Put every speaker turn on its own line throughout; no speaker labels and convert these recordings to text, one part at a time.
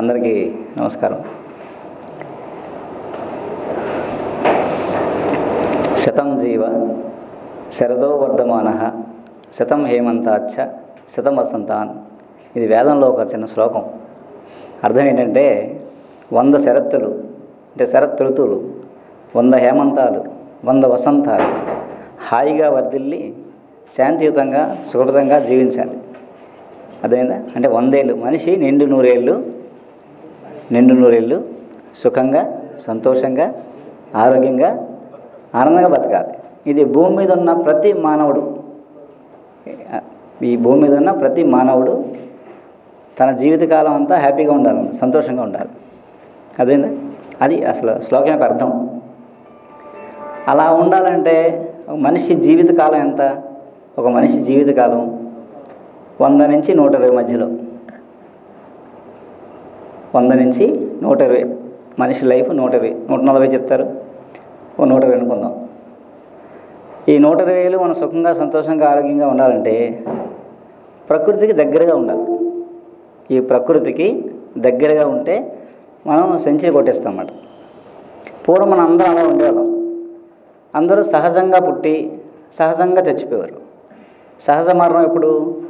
అందరికీ నమస్కారం. శతం జీవ శరదో వర్ధమాన శతం హేమంతాచ్చ శతం వసంతాన్. ఇది వేదంలో ఒక చిన్న శ్లోకం. అర్థం ఏంటంటే వంద శరత్తులు అంటే శరత్ ఋతువులు వంద హేమంతాలు వంద వసంతాలు హాయిగా వర్ధిల్లి శాంతియుతంగా సుఖప్రదంగా జీవించాలి. అర్థమైందా? అంటే వందేళ్ళు మనిషి నిండు నూరేళ్ళు నిండు నూరెళ్ళు సుఖంగా సంతోషంగా ఆరోగ్యంగా ఆనందంగా బతకాలి. ఇది భూమి మీద ఉన్న ప్రతి మానవుడు ఈ భూమి మీద ఉన్న ప్రతి మానవుడు తన జీవితకాలం అంతా హ్యాపీగా ఉండాలి సంతోషంగా ఉండాలి. అదేందా అది అసలు శ్లోకం యొక్క అర్థం. అలా ఉండాలంటే మనిషి జీవితకాలం ఎంత? ఒక మనిషి జీవితకాలం వంద నుంచి నూట ఇరవై మధ్యలో. వంద నుంచి నూట ఇరవై. మనిషి లైఫ్ నూట ఇరవై. నూట నలభై చెప్తారు. ఓ నూట ఇరవై అనుకుందాం. ఈ నూట ఇరవై ఏళ్ళు మనం సుఖంగా సంతోషంగా ఆరోగ్యంగా ఉండాలంటే ప్రకృతికి దగ్గరగా ఉండాలి. ఈ ప్రకృతికి దగ్గరగా ఉంటే మనం సెంచరీ కొట్టేస్తాం అన్నమాట పూర్వం మనం అందరం అలా ఉండేవాళ్ళం. అందరూ సహజంగా పుట్టి సహజంగా చచ్చిపోయేవారు సహజ మరణం ఎప్పుడు?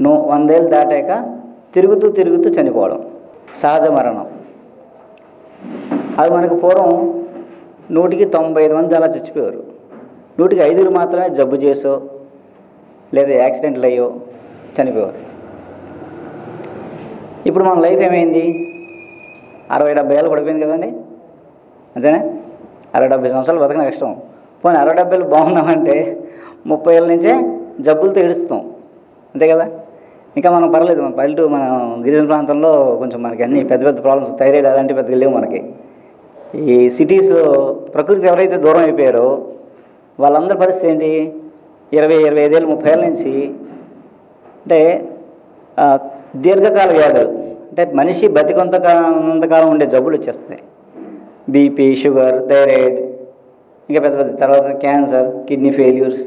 నూ వందేళ్ళు దాటాక తిరుగుతూ తిరుగుతూ చనిపోవడం. సహజ మరణం. అది మనకు పూర్వం నూటికి తొంభై ఐదు మంది అలా చచ్చిపోయారు. నూటికి ఐదుగురు మాత్రమే జబ్బు చేసో లేదా యాక్సిడెంట్లు అయ్యో చనిపోయారు. ఇప్పుడు మన లైఫ్ ఏమైంది? అరవై డెబ్బై ఏళ్ళు పడిపోయింది కదండి. అంతేనా? అరవై డెబ్బై సంవత్సరాలు బతకడం కష్టం. పోనీ అరవై డెబ్బైలు బాగున్నామంటే ముప్పై ఏళ్ళ నుంచే జబ్బులతో ఏడుస్తాం. అంతే కదా? ఇంకా మనం పర్లేదు మన పల్లెటూరు మన గిరిజన ప్రాంతంలో కొంచెం మనకి అన్ని పెద్ద పెద్ద ప్రాబ్లమ్స్ థైరాయిడ్ అలాంటివి పెద్దగా లేవు మనకి. ఈ సిటీస్ ప్రకృతి ఎవరైతే దూరం అయిపోయారో వాళ్ళందరి పరిస్థితి ఏంటి? ఇరవై ఇరవై ఐదేళ్ళు ముప్పై ఏళ్ళ నుంచి అంటే దీర్ఘకాల వ్యాధులు. అంటే మనిషి బతికొంతకాలం ఉండే జబ్బులు వచ్చేస్తాయి బీపీ షుగర్ థైరాయిడ్ ఇంకా పెద్ద పెద్ద తర్వాత క్యాన్సర్ కిడ్నీ ఫెయిల్యూర్స్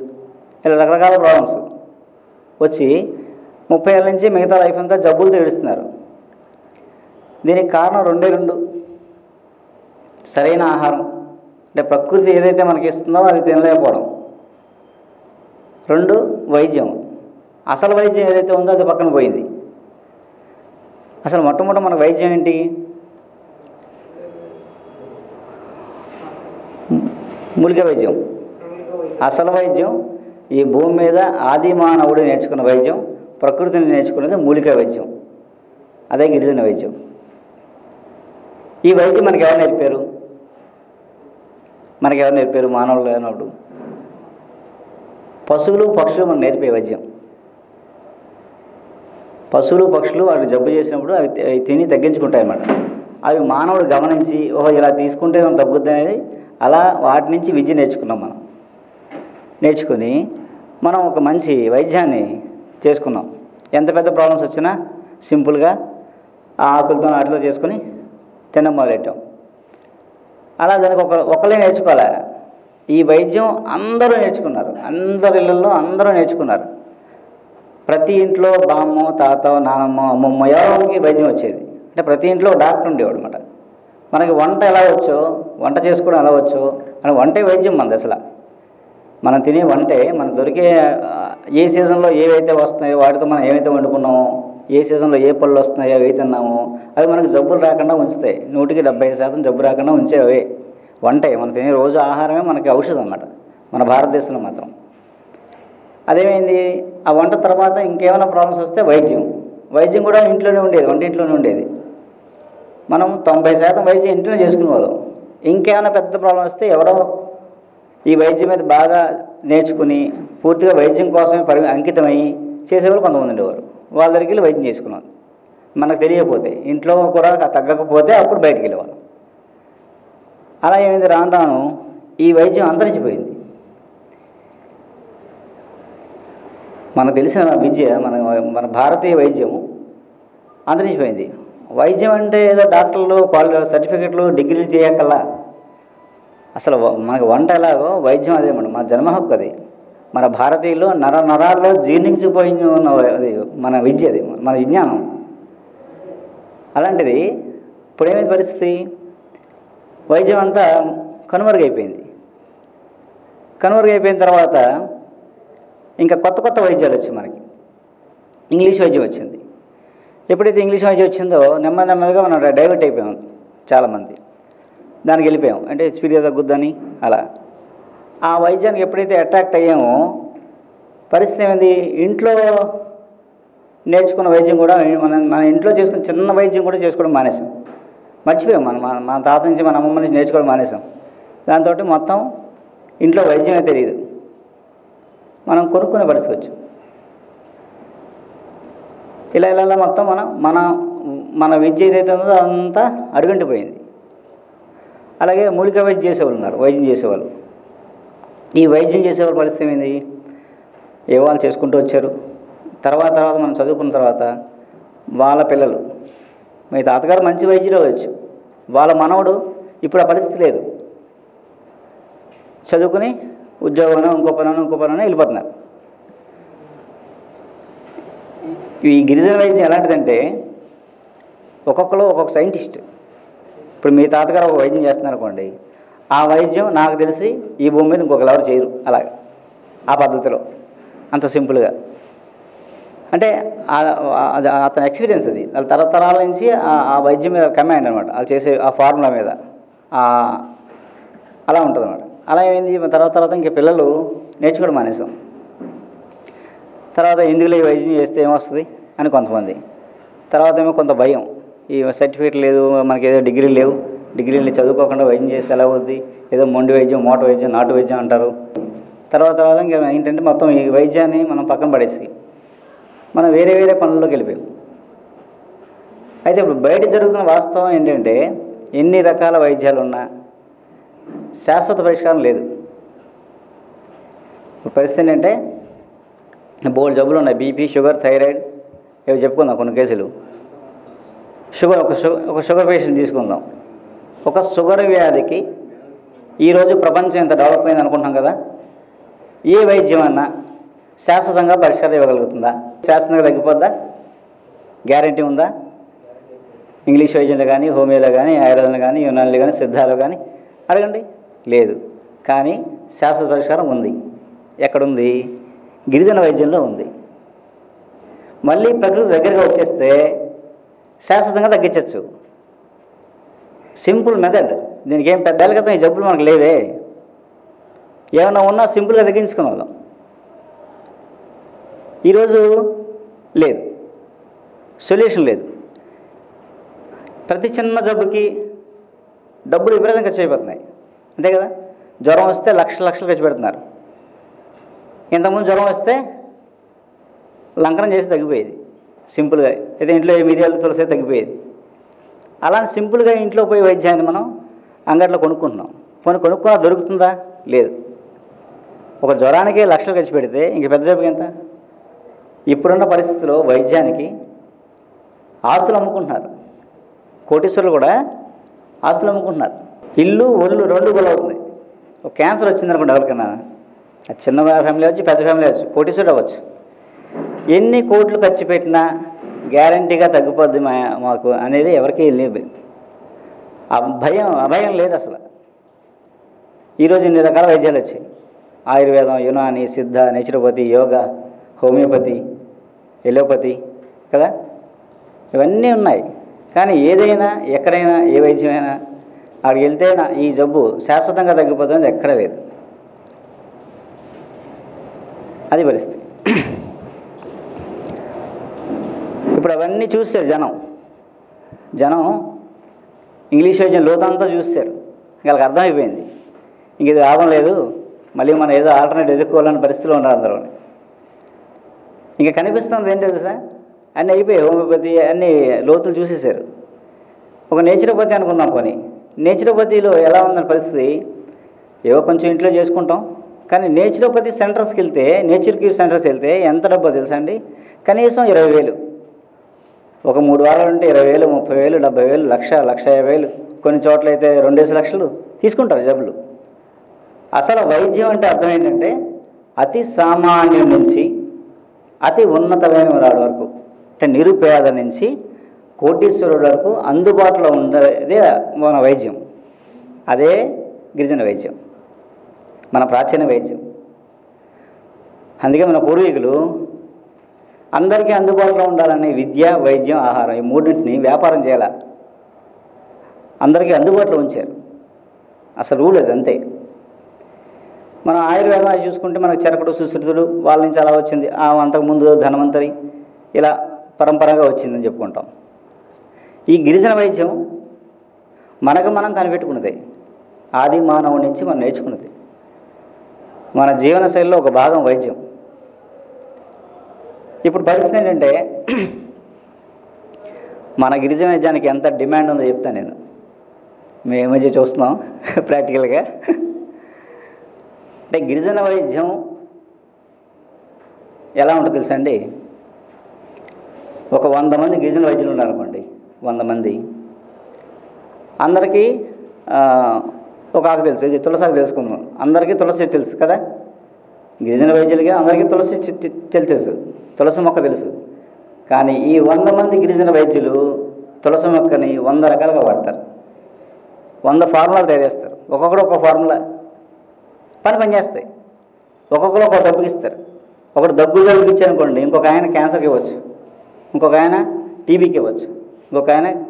ఇలా రకరకాల ప్రాబ్లమ్స్ వచ్చి ముప్పై ఏళ్ళ నుంచి మిగతా లైఫ్ అంతా జబ్బులు ఏడుస్తున్నారు దీనికి కారణం రెండే రెండు. సరైన ఆహారం. అంటే ప్రకృతి ఏదైతే మనకి ఇస్తుందో అది తినలేకపోవడం. రెండు వైద్యం. అసలు వైద్యం ఏదైతే ఉందో అది పక్కన పోయింది. అసలు మొట్టమొదటి మన వైద్యం ఏంటి? మూలిక వైద్యం. అసలు వైద్యం. ఈ భూమి మీద ఆది మానవుడు నేర్చుకున్న వైద్యం. ప్రకృతిని నేర్చుకున్నది మూలిక వైద్యం. అదే గిరిజన వైద్యం. ఈ వైద్యం మనకి ఎవరు నేర్పారు? మనకి ఎవరు నేర్పారు? మానవులు లేనప్పుడు పశువులు పక్షులు మనం నేర్పే వైద్యం. పశువులు పక్షులు వాటిని జబ్బు చేసినప్పుడు అవి అవి తిని తగ్గించుకుంటాయి అన్నమాట. అవి మానవుడు గమనించి ఓహో ఇలా తీసుకుంటే మనం తగ్గుద్ది అనేది అలా వాటి నుంచి విద్య నేర్చుకున్నాం మనం. నేర్చుకుని మనం ఒక మంచి వైద్యాన్ని చేసుకున్నాం. ఎంత పెద్ద ప్రాబ్లమ్స్ వచ్చినా సింపుల్గా ఆ ఆకులతో వాటిలో చేసుకుని తినడం మొదలెట్టాం. అలా దానికి ఒక ఒకళ్ళే నేర్చుకోవాలి? ఈ వైద్యం అందరూ నేర్చుకున్నారు. అందరి ఇళ్ళల్లో అందరూ నేర్చుకున్నారు. ప్రతి ఇంట్లో బామ్మ తాత నానమ్మ అమ్మమ్మ ఎవరికి వైద్యం వచ్చేది? అంటే ప్రతి ఇంట్లో డాక్టర్ ఉండేవాడు అనమాట మనకి వంట ఎలా వచ్చో వంట చేసుకోవడం ఎలా వచ్చో మన వంటే వైద్యం మనది అసలు. మనం తినే వంటే మనకు దొరికే ఏ సీజన్లో ఏవైతే వస్తున్నాయో వాటితో మనం ఏమైతే వండుకున్నామో ఏ సీజన్లో ఏ పళ్ళు వస్తున్నాయో అవి తిన్నామో అవి మనకు జబ్బులు రాకుండా ఉంచుతాయి. నూటికి డెబ్బై శాతం జబ్బు రాకుండా ఉంచేవి. వంటే మనం తినే రోజు ఆహారమే మనకి ఔషధం అన్నమాట. మన భారతదేశంలో మాత్రం. అదేమైంది? ఆ వంట తర్వాత ఇంకేమైనా ప్రాబ్లమ్స్ వస్తే వైద్యం. వైద్యం కూడా ఇంట్లోనే ఉండేది వంటింట్లోనే ఉండేది. మనం తొంభై శాతం వైద్యం ఇంట్లోనే చేసుకునేవాళ్ళం. ఇంకేమైనా పెద్ద ప్రాబ్లం వస్తే ఎవరో ఈ వైద్యం మీద బాగా నేర్చుకుని పూర్తిగా వైద్యం కోసమే పరి అంకితమై చేసేవాళ్ళు కొంతమంది ఉండేవారు. వాళ్ళ దగ్గరికి వెళ్ళి వైద్యం చేసుకున్నాం మనకు తెలియకపోతే ఇంట్లో కూడా తగ్గకపోతే అప్పుడు బయటికి వెళ్ళేవాళ్ళం. అలా ఏమైంది? రాను రాను ఈ వైద్యం అంతరించిపోయింది. మనకు తెలిసిన విద్య మన మన భారతీయ వైద్యం అంతరించిపోయింది. వైద్యం అంటే ఏదో డాక్టర్లు కాలేజ్ సర్టిఫికెట్లు డిగ్రీలు చేయక్కల్లా అసలు వ- మనకి వంట ఎలాగో వైద్యం అదే మన మన జన్మ హక్కు అది. మన భారతీయులు నర నరాల్లో జీర్ణించిపోయి ఉన్న అది మన విద్య అది మన విజ్ఞానం. అలాంటిది ఇప్పుడు ఏమైంది పరిస్థితి? వైద్యం అంతా కనుమరుగైపోయింది కనుమరుగైపోయిన తర్వాత ఇంకా కొత్త కొత్త వైద్యాలు వచ్చాయి మనకి. ఇంగ్లీష్ వైద్యం వచ్చింది. ఎప్పుడైతే ఇంగ్లీష్ వైద్యం వచ్చిందో నెమ్మది నెమ్మదిగా మనం డైవర్ట్ అయిపోయాం చాలామంది. దానికి వెళ్ళిపోయాం. అంటే స్పీడ్గా తగ్గుద్దని అలా. ఆ వైద్యానికి ఎప్పుడైతే అట్రాక్ట్ అయ్యామో పరిస్థితి ఏమైంది? ఇంట్లో నేర్చుకున్న వైద్యం కూడా మన మన ఇంట్లో చేసుకున్న చిన్న వైద్యం కూడా చేసుకోవడం మానేసాం. మర్చిపోయాం మనం మన మన తాత నుంచి మన అమ్మమ్మ నుంచి నేర్చుకోవడం మానేసాం. దాంతో మొత్తం ఇంట్లో వైద్యమే తెలియదు. మనం కొనుక్కునే పరిస్థితి వచ్చు ఇలా ఇలా ఇలా మొత్తం మనం మన మన విద్య ఏదైతే ఉందో అదంతా అడుగంటిపోయింది. అలాగే మూలిక వైద్యం చేసేవాళ్ళు ఉన్నారు వైద్యం చేసేవాళ్ళు. ఈ వైద్యం చేసేవాళ్ళ పరిస్థితి ఏంది ఏ వాళ్ళు చేసుకుంటూ వచ్చారు. తర్వాత తర్వాత మనం చదువుకున్న తర్వాత వాళ్ళ పిల్లలు మీ తాతగారు మంచి వైద్యులు అవ్వచ్చు వాళ్ళ మనవడు ఇప్పుడు ఆ పరిస్థితి లేదు. చదువుకుని ఉద్యోగం ఇంకో పనో ఇంకో పనో వెళ్ళిపోతున్నారు. ఈ గిరిజన వైద్యం ఎలాంటిదంటే ఒక్కొక్కరు ఒక్కొక్క సైంటిస్ట్. ఇప్పుడు మీ తాతగారు ఒక వైద్యం చేస్తున్నారు అనుకోండి ఆ వైద్యం నాకు తెలిసి ఈ భూమి మీద ఇంకొకరు ఎవరు చేయరు అలాగ ఆ పద్ధతిలో అంత సింపుల్గా. అంటే అతని ఎక్స్పీరియన్స్ అది వాళ్ళ తరతరాల నుంచి ఆ- వైద్యం మీద కమాండ్ అనమాట వాళ్ళు చేసే ఆ ఫార్ములా మీద అలా ఉంటుంది అనమాట అలా ఏమైంది తర్వాత తర్వాత ఇంక పిల్లలు నేర్చుకోవడం మానేసాం. తర్వాత ఎందుకులే ఈ వైద్యం చేస్తే ఏమొస్తుంది అని కొంతమంది తర్వాత ఏమో కొంత భయం. ఈ సర్టిఫికేట్ లేదు మనకి ఏదో డిగ్రీ లేవు. డిగ్రీలు చదువుకోకుండా వైద్యం చేస్తే ఎలా అవుద్ది? ఏదో మొండి వైద్యం మోట వైద్యం నాటు వైద్యం అంటారు. తర్వాత తర్వాత ఇంకా ఏంటంటే మొత్తం ఈ వైద్యాన్ని మనం పక్కన పడేసి మనం వేరే వేరే పనుల్లోకి వెళ్ళిపోయాం. అయితే ఇప్పుడు బయట జరుగుతున్న వాస్తవం ఏంటంటే ఎన్ని రకాల వైద్యాలు ఉన్నా శాశ్వత పరిష్కారం లేదు. పరిస్థితి ఏంటంటే బోల్డ్ జబ్బులు ఉన్నాయి. బీపీ షుగర్ థైరాయిడ్ ఇవి చెప్పుకుందాం కొన్ని కేసులు. షుగర్ ఒక ఒక షుగర్ పేషెంట్ తీసుకుందాం. ఒక షుగర్ వ్యాధికి ఈరోజు ప్రపంచం ఎంత డెవలప్ అయింది అనుకుంటున్నాం కదా? ఏ వైద్యం అన్నా శాశ్వతంగా పరిష్కారం ఇవ్వగలుగుతుందా? శాశ్వతంగా తగ్గిపోద్దా? గ్యారంటీ ఉందా? ఇంగ్లీష్ వైద్యంలో కానీ హోమియోలో కానీ ఆయుర్వేదంలో కానీ యునానిలో కానీ సిద్ధాలు కానీ అడగండి. లేదు. కానీ శాశ్వత పరిష్కారం ఉంది. ఎక్కడుంది? గిరిజన వైద్యంలో ఉంది. మళ్ళీ ప్రకృతి దగ్గరగా వచ్చేస్తే శాశ్వతంగా తగ్గించవచ్చు సింపుల్ మెథడ్. దీనికి ఏం పెద్ద కదా ఈ జబ్బులు మనకు లేవే. ఏమైనా ఉన్నా సింపుల్గా తగ్గించుకునే వాళ్ళం. ఈరోజు లేదు. సొల్యూషన్ లేదు. ప్రతి చిన్న జబ్బుకి డబ్బులు విపరీతం ఖర్చు అయిపోతున్నాయి. అంతే కదా? జ్వరం వస్తే లక్షల లక్షలు ఖర్చు పెడుతున్నారు. ఇంతకుముందు జ్వరం వస్తే లంకనం చేసి తగ్గిపోయేది. సింపుల్గా. అయితే ఇంట్లో ఏ మిరియాలు తులసే తగ్గిపోయేది. అలాంటి సింపుల్గా ఇంట్లో పోయి వైద్యాన్ని మనం అంగట్లో కొనుక్కుంటున్నాం. పోనీ కొనుక్కున్నా దొరుకుతుందా? లేదు. ఒక జ్వరానికే లక్షలు ఖర్చు పెడితే ఇంక పెద్ద జబ్బుకి ఎంత? ఇప్పుడున్న పరిస్థితుల్లో వైద్యానికి ఆస్తులు అమ్ముకుంటున్నారు. కోటీశ్వరులు కూడా ఆస్తులు అమ్ముకుంటున్నారు. ఇల్లు ఒళ్ళు రెండు గొలవుతుంది ఒక క్యాన్సర్ వచ్చిందనుకోండి ఎవరికైనా. చిన్న ఫ్యామిలీ అవచ్చు పెద్ద ఫ్యామిలీ అవ్వచ్చు కోటీశ్వరుడు అవ్వచ్చు. ఎన్ని కోట్లు ఖర్చు పెట్టినా గ్యారంటీగా తగ్గిపోద్ది మా మాకు అనేది ఎవరికీ లేదు. ఆ భయం అభయం లేదు అసలు. ఈరోజు ఇన్ని రకాల వైద్యాలు వచ్చాయి. ఆయుర్వేదం యునాని సిద్ధ నేచురోపతి యోగా హోమియోపతి ఎలోపతి కదా? ఇవన్నీ ఉన్నాయి. కానీ ఏదైనా ఎక్కడైనా ఏ వైద్యమైనా అక్కడికి వెళ్తే నా- ఈ జబ్బు శాశ్వతంగా తగ్గిపోతుంది ఎక్కడ లేదు. అది పరిస్థితి. ఇప్పుడు అవన్నీ చూస్తారు జనం. జనం ఇంగ్లీష్ వైద్యం లోతంతా చూస్తారు. ఇంకా వాళ్ళకి అర్థమైపోయింది. ఇంక ఇది లాభం లేదు. మళ్ళీ మనం ఏదో ఆల్టర్నేట్ ఎదుర్కోవాలనే పరిస్థితిలో ఉన్నారు అందరూ. ఇంకా కనిపిస్తుంది ఏంటి తెలుసా? అన్నీ అయిపోయాయి. హోమియోపతి అన్నీ లోతులు చూసేశారు. ఒక నేచురోపతి అనుకుందాం పోనీ. నేచురోపతిలో ఎలా ఉందని పరిస్థితి? ఏవో కొంచెం ఇంట్లో చేసుకుంటాం. కానీ నేచురోపతి సెంటర్స్కి వెళ్తే నేచర్ క్యూర్ సెంటర్స్కి వెళ్తే ఎంత డబ్బో తెలుసా అండి? కనీసం ఇరవై వేలు. ఒక మూడు వారాలు ఉంటే ఇరవై వేలు ముప్పై వేలు డెబ్బై వేలు లక్ష లక్ష యాభై వేలు. కొన్ని చోట్ల అయితే రెండేసి లక్షలు తీసుకుంటారు జబ్బులు. అసలు వైద్యం అంటే అర్థం ఏంటంటే అతి సామాన్యం నుంచి అతి ఉన్నతమైన వాడి వరకు అంటే నిరుపేద నుంచి కోటీశ్వరుడు వరకు అందుబాటులో ఉండేదే మన వైద్యం. అదే గిరిజన వైద్యం. మన ప్రాచీన వైద్యం. అందుకే మన పూర్వీకులు అందరికీ అందుబాటులో ఉండాలనే విద్య వైద్యం ఆహారం ఈ మూడింటిని వ్యాపారం చేయాల. అందరికీ అందుబాటులో ఉంచారు. అసలు రూల్ అది అంతే. మనం ఆయుర్వేదం అది చూసుకుంటే మనకు చెరకుడు సుశ్రుతుడు వాళ్ళ నుంచి అలా వచ్చింది. ఆ అంతకుముందు ధనవంతరి ఇలా పరంపరగా వచ్చిందని చెప్పుకుంటాం. ఈ గిరిజన వైద్యం మనకు మనం కనిపెట్టుకున్నది. ఆది మానవుడి నుంచి మనం నేర్చుకున్నది. మన జీవన శైలిలో ఒక భాగం వైద్యం. ఇప్పుడు పరిస్థితి ఏంటంటే మన గిరిజన వైద్యానికి ఎంత డిమాండ్ ఉందో చెప్తాను నేను. మేము ఈ చూస్తున్నాం ప్రాక్టికల్గా. అంటే గిరిజన వైద్యం ఎలా ఉంటుంది తెలుసా అండి? ఒక వంద మంది గిరిజన వైద్యులు ఉన్నారనుకోండి వంద మంది. అందరికీ ఒక ఆకు తెలుసు ఇది తులసాకు తెలుసుకుందాం. అందరికీ తులసి తెలుసు కదా? గిరిజన వైద్యులకి అందరికీ తులసి తెలుసు. తులసి మొక్క తెలుసు. కానీ ఈ వంద మంది గిరిజన వైద్యులు తులసి మొక్కని వంద రకాలుగా వాడతారు. వంద ఫార్ములాలు తయారు చేస్తారు. ఒక్కొక్కడు ఒక్క ఫార్ములా. పని పని చేస్తాయి. ఒక్కొక్కరు ఒక డబ్బుకి ఇస్తారు. ఒకడు దగ్గు జలుబుకి ఇంకొక ఆయన క్యాన్సర్కి ఇవ్వచ్చు. ఇంకొక ఆయన టీబీకి ఇవ్వచ్చు. ఇంకొక ఆయన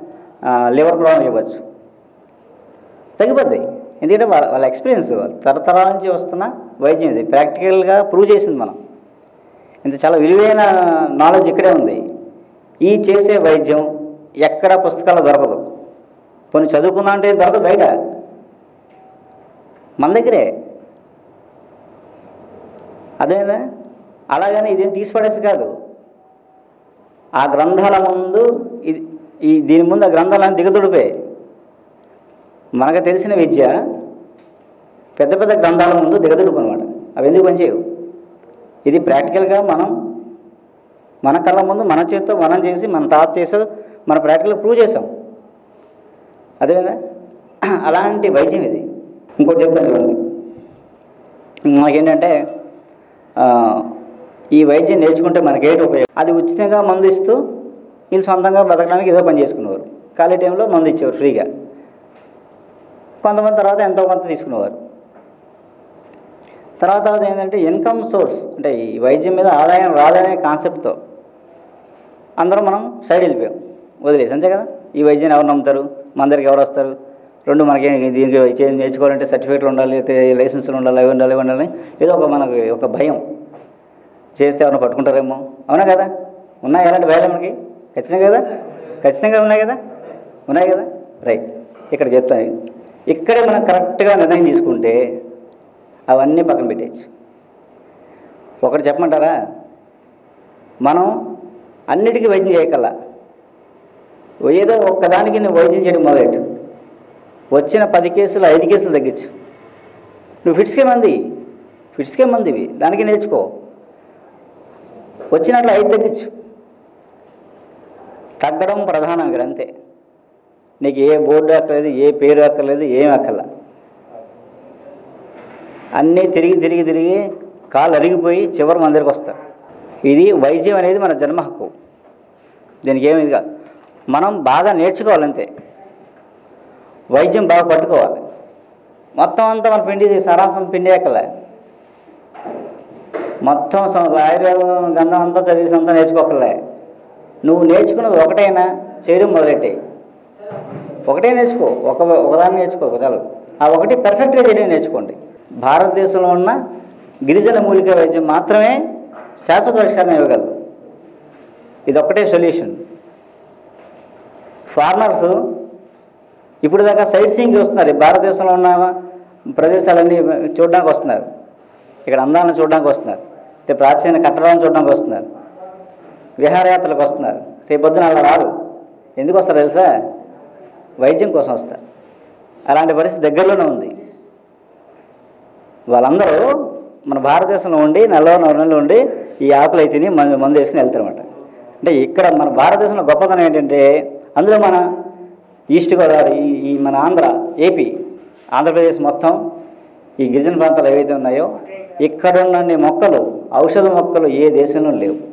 లివర్ ప్రాబ్లం ఇవ్వచ్చు. తగ్గిపోతాయి ఎందుకంటే వాళ్ళ వాళ్ళ ఎక్స్పీరియన్స్ తరతరాల నుంచి వస్తున్న వైద్యం ఇది. ప్రాక్టికల్గా ప్రూవ్ చేసింది మనం. ఇంత చాలా విలువైన నాలెడ్జ్ ఇక్కడే ఉంది. ఈ చేసే వైద్యం ఎక్కడ పుస్తకాల్లో దొరకదు. కొన్ని చదువుకుందా అంటే దొరకదు బయట. మన దగ్గరే. అదేనా అలాగని ఇదేం తీసిపడేసి కాదు. ఆ గ్రంథాల ముందు ఇది ఈ దీని ముందు ఆ గ్రంథాలన్నీ దిగదుడిపోయాయి. మనకు తెలిసిన విద్య పెద్ద పెద్ద గ్రంథాల ముందు దిగదుడుపు అనమాట అవి ఎందుకు పనిచేయవు? ఇది ప్రాక్టికల్గా మనం మన కళ్ళ ముందు మన చేత్తో మనం చేసి మన తాత చేసో మన ప్రాక్టికల్ ప్రూవ్ చేసాం. అదేవిధంగా అలాంటి వైద్యం ఇది. ఇంకోటి చెప్తాను చూడండి. మనకేంటంటే ఈ వైద్యం నేర్చుకుంటే మనకేంటి ఉపయోగం? అది ఉచితంగా మందు ఇస్తూ వీళ్ళు సొంతంగా బతకడానికి ఏదో పని చేసుకునేవారు. ఖాళీ టైంలో మందు ఇచ్చేవారు ఫ్రీగా. కొంతమంది తర్వాత ఎంతో కొంత తీసుకునేవారు. తర్వాత తర్వాత ఏంటంటే ఇన్కమ్ సోర్స్ అంటే ఈ వైద్యం మీద ఆదాయం రాదనే కాన్సెప్ట్తో అందరం మనం సైడ్ వెళ్ళిపోయాం. వదిలేసి అంతే కదా? ఈ వైద్యాన్ని ఎవరు నమ్ముతారు? మన దగ్గరికి ఎవరు వస్తారు? రెండు మనకి దీనికి చే- నేర్చుకోవాలంటే సర్టిఫికేట్లు ఉండాలి లేకపోతే లైసెన్సులు ఉండాలి అవి ఉండాలి ఇవి ఉండాలి ఏదో ఒక మనకి ఒక భయం. చేస్తే ఎవరిని పట్టుకుంటారేమో? అవునా కదా? ఉన్నాయి ఎలాంటి భయాలు మనకి? ఖచ్చితంగా కదా? ఖచ్చితంగా ఉన్నాయి కదా? ఉన్నాయి కదా? రైట్. ఇక్కడ చెప్తాను. ఇక్కడే మనం కరెక్ట్గా నిర్ణయం తీసుకుంటే అవన్నీ పక్కన పెట్టేయచ్చు. ఒకటి చెప్పమంటారా? మనం అన్నిటికీ వైద్యం చేయకల్లా. ఏదో ఒక్కదానికి నువ్వు వైద్యం చేయడం మొదలెట్టు. వచ్చిన పది కేసులు ఐదు కేసులు తగ్గించు. నువ్వు ఫిట్స్కే మంది. ఫిట్స్కే మందివి దానికి నేర్చుకో. వచ్చినట్లు ఐదు తగ్గించు. తగ్గడం ప్రధానం ఇక్కడ అంతే నీకు ఏ బోర్డు అక్కర్లేదు ఏ పేరు అక్కర్లేదు ఏం అక్కర్లా. అన్నీ తిరిగి తిరిగి తిరిగి కాలు అరిగిపోయి చివరి మన దగ్గరికి వస్తారు. ఇది వైద్యం అనేది మన జన్మ హక్కు. దీనికి ఏమి కాదు. మనం బాగా నేర్చుకోవాలంతే. వైద్యం బాగా పట్టుకోవాలి. మొత్తం అంతా మన పిండి సరాసం పిండి ఎక్కలే. మొత్తం ఆయుర్వేదం గంధం అంతా చదివేసి అంతా నేర్చుకోకలే నువ్వు నేర్చుకున్నది ఒకటైనా చేయడం మొదలెట్టాయి. ఒకటే నేర్చుకో ఒక ఒకదాన్ని నేర్చుకో ఒకదాలు ఆ ఒకటి పర్ఫెక్ట్గా చేయడం నేర్చుకోండి. భారతదేశంలో ఉన్న గిరిజన మూలిక వైద్యం మాత్రమే శాశ్వత పరిష్కారం ఇవ్వగలదు. ఇది ఒక్కటే సొల్యూషన్ ఫారినర్స్ ఇప్పుడు దాకా సైట్ సీయింగ్ వస్తున్నారు. ఈ భారతదేశంలో ఉన్న ప్రదేశాలన్నీ చూడడానికి వస్తున్నారు. ఇక్కడ అందాలను చూడడానికి వస్తున్నారు. అయితే ప్రాచీన కట్టడాలను చూడడానికి వస్తున్నారు. విహారయాత్రలకు వస్తున్నారు. రేపొద్దున అలా రారు. ఎందుకు వస్తారు తెలుసా? వైద్యం కోసం వస్తారు అలాంటి పరిస్థితి దగ్గరలోనే ఉంది. వాళ్ళందరూ మన భారతదేశంలో ఉండి నెలలో నెల నెలలు ఉండి ఈ ఆకులు అయితే మందు మందు వేసుకుని వెళ్తారన్నమాట. అంటే ఇక్కడ మన భారతదేశంలో గొప్పతనం ఏంటంటే అందులో మన ఈస్ట్ గోదావరి ఈ- ఈ మన ఆంధ్ర ఏపీ ఆంధ్రప్రదేశ్ మొత్తం ఈ గిరిజన ప్రాంతాలు ఏవైతే ఉన్నాయో ఇక్కడ ఉన్న మొక్కలు ఔషధ మొక్కలు ఏ దేశంలో లేవు.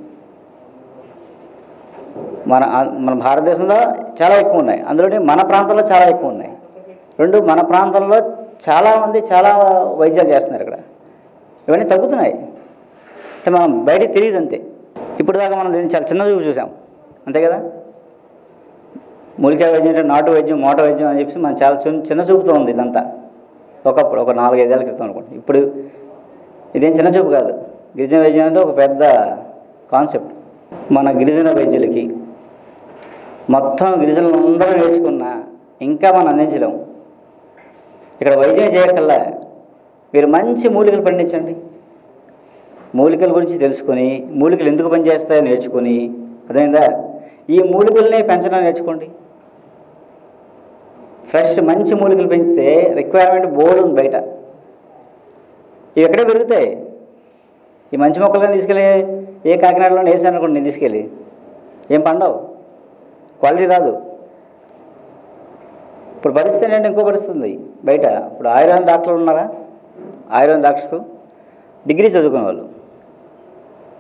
మన మన భారతదేశంలో చాలా ఎక్కువ ఉన్నాయి. అందులోనే మన ప్రాంతంలో చాలా ఎక్కువ ఉన్నాయి. రెండు మన ప్రాంతంలో చాలామంది చాలా వైద్యాలు చేస్తున్నారు ఇక్కడ. ఇవన్నీ తగ్గుతున్నాయి. అంటే మనం బయటికి తెలియదు అంతే. ఇప్పుడు దాకా మనం దీన్ని చాలా చిన్న చూపు చూసాం. అంతే కదా? మూలికా వైద్యం అంటే నాటు వైద్యం మోట వైద్యం అని చెప్పేసి మనం చాలా చిన్న చిన్న చూపుతో ఉంది ఇదంతా. ఒకప్పుడు ఒక నాలుగైదేళ్ళ క్రితం అనుకోండి. ఇప్పుడు ఇదేం చిన్న చూపు కాదు. గిరిజన వైద్యం అంటే ఒక పెద్ద కాన్సెప్ట్. మన గిరిజన వైద్యులకి మొత్తం గిరిజనులందరూ నేర్చుకున్నా ఇంకా మనం అందించలేం. ఇక్కడ వైద్యం చేయకల్లా మీరు మంచి మూలికలు పండించండి. మూలికల గురించి తెలుసుకొని మూలికలు ఎందుకు పనిచేస్తాయో నేర్చుకొని అర్థమైందా? ఈ మూలికల్ని పెంచడం నేర్చుకోండి. ఫ్రెష్ మంచి మూలికలు పెంచితే రిక్వైర్మెంట్ బోర్డు ఉంది బయట. ఇవి ఎక్కడే పెరుగుతాయి. ఈ మంచి మొక్కలు కానీ తీసుకెళ్ళి ఏ కాకినాడలో వేసాను అనుకోండి నేను తీసుకెళ్ళి. ఏం పండవు. క్వాలిటీ రాదు. ఇప్పుడు పరిస్థితి ఏంటంటే ఇంకో పరిస్థితి ఉంది బయట ఇప్పుడు ఆయుర్వేదం డాక్టర్లు ఉన్నారా? ఆయుర్వేదం డాక్టర్స్? డిగ్రీ చదువుకునే వాళ్ళు.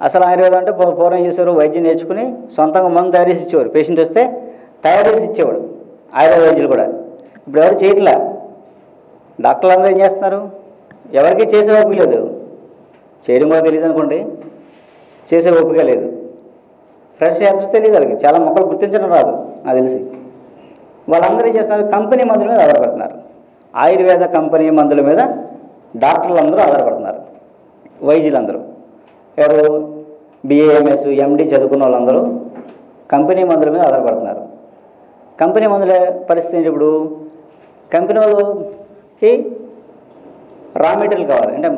అసలు ఆయుర్వేదం అంటే పూర్వం చేసేవారు వైద్యం నేర్చుకుని సొంతంగా మందు తయారు చేసి ఇచ్చేవారు. పేషెంట్ వస్తే తయారు చేసి ఇచ్చేవాడు. ఆయుర్వేద వైద్యులు కూడా. ఇప్పుడు ఎవరు చేయట్లా? డాక్టర్లు అందరూ ఏం చేస్తున్నారు? ఎవరికి చేసే ఓపిక లేదు. చేయడం కూడా తెలియదు అనుకోండి. చేసే ఓపిక లేదు. ఫ్రెష్ యాప్స్ తెలియదు వాళ్ళకి చాలా మొక్కలు గుర్తించడం రాదు నాకు తెలిసి. వాళ్ళందరూ ఏం చేస్తున్నారు? కంపెనీ మందుల మీద ఆధారపడుతున్నారు. ఆయుర్వేద కంపెనీ మందుల మీద డాక్టర్లు అందరూ ఆధారపడుతున్నారు. వైద్యులందరూ. ఎవరు? బిఏఎంఎస్ ఎండి చదువుకున్న వాళ్ళందరూ కంపెనీ మందుల మీద ఆధారపడుతున్నారు. కంపెనీ మందుల పరిస్థితి ఏంటి ఇప్పుడు? కంపెనీ వాళ్ళకి రా మెటీరియల్ కావాలి. అంటే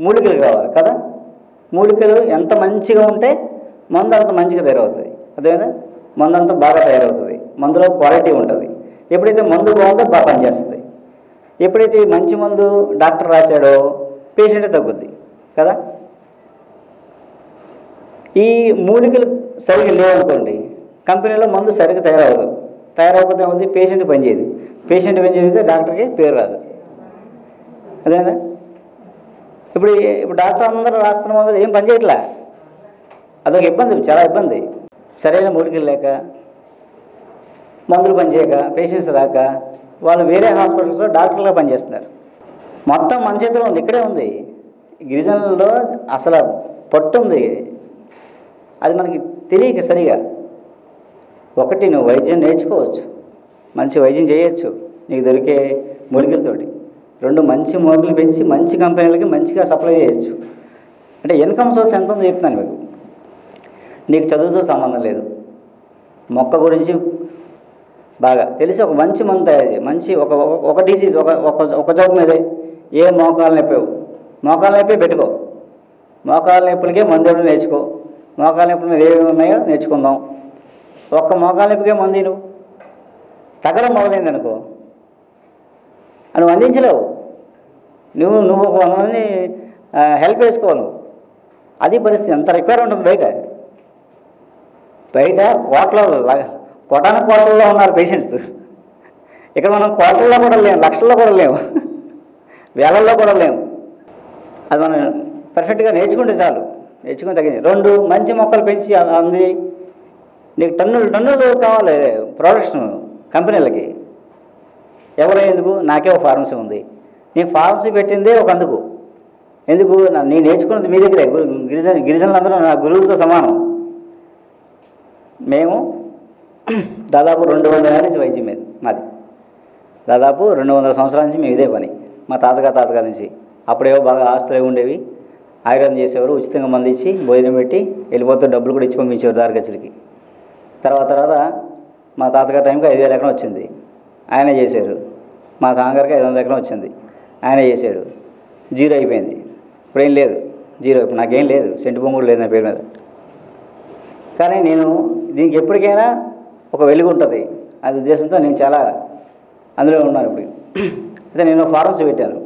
మూలికలు కావాలి కదా? మూలికలు ఎంత మంచిగా ఉంటే మందు అంత మంచిగా తయారవుతుంది. అదేవిధంగా మందు అంత బాగా తయారవుతుంది. మందులో క్వాలిటీ ఉంటుంది. ఎప్పుడైతే మందు బాగుందో బాగా పనిచేస్తుంది. ఎప్పుడైతే మంచి మందు డాక్టర్ రాశాడో పేషెంట్ తగ్గుద్ది. కదా? ఈ మూలికలు సరిగ్గా లేవనుకోండి కంపెనీలో మందు సరిగ్గా తయారవదు తయారవకపోతే ఉంది పేషెంట్ పనిచేయదు. పేషెంట్ పనిచేస్తే డాక్టర్కి పేరు రాదు. అదేనా ఇప్పుడు ఇప్పుడు డాక్టర్ అందరూ రాస్తున్న మందులు ఏం పనిచేయట్లే? అదొక ఇబ్బంది చాలా ఇబ్బంది. సరైన మూలికలు లేక మందులు పనిచేయక పేషెంట్స్ రాక వాళ్ళు వేరే హాస్పిటల్స్లో డాక్టర్లుగా పనిచేస్తున్నారు. మొత్తం మన చేతిలో ఉంది ఇక్కడే ఉంది. గిరిజనుల్లో అసలు పట్టు ఉంది. అది మనకి తెలియక సరిగా. ఒకటి నువ్వు వైద్యం నేర్చుకోవచ్చు. మంచి వైద్యం చేయొచ్చు. నీకు దొరికే మూలికలతోటి. రెండు మంచి మూలికలు పెంచి మంచి కంపెనీలకి మంచిగా సప్లై చేయొచ్చు. అంటే ఇన్కమ్ సోర్స్ ఎంత ఉందో చెప్తున్నాను మీకు. నీకు చదువుతో సంబంధం లేదు. మొక్క గురించి బాగా తెలిసి ఒక మంచి మందు తయారు చేయి. మంచి ఒక ఒక- డిసీజ్ ఒక ఒక ఒక జబ్బు మీదే ఏ మోకాలు నొప్పి మోకాలు నొప్పి పెట్టుకో. మోకాల నొప్పులకే మందు ఇవ్వడం నేర్చుకో. మోకాల నొప్పుల మీద ఏమేమి ఉన్నాయో నేర్చుకుందాం. ఒక్క మోకాల నొప్పికే మంది నువ్వు తగ్గడం మొదలైంది అనుకో నువ్వు అందించలేవు. నువ్వు నువ్వు ఒక మంది హెల్ప్ చేసుకోవాలి నువ్వు. అది పరిస్థితి. ఎంత రిక్వైర్ ఉంటుంది బయట. బయట కోట్ల ల- కోటాను కోట్లలో ఉన్నారు పేషెంట్స్ ఇక్కడ మనం కోట్లలో కూడా లేము లక్షల్లో కూడా లేము వేలల్లో కూడా లేము అది మనం పర్ఫెక్ట్గా నేర్చుకుంటే చాలు. నేర్చుకుని తగ్గింది రెండు మంచి మొక్కలు పెంచి అంది. నీకు టన్నులు టన్నులు కావాలి ప్రొడక్షన్ కంపెనీలకి. ఎవరు ఎందుకు? నాకే ఒక ఫార్మసీ ఉంది. నేను ఫార్మసీ పెట్టిందే ఒక అందుకు. ఎందుకు? నేను నేర్చుకున్నది మీ దగ్గరే. గురు గిరిజన గిరిజనులందరూ నా గురువులతో సమానం. మేము దాదాపు రెండు వందల నుంచి వైద్యం మీద మాది. దాదాపు రెండు వందల సంవత్సరాల నుంచి మేము ఇదే పని. మా తాతగారు తాతగారి నుంచి. అప్పుడేవో బాగా ఆస్తులు ఉండేవి. ఆయుర్వేదం చేసేవారు. ఉచితంగా మంది ఇచ్చి భోజనం పెట్టి వెళ్ళిపోతే డబ్బులు కూడా ఇచ్చి పంపించేవారు దారిగచ్చులకి తర్వాత తర్వాత మా తాతగారి టైంకి ఐదు వేల ఎకరం వచ్చింది. ఆయన చేశారు. మా తాతగారికి ఐదు వందల ఎకరం వచ్చింది. ఆయన చేశాడు. జీరో అయిపోయింది. ఇప్పుడు ఏం లేదు. జీరో. ఇప్పుడు నాకేం లేదు. సెంటు భూమి కూడా లేదు నా పేరు మీద. కానీ నేను దీనికి ఎప్పటికైనా ఒక వెలుగు ఉంటుంది అది ఉద్దేశంతో నేను చాలా అందులో ఉన్నాను ఇప్పుడు. అయితే నేను ఫార్మసీ పెట్టాను.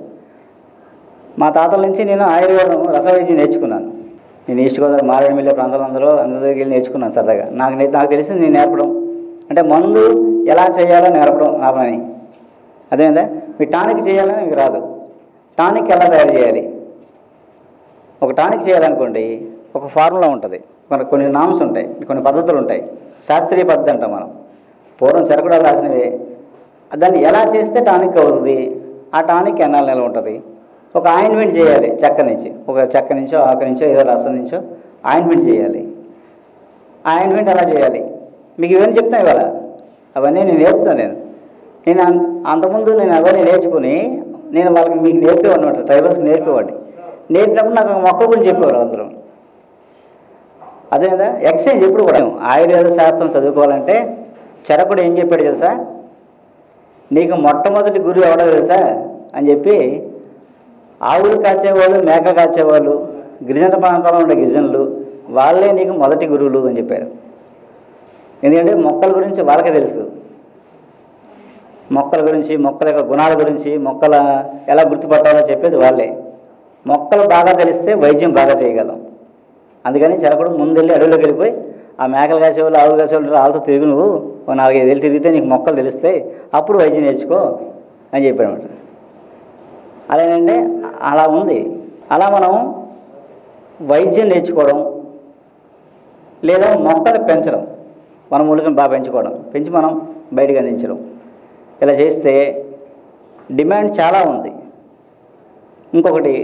మా తాతల నుంచి నేను ఆయుర్వేదం రసవైద్యం నేర్చుకున్నాను. నేను ఈస్ట్ గోదావరి మారేడుమిల్లె ప్రాంతాలు అందరూ అందరి దగ్గరికి వెళ్ళి నేర్చుకున్నాను సరదాగా. నాకు నాకు తెలిసింది నేను నేర్పడం. అంటే మందు ఎలా చేయాలో నేర్పడం నా పని. అదేందా మీ టానిక్ చేయాలని మీకు రాదు. టానిక్ ఎలా తయారు చేయాలి? ఒక టానిక్ చేయాలనుకోండి ఒక ఫార్ములా ఉంటుంది. మనకు కొన్ని నామ్స్ ఉంటాయి కొన్ని పద్ధతులు ఉంటాయి. శాస్త్రీయ పద్ధతి అంటాం మనం. పూర్వం చెరకుడాలు రాసినవి. దాన్ని ఎలా చేస్తే టానిక్ అవుతుంది? ఆ టానిక్ ఎన్నాల నెల ఉంటుంది? ఒక ఆయింట్మెంట్ చేయాలి చెక్క నుంచి. ఒక చెక్క నుంచో ఆకు నుంచో ఏదో రసం నుంచో ఆయింట్మెంట్ చేయాలి. ఆయింట్మెంట్ ఎలా చేయాలి? మీకు ఇవన్నీ చెప్తాను ఇవాళ. అవన్నీ నేను నేర్పుతాను నేను. నేను అంత అంతకుముందు నేను అవన్నీ నేర్చుకుని నేను వాళ్ళకి మీకు నేర్పేవాడిని ట్రైబల్స్కి నేర్పేవాడిని. నేర్పినప్పుడు నాకు మొక్క గురించి చెప్పేవారు అందరూ. అదే కదా ఎక్సైజ్ ఎప్పుడు కూడా ఆయుర్వేద శాస్త్రం చదువుకోవాలంటే చరకుడు ఏం చెప్పాడు తెలుసా? నీకు మొట్టమొదటి గురువు ఎవడో తెలుసా? అని చెప్పి ఆవులు కాచేవాళ్ళు మేక కాచేవాళ్ళు గిరిజన ప్రాంతాల్లో ఉండే గిరిజనులు వాళ్ళే నీకు మొదటి గురువులు అని చెప్పారు ఎందుకంటే మొక్కల గురించి వాళ్ళకే తెలుసు. మొక్కల గురించి మొక్కల యొక్క గుణాల గురించి మొక్కల ఎలా గుర్తుపట్టాలో చెప్పేది వాళ్ళే. మొక్కలు బాగా తెలిస్తే వైద్యం బాగా చేయగలం. అందుకని చెరకుడు ముందెళ్ళి అడవిలోకి వెళ్ళిపోయి ఆ మేకలు కాసేవాళ్ళు ఆవులు కాసేవాళ్ళు వాళ్ళతో తిరుగు నువ్వు ఓ నాలుగైదేళ్ళు తిరిగితే నీకు మొక్కలు తెలుస్తాయి అప్పుడు వైద్యం నేర్చుకో అని చెప్పాడు అనమాట అలా ఉంది. అలా మనం వైద్యం నేర్చుకోవడం లేదా మొక్కలు పెంచడం మన మూలికను బాగా పెంచుకోవడం పెంచి మనం బయటకు అందించడం. ఇలా చేస్తే డిమాండ్ చాలా ఉంది. ఇంకొకటి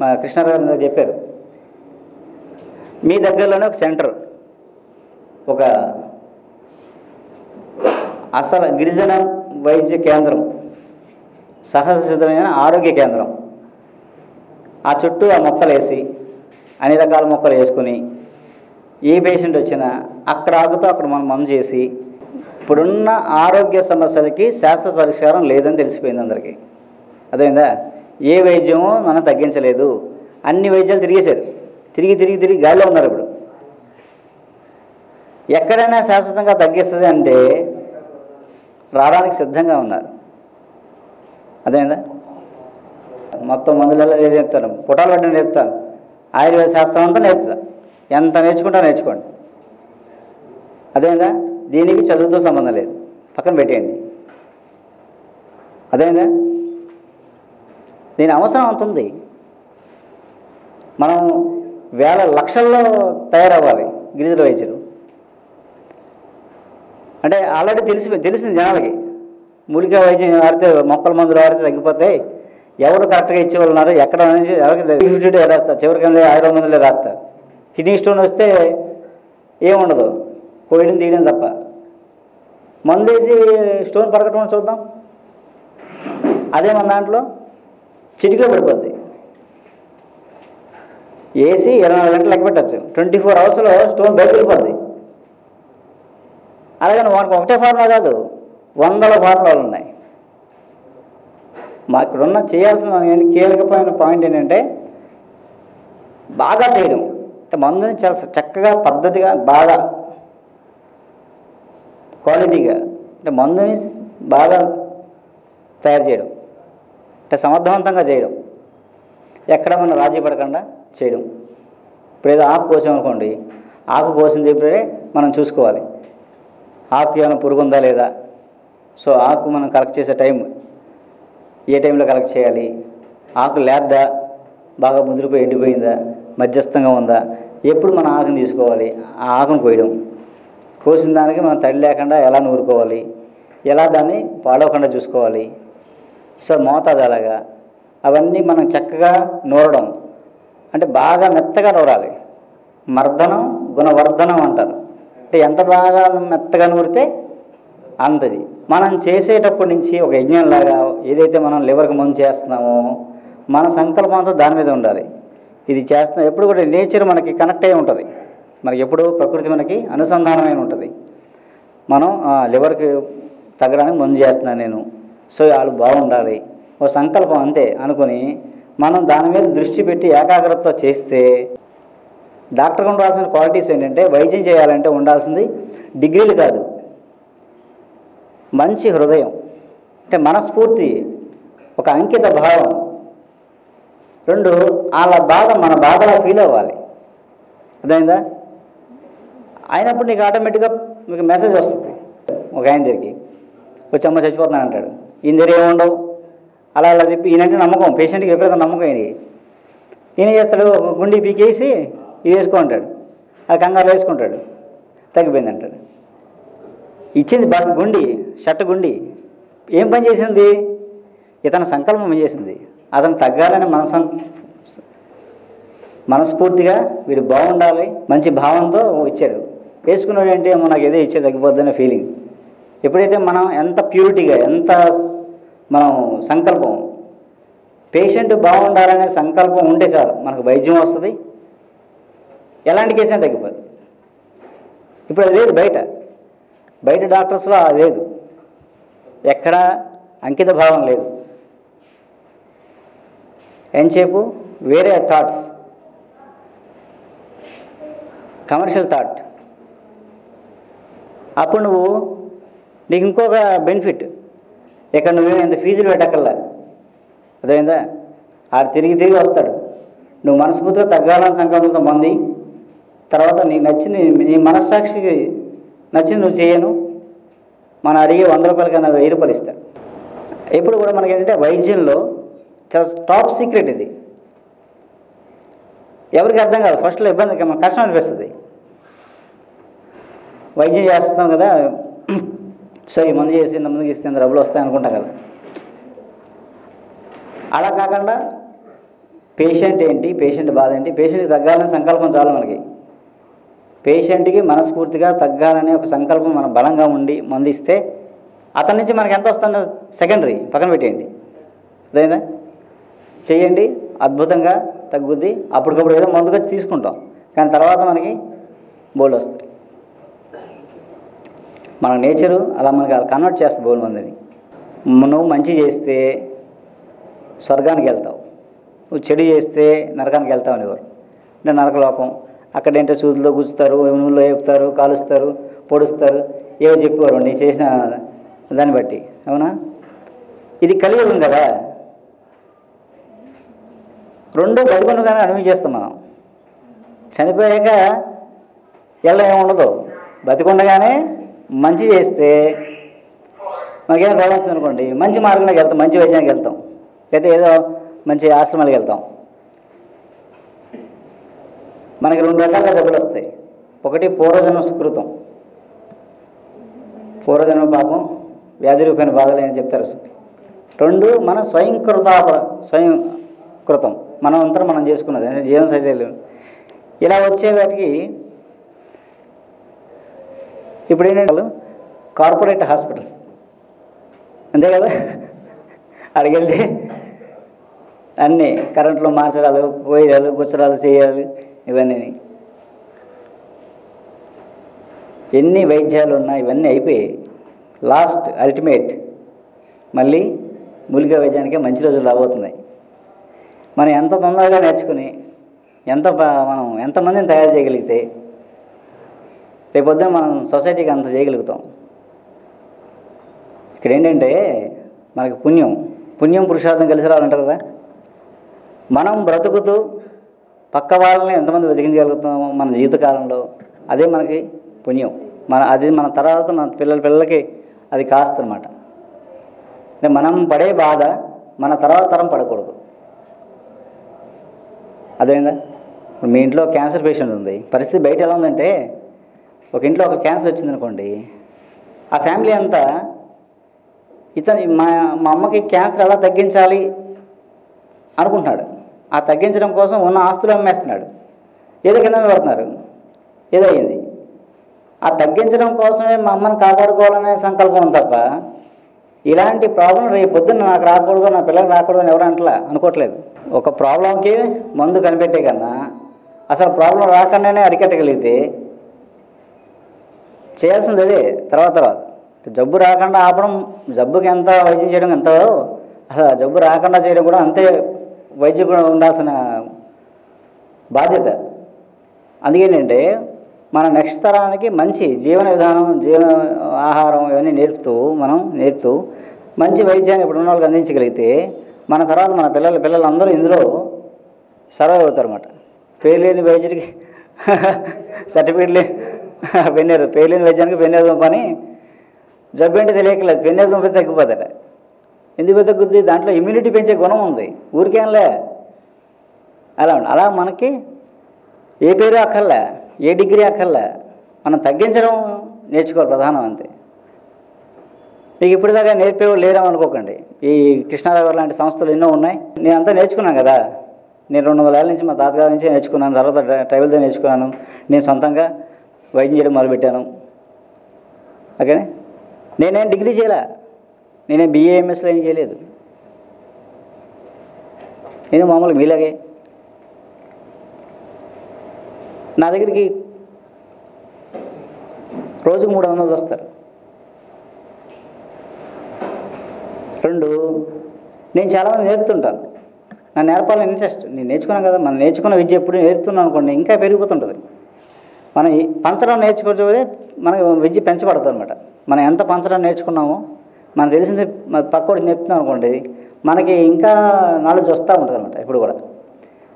మా కృష్ణారావు గారు చెప్పారు మీ దగ్గరలోనే ఒక సెంటర్ ఒక అసలు గిరిజన వైద్య కేంద్రం సహజ సిద్ధమైన ఆరోగ్య కేంద్రం. ఆ చుట్టూ ఆ మొక్కలు వేసి అన్ని రకాల మొక్కలు వేసుకుని ఏ పేషెంట్ వచ్చినా అక్కడ ఆగుతూ అక్కడ మనం మందు చేసి ఇప్పుడున్న ఆరోగ్య సమస్యలకి శాశ్వత పరిష్కారం లేదని తెలిసిపోయింది అందరికీ. అదేందా ఏ వైద్యమో మనం తగ్గించలేదు. అన్ని వైద్యాలు తిరిగేశారు. తిరిగి తిరిగి తిరిగి గాలిలో ఉన్నారు ఇప్పుడు. ఎక్కడైనా శాశ్వతంగా తగ్గిస్తుంది అంటే రావడానికి సిద్ధంగా ఉన్నారు. అదేందా? మొత్తం మందులలో ఏది చెప్తాను పుటాలు పడ్డ నేర్పుతాను ఆయుర్వేద శాస్త్రం అంతా నేర్పుతా. ఎంత నేర్చుకుంటా నేర్చుకోండి. అదేందా? దీనికి చదువుతో సంబంధం లేదు. పక్కన పెట్టేయండి. అదేందా? దీని అవసరం అంత ఉంది మనం వేల లక్షల్లో తయారవ్వాలి గిరిజన వైద్యులు. అంటే ఆల్రెడీ తెలిసి తెలిసింది జనాలకి. మూలిక వైద్యం వాడితే మొక్కల మందులు వాడితే తగ్గిపోతాయి ఎవరు కరెక్ట్గా ఇచ్చేవాళ్ళు ఉన్నారు ఎక్కడ ఎవరికి ఫిఫ్టీ రాస్తారు? చివరికి ఏం ఆయుర్వేద మందులే రాస్తారు. కిడ్నీ స్టోన్ వస్తే ఏముండదు? కోయడం తీయడం తప్ప. మందు వేసి స్టోన్ పడకటం చూద్దాం. అదే మన దాంట్లో చిటికలో పడిపోద్ది. ఏసీ ఇరవై నాలుగు గంటలు లెక్క పెట్టచ్చు ట్వంటీ ఫోర్ అవర్స్లో స్టోన్ బయటకు వెళ్ళిపోద్ది అలాగని వానికి ఒకటే ఫార్ములా కాదు వందల ఫార్ములాలు ఉన్నాయి. మా ఇక్కడున్న చేయాల్సిన ఏంటి కీలకమైన పాయింట్ ఏంటంటే బాగా చేయడం. అంటే మందుని చాలా చక్కగా పద్ధతిగా బాగా క్వాలిటీగా అంటే మందుని బాగా తయారు చేయడం. అంటే సమర్థవంతంగా చేయడం. ఎక్కడ మనం రాజీ పడకుండా చేయడం. ఇప్పుడు ఏదో ఆకు కోసామనుకోండి ఆకు కోసింది చెప్పే మనం చూసుకోవాలి. ఆకు ఏమైనా పురుగు ఉందా లేదా? సో ఆకు మనం కలెక్ట్ చేసే టైం ఏ టైంలో కలెక్ట్ చేయాలి? ఆకు లేద్దా? బాగా ముదిరిపోయి ఎండిపోయిందా? మధ్యస్థంగా ఉందా? ఎప్పుడు మన ఆకుని తీసుకోవాలి? ఆ ఆకును కోయడం. కోసిన దానికి మనం తడి లేకుండా ఎలా నూరుకోవాలి? ఎలా దాన్ని పాడవకుండా చూసుకోవాలి? సో మోతాదు అలాగా అవన్నీ మనం చక్కగా నూరడం. అంటే బాగా మెత్తగా నూరాలి. మర్దనం గుణవర్ధనం అంటారు. అంటే ఎంత బాగా మెత్తగా నూరితే అంతది. మనం చేసేటప్పటి నుంచి ఒక యజ్ఞంలాగా ఏదైతే మనం లివర్కి ముందు చేస్తున్నామో మన సంకల్పంతో దాని మీద ఉండాలి. ఇది చేస్తున్న ఎప్పుడు కూడా నేచర్ మనకి కనెక్ట్ అయి ఉంటుంది. మనకి ఎప్పుడు ప్రకృతి మనకి అనుసంధానమై ఉంటుంది. మనం ఆ, లివర్కి తగ్గడానికి ముందు చేస్తున్నాను నేను. సో వాళ్ళు బాగుండాలి. ఓ సంకల్పం అంతే అనుకుని మనం దాని మీద దృష్టి పెట్టి ఏకాగ్రతతో చేస్తే డాక్టర్ ఉండాల్సిన క్వాలిటీస్ ఏంటంటే వైద్యం చేయాలంటే ఉండాల్సింది డిగ్రీలు కాదు. మంచి హృదయం అంటే మనస్ఫూర్తి ఒక అంకిత భావం. రెండు వాళ్ళ బాధ మన బాధలా ఫీల్ అవ్వాలి. అర్థమైందా? అయినప్పుడు నీకు ఆటోమేటిక్గా మీకు మెసేజ్ వస్తుంది. ఒక ఆయన దగ్గరికి వచ్చి అమ్మ చచ్చిపోతున్నాను అంటాడు. ఈయన దగ్గర ఏముండవు? అలా అలా చెప్పి ఈయనంటే నమ్మకం పేషెంట్కి విపరీత నమ్మకం ఇది. ఈయన చేస్తాడు? గుండి పీకేసి ఇది వేసుకో అంటాడు. ఆ కంగారు వేసుకుంటాడు. తగ్గిపోయింది అంటాడు. ఇచ్చింది గుండి షర్ట్ గుండి. ఏం పని చేసింది? ఇతని సంకల్పం చేసింది? అతను తగ్గాలని మనసు మనస్ఫూర్తిగా వీడు బాగుండాలి మంచి భావంతో ఇచ్చాడు. వేసుకున్నాడు అంటే నాకు ఏదో ఇచ్చాడు తగ్గిపోద్దనే ఫీలింగ్ ఎప్పుడైతే మనం ఎంత ప్యూరిటీగా ఎంత మనం సంకల్పం. పేషెంట్ బాగుండాలనే సంకల్పం ఉంటే చాలు మనకు వైద్యం వస్తుంది. ఎలాంటి కేసైనా తగ్గిపోతుంది ఇప్పుడు అది లేదు బయట. బయట డాక్టర్స్లో అది లేదు. ఎక్కడా అంకిత భావం లేదు. ఎంతసేపు? వేరే థాట్స్ కమర్షియల్ థాట్ అప్పుడు నువ్వు నీకు ఇంకొక బెనిఫిట్ ఇక్కడ నువ్వు ఎంత ఫీజులు పెట్టకల్లా అదేందా ఆడు తిరిగి తిరిగి వస్తాడు. నువ్వు మనస్ఫూర్తిగా తగ్గాలని సంకల్పంతో మంది. తర్వాత నీకు నచ్చింది నీ మనస్సాక్షికి నచ్చింది నువ్వు చేయను. మనం అడిగి వంద రూపాయల కన్నా వెయ్యి రూపాయలు ఇస్తాడు ఎప్పుడు కూడా మనకి ఏంటంటే వైద్యంలో చాలా టాప్ సీక్రెట్ ఇది. ఎవరికి అర్థం కాదు. ఫస్ట్లో ఇబ్బంది కష్టం అనిపిస్తుంది. వైద్యం చేస్తున్నాం కదా. సో ఈ మందు చేసి ఇంతమందికి ఇస్తే డబ్బులు వస్తాయి అనుకుంటాం కదా. అలా కాకుండా పేషెంట్ ఏంటి పేషెంట్ బాధ ఏంటి పేషెంట్కి తగ్గాలని సంకల్పం చాలు మనకి. పేషెంట్కి మనస్ఫూర్తిగా తగ్గాలనే ఒక సంకల్పం మనం బలంగా ఉండి మందు ఇస్తే అతని నుంచి మనకి ఎంత వస్తుందో సెకండరీ పక్కన పెట్టేయండి. అదేనా చేయండి అద్భుతంగా తగ్గుద్ది అప్పటికప్పుడు ఏదో మందుగా తీసుకుంటాం. కానీ తర్వాత మనకి బోల్డ్ వస్తాయి. మన నేచరు అలా మనకి అలా కన్వర్ట్ చేస్తుంది భూమి మందిని. నువ్వు మంచి చేస్తే స్వర్గానికి వెళ్తావు. నువ్వు చెడు చేస్తే నరకానికి వెళ్తావు అనేవారు. అంటే నరకలోకం అక్కడ ఏంటో సూదులో గుచ్చుతారు నూనెలో వేపుతారు కాలుస్తారు పొడుస్తారు ఏవో చెప్పేవారు నీ చేసిన దాన్ని బట్టి. అవునా? ఇది కలియుగం కదా. రెండు బతుకుండగానే అనుభవించేస్తాం మనం. చనిపోయాక వెళ్ళ ఏమి ఉండదు. బతికుండగానే మంచి చేస్తే మనకేం ప్రాబ్లమ్స్ అనుకోండి మంచి మార్గంలోకి వెళ్తాం మంచి వైద్యానికి వెళ్తాం. లేదా ఏదో మంచి ఆశ్రమాలకు వెళ్తాం. మనకి రెండు రకాలుగా జబ్బులు వస్తాయి. ఒకటి పూర్వజన్మ సుకృతం. పూర్వజన్మ పాపం వ్యాధి రూపమైన బాధలు అని చెప్తారు రెండు మన స్వయంకృతాప స్వయం కృతం మనం అంతా మనం చేసుకున్నది జీవన శైలి ఇలా వచ్చే వాటికి ఇప్పుడు ఏంటంటే కార్పొరేట్ హాస్పిటల్స్. అంతే కదా? అడిగెళ్తే అన్నీ కరెంట్లో మార్చడాలు కోయడాలు గుచ్చడాలు చేయాలి ఇవన్నీ ఎన్ని వైద్యాలు ఉన్నా ఇవన్నీ అయిపోయాయి. Last ultimate. మళ్ళీ మూలికా వైద్యానికే మంచి రోజులు రాబోతున్నాయి. మనం ఎంత తొందరగా నేర్చుకుని ఎంత బా- మనం ఎంతమందిని తయారు చేయగలిగితే రేపొద్దున మనం సొసైటీకి అంత చేయగలుగుతాం. ఇక్కడ ఏంటంటే మనకి పుణ్యం పుణ్యం పురుషార్థం కలిసి రావాలంటారు కదా? మనం బ్రతుకుతూ పక్క వాళ్ళని ఎంతమంది వెతికించగలుగుతామో మన జీవితకాలంలో అదే మనకి పుణ్యం. మన అది మన తర్వాత మన పిల్లల పిల్లలకి అది కాస్తనమాట అంటే మనం పడే బాధ మన తర్వాత తరం పడకూడదు. అదేందా మీ ఇంట్లో క్యాన్సర్ పేషెంట్ ఉంది. పరిస్థితి బయట ఎలా ఉందంటే ఒక ఇంట్లో ఒక క్యాన్సర్ వచ్చిందనుకోండి ఆ ఫ్యామిలీ అంతా ఇతని మా మా అమ్మకి క్యాన్సర్ ఎలా తగ్గించాలి అనుకుంటున్నాడు. ఆ తగ్గించడం కోసం ఉన్న ఆస్తులు అమ్మేస్తున్నాడు. ఏదో కింద పడుతున్నారు. ఏదో అయింది ఆ తగ్గించడం కోసమే మా అమ్మని కాపాడుకోవాలనే సంకల్పం తప్ప ఇలాంటి ప్రాబ్లం రేపు పొద్దున్న నాకు రాకూడదు నా పిల్లలకు రాకూడదు అని ఎవరు అంటలా అనుకోవట్లేదు. ఒక ప్రాబ్లంకి మందు కనిపెట్టే కన్నా అసలు ప్రాబ్లం రాకుండానే అరికట్టగలిగితే చేయాల్సింది అదే తర్వాత తర్వాత. జబ్బు రాకుండా ఆపడం జబ్బుకి ఎంత వైద్యం చేయడం ఎంతో అసలు జబ్బు రాకుండా చేయడం కూడా అంతే వైద్యం కూడా ఉండాల్సిన బాధ్యత. అందుకేంటంటే మన నెక్స్ట్ తరానికి మంచి జీవన విధానం జీవన ఆహారం ఇవన్నీ నేర్పుతూ మనం నేర్పుతూ మంచి వైద్యాన్ని ఇప్పుడు ఉన్న వాళ్ళకి అందించగలిగితే మన తర్వాత మన పిల్లల పిల్లలందరూ ఇందులో సర్వైవ్ అవుతారు అనమాట పేరు లేని వైద్యుడికి సర్టిఫికేట్ లేని పెన్నేరు పేలిన వైద్యానికి పెన్నేరు దుంప జబ్బు జబ్బేంటి తెలియకలేదు పెన్నేరు దుంప తగ్గిపోతాడ ఎందుకు తగ్గుద్ది? దాంట్లో ఇమ్యూనిటీ పెంచే గుణం ఉంది. ఊరికేంలే అలా అలా మనకి ఏ పేరు అక్కర్లే ఏ డిగ్రీ అక్కర్లే. మనం తగ్గించడం నేర్చుకోవాలి ప్రధానం అంతే. మీకు ఇప్పుడు దాకా నేర్పేవాళ్ళు లేరా అనుకోకండి. ఈ కృష్ణారావు లాంటి సంస్థలు ఎన్నో ఉన్నాయి. నేను అంతా నేర్చుకున్నాను కదా. నేను రెండు వందల ఏళ్ళ నుంచి మా తాతగారి నుంచి నేర్చుకున్నాను. తర్వాత ట్రైబల్తో నేర్చుకున్నాను. నేను సొంతంగా వైద్యం చేయడం మొదలుపెట్టాను. ఓకేనా? నేనేం డిగ్రీ చేయలే? నేనేం బిఏఎంఎస్లో ఏం చేయలేదు. నేను మామూలుగా మీలాగే నా దగ్గరికి రోజుకు మూడు వందలు వస్తారు. రెండు నేను చాలామంది నేర్పుతుంటాను. నా నేర్పాలని ఇంట్రెస్ట్. నేను నేర్చుకున్నాను కదా మనం నేర్చుకున్న విద్య ఎప్పుడు నేర్పుతున్నాను అనుకోండి ఇంకా పెరిగిపోతుంటుంది. మనం ఈ పంచడం నేర్చుకుంటే మనకి విద్య పెంచబడుతుంది అనమాట మనం ఎంత పంచడం నేర్చుకున్నామో మనకు తెలిసింది పక్కోటి నేర్పుతున్నాం అనుకోండి మనకి ఇంకా నాలెడ్జ్ వస్తూ ఉంటుంది అనమాట ఇప్పుడు కూడా.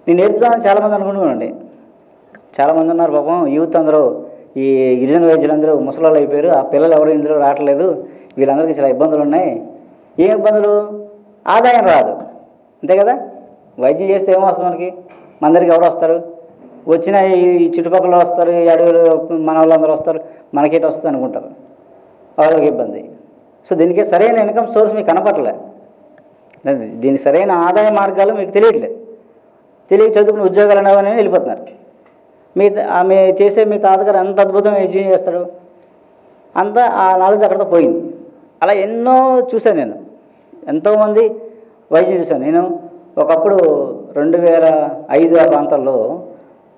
నేను నేర్పుతానని చాలామంది అనుకుంటున్నానండి చాలామంది ఉన్నారు పాపం యూత్ అందరూ ఈ గిరిజన వైద్యులందరూ ముసలాళ్ళు అయిపోయారు ఆ పిల్లలు ఎవరు ఇందులో రావట్లేదు వీళ్ళందరికీ చాలా ఇబ్బందులు ఉన్నాయి. ఏం ఇబ్బందులు? ఆదాయం రాదు. అంతే కదా? వైద్యం చేస్తే ఏమొస్తుంది మనకి? మన దగ్గరికి ఎవరు వస్తారు? వచ్చిన ఈ చుట్టుపక్కల వస్తారు ఈ అడవులు మన వాళ్ళందరూ వస్తారు మనకేట వస్తుంది అనుకుంటారు. వాళ్ళకి ఇబ్బంది. సో దీనికి సరైన ఇన్కమ్ సోర్స్ మీకు కనపడలే. దీనికి సరైన ఆదాయ మార్గాలు మీకు తెలియట్లేదు తెలియ చదువుకుని ఉద్యోగాలు అనేవని వెళ్ళిపోతున్నారు. మీ ఆమె చేసే మీ తాతగారు ఎంత అద్భుతం విజయం చేస్తాడు. అంతా ఆ నాలెడ్జ్ అక్కడితో పోయింది. అలా ఎన్నో చూశాను నేను. ఎంతోమంది వైద్యం చూశాను. నేను ఒకప్పుడు రెండు వేల ఐదు ఆ ప్రాంతాల్లో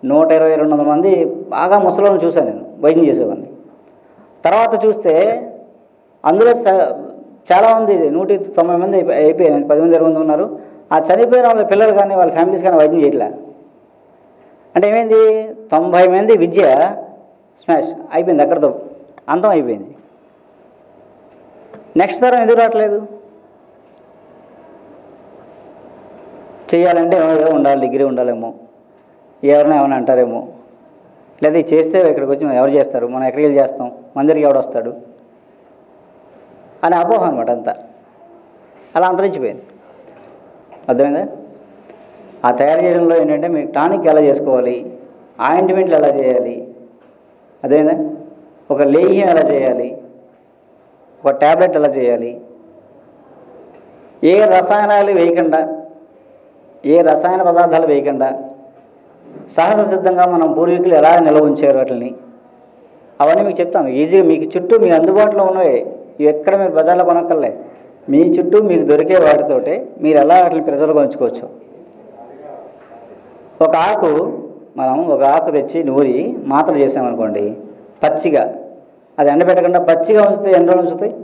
నూట ఇరవై రెండు వందల మంది బాగా ముసలోళ్ళని చూశాను నేను వైద్యం చేసేవాడిని. తర్వాత చూస్తే అందులో చాలామంది నూటి తొంభై మంది అయిపో- అయిపోయారు పది మంది ఇరవై మంది ఉన్నారు. ఆ చనిపోయిన వాళ్ళ పిల్లలు కానీ వాళ్ళ ఫ్యామిలీస్ కానీ వైద్యం చేయట్లే. అంటే ఏమైంది? తొంభై మంది విద్య స్మాష్ అయిపోయింది అక్కడితో అంతం అయిపోయింది. నెక్స్ట్ తరం ఎందుకు రావట్లేదు? చేయాలంటే ఏదో ఉండాలి డిగ్రీ ఉండాలేమో. ఎవరైనా ఏమైనా అంటారేమో. లేదా ఇది చేస్తే ఇక్కడికి వచ్చి ఎవరు చేస్తారు? మనం ఎక్కడికి వెళ్ళి చేస్తాం? మందిరికి ఎవడు వస్తాడు? అనే అపోహ అనమాట అంతా. అలా అంతరించిపోయింది అర్థమైందా? ఆ తయారు చేయడంలో ఏంటంటే మీకు టానిక్ ఎలా చేసుకోవాలి? ఆయింట్మెంట్లు ఎలా చేయాలి? అదేనా ఒక లేహ్యం ఎలా చేయాలి? ఒక ట్యాబ్లెట్ ఎలా చేయాలి? ఏ రసాయనాలు వేయకుండా ఏ రసాయన పదార్థాలు వేయకుండా సహజ సిద్ధంగా మనం పూర్వీకులు ఎలా నిల్వ ఉంచారు వాటిని అవన్నీ మీకు చెప్తాం. ఈజీగా మీకు చుట్టూ మీ అందుబాటులో ఉన్నవి. ఇవి ఎక్కడ మీరు బజార్లో కొనక్కర్లే. మీ చుట్టూ మీకు దొరికే వాటితోటే మీరు ఎలా వాటిని ప్రిజర్వ్గా ఉంచుకోవచ్చు ఒక ఆకు మనం ఒక ఆకు తెచ్చి నూరి మాత్రలు చేసామనుకోండి పచ్చిగా. అది ఎండబెట్టకుండా పచ్చిగా ఉంచితే ఎన్ని రోజులు ఉంచుతాయి?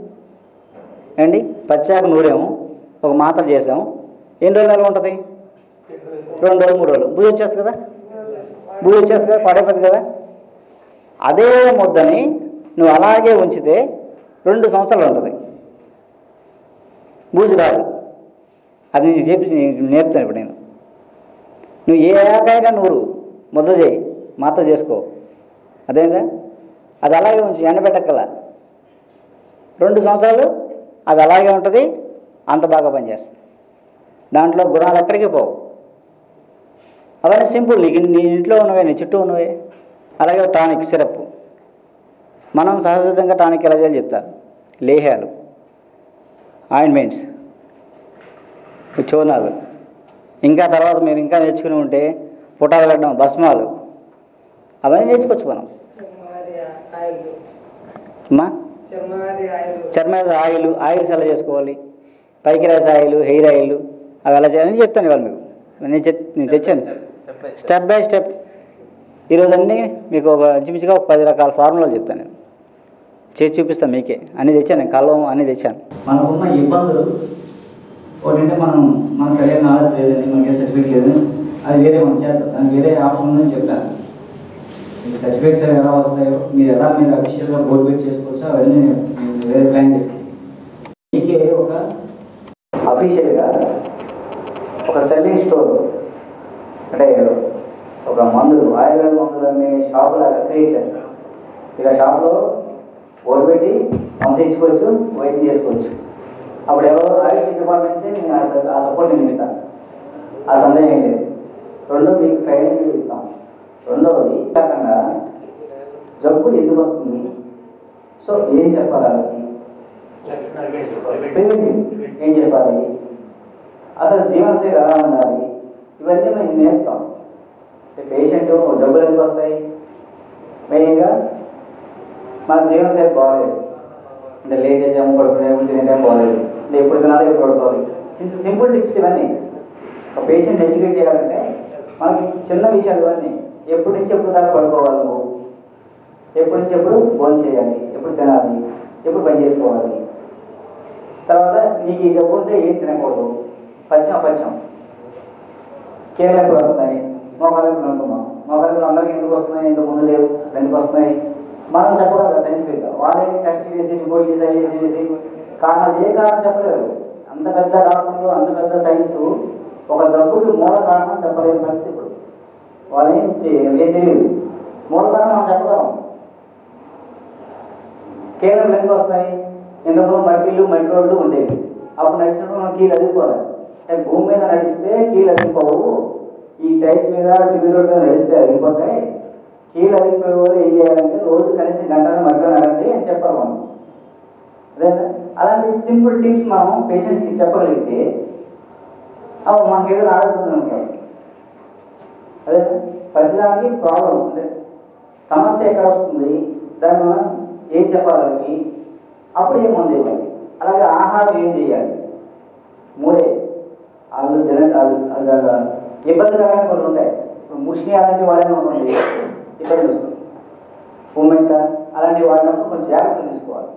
ఏండి పచ్చి ఆకు నూరాము ఒక మాత్ర చేసాము. ఎన్ని రోజులు నెల ఉంటుంది? రెండు రోజులు మూడు రోజులు. పూజ వచ్చేస్తుంది కదా? బూజు వచ్చేస్తుంది కదా పాడైపోతుంది కదా. అదే ముద్దని నువ్వు అలాగే ఉంచితే రెండు సంవత్సరాలు ఉంటుంది. బూజు రాదు అది నేను చెప్పి నేర్పుతాను ఇప్పుడు నేను. నువ్వు ఏ ఆకైనా నూరు ముద్ద చేయి మాత్ర చేసుకో. అదేందా అది అలాగే ఉంచు ఎండబెట్టక్కల రెండు సంవత్సరాలు అది అలాగే ఉంటుంది అంత బాగా పనిచేస్తుంది. దాంట్లో గుణాలు ఎక్కడికి పోవు. అవన్నీ సింపుల్. నీకు నీ ఇంట్లో ఉన్నవే నీ చుట్టూ ఉన్నవే. అలాగే టానిక్ సిరప్. మనం సహజంగా టానిక్ ఎలా చేయాలో చెప్తారు లేహ్యాలు ఆయింట్మెంట్స్ చూర్ణాలు ఇంకా తర్వాత మీరు ఇంకా నేర్చుకుని ఉంటే పుటాలు పెట్టడం భస్మాలు. అవన్నీ నేర్చుకోవచ్చు మనం. అమ్మా?
చర్మవ్యాధి ఆయిల్.
చర్మ ఆయిల్ ఆయిల్స్ ఎలా చేసుకోవాలి? పైకి రాసే ఆయిల్ హెయిర్ ఆయిల్ అవి ఎలా చేయాలని చెప్తాను ఇవాళ మీకు. నేను చెప్ నేను తెచ్చాను. స్టెప్ బై స్టెప్ ఈరోజు అన్నీ మీకు ఒక ఇంచుమించుగా ఒక పది రకాల ఫార్ములాలు చెప్తాను నేను. చేసి చూపిస్తాను మీకే. అన్నీ తెచ్చాను నేను కళ్ళం అన్నీ తెచ్చాను. మనకున్న ఇబ్బందులు ఒకటంటే మనం మన సరైన నాలెడ్జ్ లేదని మనకి సర్టిఫికేట్ లేదని అది వేరే మన చేత దానికి వేరే ఆప్షన్ ఉందని చెప్పాను. మీకు సర్టిఫికేట్స్ ఎలా వస్తాయో మీరు ఎలా మీరు అఫీషియల్గా బోర్డు పెట్టి చేసుకోవచ్చో అవన్నీ నేను వేరే ప్లాన్ చేశాను మీకే ఒక అఫీషియల్గా ఒక సెల్లింగ్ స్టోర్ అంటే ఒక మందులు ఆయుర్వేద మందులు అనే షాపు లాగా క్రియేట్ చేస్తారు ఇక షాప్లో బోర్డు పెట్టి మందు ఇచ్చుకోవచ్చు వైద్యం చేసుకోవచ్చు. అప్పుడు ఎవరో ఆయుష్ డిపార్ట్మెంట్ నుంచి నేను ఆ సపోర్ట్ నేను ఇస్తాను. ఆ సందేహం ఏం లేదు. రెండు మీకు ట్రైనింగ్ ఇస్తాం రెండవది కాకుండా జబ్బు ఎందుకు వస్తుంది? సో ఏం చెప్పాలి ఏం చెప్పాలి? అసలు జీవనశైలి ఎలా ఉండాలి? ఇవన్నీ మేము నేర్పుతాం. అంటే పేషెంట్ జబ్బులు ఎందుకు వస్తాయి మెయిన్గా మన జీవనశైలి బాగలేదు అంటే లేచేసాము పడుకునేము తినేటేం బాగలేదు అంటే ఎప్పుడు తినాలి ఎప్పుడు పడుకోవాలి. చిన్న సింపుల్ టిప్స్ ఇవన్నీ. ఒక పేషెంట్ ఎడ్యుకేట్ చేయాలంటే మనకి చిన్న విషయాలు ఇవన్నీ. ఎప్పటి నుంచి ఎప్పుడు దాకా పడుకోవాలి నువ్వు? ఎప్పటి నుంచి ఎప్పుడు భోజనం చేయాలి? ఎప్పుడు తినాలి? ఎప్పుడు పని చేసుకోవాలి? తర్వాత నీకు ఈ జబ్బు ఉంటే ఏం తినకూడదు? పచ్చం పచ్చం కేరళ ఎప్పుడు వస్తున్నాయి మోకాలు ఎప్పుడు అనుకున్నాం మోకాలు ఎప్పుడు అందరికి ఎందుకు వస్తున్నాయి? ఎందుకు ముందు లేవు? ఎందుకు వస్తున్నాయి? మనం చెప్పడం సైంటిఫిక్గా వాళ్ళని టెస్ట్ చేసి రిపోర్ట్ చేసి అవి చేసి చేసి. కారణాలు ఏ కారణం చెప్పలేరు అంత పెద్ద డాక్టర్లు అంత పెద్ద సైన్స్ ఒక జబ్బుకి మూల కారణం చెప్పలేని పరిస్థితి ఇప్పుడు. వాళ్ళు ఏం ఏం తెలియదు. మూల కారణం మనం చెప్పగలం. కేవలం ఎందుకు వస్తాయి ఇంతకుముందు మట్టిళ్ళు మట్టి రోడ్లు ఉండేవి అప్పుడు నడిచినప్పుడు మనం కీలు అదిగిపోలేదు అంటే భూమి మీద నడిస్తే కీలు అదిగిపోవు ఈ టైల్స్ మీద సిమెంట్ రోడ్ మీద నడిస్తే అదిగిపోతాయి కీలు అరిగిపోయే వాళ్ళు ఏం చేయాలంటే రోజు కనీసం గంటలు మట్టిలో నడండి అని చెప్పాలి మనం అదేనా? అలాంటి సింపుల్ టిప్స్ మనం పేషెంట్స్కి చెప్పగలిగితే అవి మనకేదో ఆలోచన అనుకోవాలి అదే ప్రతిదానికి ప్రాబ్లం అంటే సమస్య ఎక్కడ వస్తుంది? దాన్ని మనం ఏం చెప్పాలని? అప్పుడు ఏం మందు ఇవ్వాలి? అలాగే ఆహారం ఏం చేయాలి? మూడే వాళ్ళు తిన ఇబ్బందికరమైన కొన్ని ఉంటాయి. ముషి అలాంటి అలాంటివి వాడేది అనుకోండి ఇబ్బంది వస్తుంది. ఉమ్మెంత అలాంటివి వాడినప్పుడు కొంచెం జాగ్రత్త తీసుకోవాలి.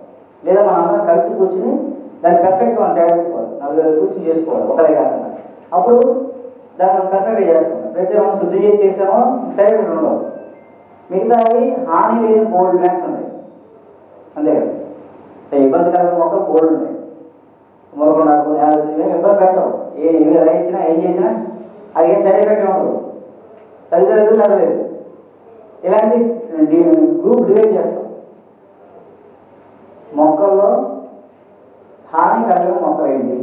లేదా మా అందరం కలిసి కూర్చుని దాన్ని పర్ఫెక్ట్గా మనం తయారు చేసుకోవాలి. నలుగురు కూర్చుని చేసుకోవాలి ఒకరే కాకుండా. అప్పుడు దాన్ని మనం పర్ఫెక్ట్గా చేస్తాం. ప్రతి మనం శుద్ధి చేసి చేసామో సైడ్ ఎఫెక్ట్ ఉండవు. మిగతావి హాని లేని బోల్డ్ బ్లాక్స్ ఉంటాయి. అంతే కదా? ఇబ్బందికరమైన మొక్కలు బోల్డ్ ఉంటాయి మొరకొండ కొన్ని ఆలోచన ఇబ్బంది పెట్టవు. ఏ ఏమి రైచినా ఏం చేసినా అది ఏం సైడ్ ఎఫెక్ట్ ఉండదు తల్లిదండ్రులు చదవలేదు ఇలాంటి గ్రూప్ డివైడ్ చేస్తాం. మొక్కల్లో హాని కలిగిన మొక్కలు ఏంటి?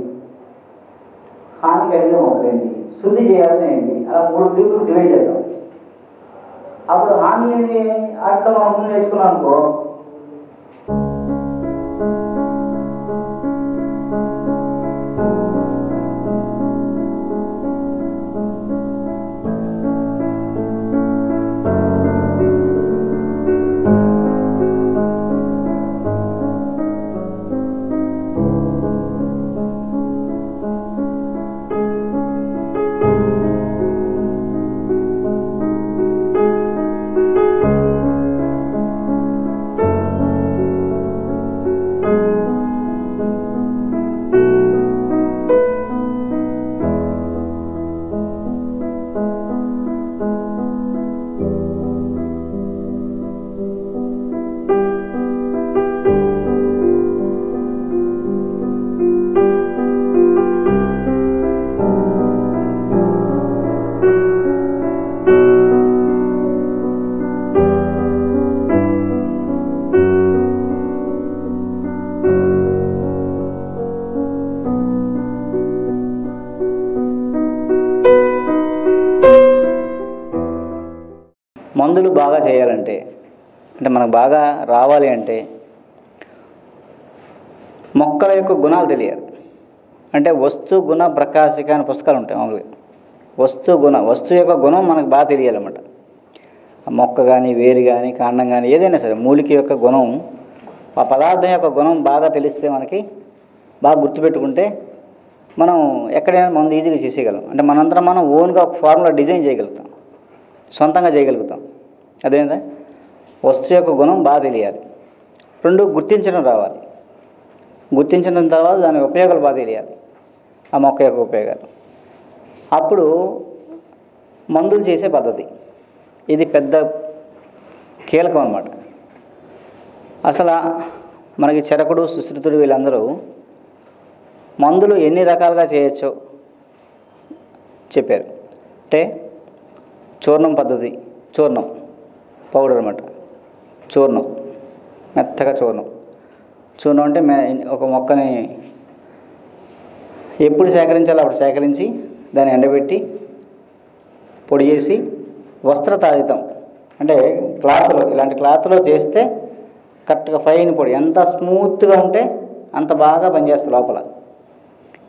హాని కలిగిన మొక్కలు ఏంటి? శుద్ధి చేయాల్సిన ఏంటి? అలా మూడు గ్రూపులు డివైడ్ చేద్దాం. అప్పుడు హాని లేని వాటితో మనం ముందు నేర్చుకున్నాం అనుకో మనకు బాగా రావాలి అంటే మొక్కల యొక్క గుణాలు తెలియాలి. అంటే వస్తు గుణ ప్రకాశిక అనే పుస్తకాలు ఉంటాయి మామూలుగా. వస్తు గుణ వస్తువు యొక్క గుణం మనకు బాగా తెలియాలన్నమాట. మొక్క కానీ వేరు కానీ కాండం కానీ ఏదైనా సరే మూలిక యొక్క గుణం ఆ పదార్థం యొక్క గుణం బాగా తెలిస్తే మనకి బాగా గుర్తుపెట్టుకుంటే మనం ఎక్కడైనా మనం ఈజీగా చేసేయగలం. అంటే మనందరం మనం ఓన్గా ఒక ఫార్ములా డిజైన్ చేయగలుగుతాం. సొంతంగా చేయగలుగుతాం. అదేందా వస్తువు యొక్క గుణం బాగా తెలియాలి. రెండు గుర్తించడం రావాలి. గుర్తించిన తర్వాత దాని ఉపయోగాలు బాగా తెలియాలి. ఆ మొక్క యొక్క ఉపయోగాలు. అప్పుడు మందులు చేసే పద్ధతి. ఇది పెద్ద కీలకం అన్నమాట. అసలు మనకి చెరకుడు సుశ్రుతుడు వీళ్ళందరూ మందులు ఎన్ని రకాలుగా చేయొచ్చో చెప్పారు. అంటే చూర్ణం పద్ధతి చూర్ణం పౌడర్ అనమాట చూర్ణం. మెత్తగా చూర్ణం. చూర్ణం అంటే మే ఒక మొక్కని ఎప్పుడు సేకరించాలో అప్పుడు సేకరించి దాన్ని ఎండబెట్టి పొడి చేసి వస్త్ర తాదితం అంటే క్లాత్లో ఇలాంటి క్లాత్లో చేస్తే కరెక్ట్గా ఫైన్ పొడి ఎంత స్మూత్గా ఉంటే అంత బాగా పనిచేస్తుంది లోపల.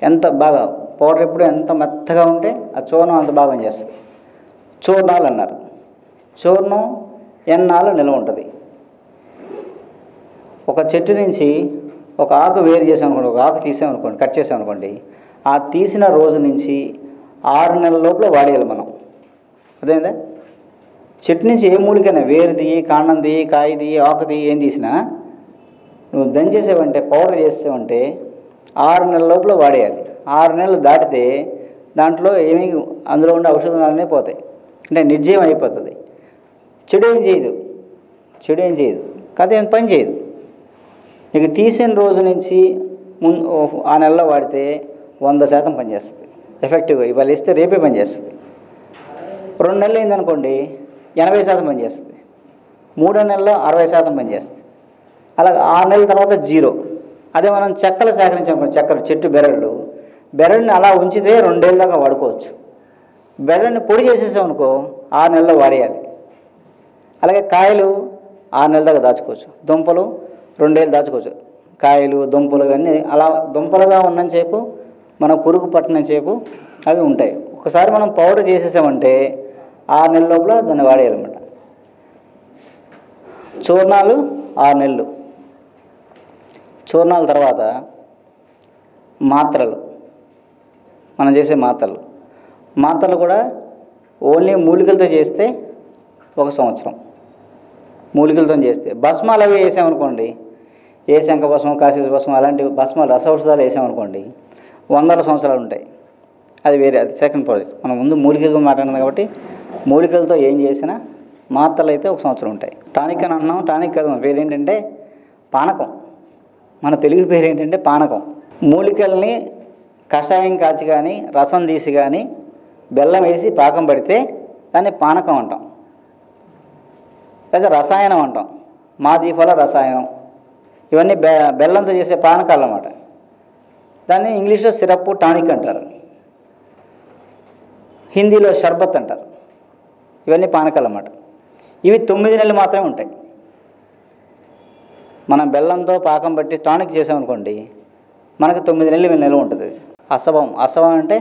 ఎంత బాగా పౌడర్ ఎప్పుడు ఎంత మెత్తగా ఉంటే ఆ చూర్ణం అంత బాగా పనిచేస్తుంది. చూర్ణాలు అన్నారు. చూర్ణం ఎన్నాళ్ళు నిల్వ ఉంటుంది? ఒక చెట్టు నుంచి ఒక ఆకు వేరు చేసాం అనుకోండి ఒక ఆకు తీసాం అనుకోండి కట్ చేసాం అనుకోండి ఆ తీసిన రోజు నుంచి ఆరు నెలల లోపల వాడేయాలి మనం. అదేందా చెట్టు నుంచి ఏ మూలికైనా వేరు తీయి కాండం తీయి కాయ తీయి ఆకు తీయి ఏం తీసినా నువ్వు దంచేసావంటే పౌడర్ చేసావంటే ఆరు నెలల లోపల వాడేయాలి. ఆరు నెలలు దాటితే దాంట్లో ఏమీ అందులో ఉండే ఔషధాలనే పోతాయి. అంటే నిర్జీవం అయిపోతుంది. చెడు ఏం చేయదు. చెడు ఏం చేయదు. కథ ఏం పని చేయదు. ఇక తీసిన రోజు నుంచి ముందు ఆ నెలలో వాడితే వంద శాతం పనిచేస్తుంది. ఎఫెక్టివ్గా ఇవాళ ఇస్తే రేపే పనిచేస్తుంది. రెండు నెలలు అయిందనుకోండి ఎనభై శాతం పనిచేస్తుంది. మూడో నెలలో అరవై శాతం పనిచేస్తుంది. అలాగే ఆరు నెలల తర్వాత జీరో. అదే మనం చెక్కలు సేకరించాం చెక్కలు చెట్టు బెరళ్ళు బెరడుని అలా ఉంచితే రెండేళ్ళ దాకా వాడుకోవచ్చు. బెరడుని పొడి చేసేసాం అనుకో ఆరు నెలల్లో వాడేయాలి. అలాగే కాయలు ఆరు నెలల దాకా దాచుకోవచ్చు. దుంపలు రెండేళ్ళు దాచుకోవచ్చు. కాయలు దుంపలు ఇవన్నీ అలా దుంపలుగా ఉన్నంతసేపు మన పురుగు పట్టినంతసేపు అవి ఉంటాయి. ఒకసారి మనం పౌడర్ చేసేసామంటే ఆరు నెలల లోపల దాన్ని వాడేయాలన్నమాట. చూర్ణాలు ఆరు నెలలు. చూర్ణాల తర్వాత మాత్రలు. మనం చేసే మాత్రలు. మాత్రలు కూడా ఓన్లీ మూలికలతో చేస్తే ఒక సంవత్సరం. మూలికలతో చేస్తే. భస్మాలు అవి వేసామనుకోండి ఏ శంఖ భస్మం కాశీస్ భస్మం అలాంటి భస్మ రసౌషధాలు వేసామనుకోండి వందల సంవత్సరాలు ఉంటాయి. అది వేరే అది సెకండ్ ప్రాజెక్ట్ మనం ముందు మూలికలు మాట్లాడినాం కాబట్టి మూలికలతో ఏం చేసినా మాత్రలు అయితే ఒక సంవత్సరం ఉంటాయి. టానిక్ అని అంటున్నాం టానిక్ కాదు మన పేరు ఏంటంటే పానకం. మన తెలుగు పేరు ఏంటంటే పానకం. మూలికల్ని కషాయం కాచి కానీ రసం తీసి కానీ బెల్లం వేసి పాకం పడితే దాన్ని పానకం అంటాం. లేదా రసాయనం అంటాం. దీపాల రసాయనం. ఇవన్నీ బె బెల్లంతో చేసే పానకాలు అన్నమాట దాన్ని ఇంగ్లీష్లో సిరప్ టానిక్ అంటారు. హిందీలో షర్బత్ అంటారు. ఇవన్నీ పానకాలు అన్నమాట ఇవి తొమ్మిది నెలలు మాత్రమే ఉంటాయి. మనం బెల్లంతో పాకం పట్టి టానిక్ చేసామనుకోండి మనకు తొమ్మిది నెలలు నిల్వ ఉంటుంది. అసవం అసవం అంటే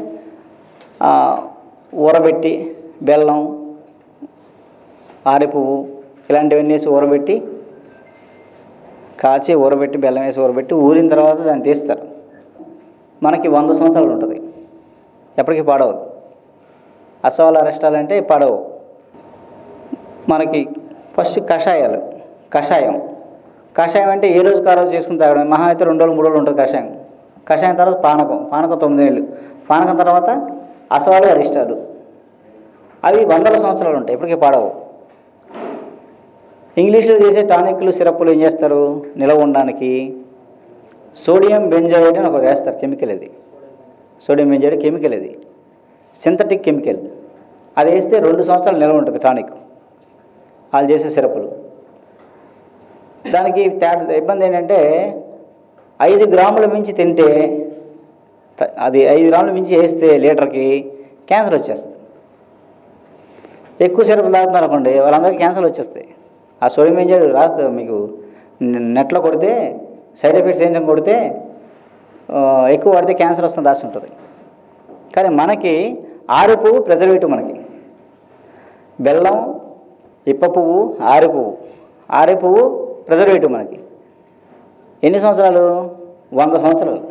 ఊరబెట్టి బెల్లం ఆరి పువ్వు ఇలాంటివన్నీ వేసి ఊరబెట్టి కాచి ఊరబెట్టి బెల్లం వేసి ఊరబెట్టి ఊరిన తర్వాత దాన్ని తీస్తారు. మనకి వంద సంవత్సరాలు ఉంటుంది. ఎప్పటికీ పాడవదు. అసవాల అరెస్టాలు అంటే పడవు. మనకి ఫస్ట్ కషాయాలు కషాయం. కషాయం అంటే ఏ రోజు కారోజు చేసుకుని తాగడం మహా అయితే రెండు రోజులు మూడు రోజులు ఉంటుంది కషాయం. కషాయం తర్వాత పానకం పానకం తొమ్మిది నెలలు. పానకం తర్వాత అసవాలు అరిష్టాలు. అవి వందల సంవత్సరాలు ఉంటాయి ఇప్పటికీ పాడవు. ఇంగ్లీష్లో చేసే టానిక్లు సిరప్లు ఏం చేస్తారు? నిలవ ఉండడానికి. సోడియం బెంజాయిడ్ అని ఒక వేస్తారు కెమికల్ ఇది సోడియం బెంజాయిడ్ కెమికల్ ఇది సింథటిక్ కెమికల్. అది వేస్తే రెండు సంవత్సరాలు నిలవ ఉంటుంది టానిక్. వాళ్ళు చేసే సిరప్లు దానికి తేడా ఇబ్బంది ఏంటంటే ఐదు గ్రాముల మించి తింటే అది ఐదు గ్రాముల మించి వేస్తే లీటర్కి క్యాన్సర్ వచ్చేస్తుంది. ఎక్కువ సిరప్ తాగుతున్నారు అనుకోండి వాళ్ళందరికీ క్యాన్సర్ వచ్చేస్తాయి. ఆ సోడియం ఏంజైడ్ రాస్తుంది మీకు. నెట్లో కొడితే సైడ్ ఎఫెక్ట్స్ ఏంటని కొడితే ఎక్కువ వాడితే క్యాన్సర్ వస్తుంది రాసి ఉంటుంది. కానీ మనకి ఆరు పువ్వు ప్రిజర్వేటివ్ మనకి. బెల్లం ఇప్ప పువ్వు ఆరి పువ్వు. ఆరి పువ్వు ప్రిజర్వేటివ్ మనకి. ఎన్ని సంవత్సరాలు? వంద సంవత్సరాలు.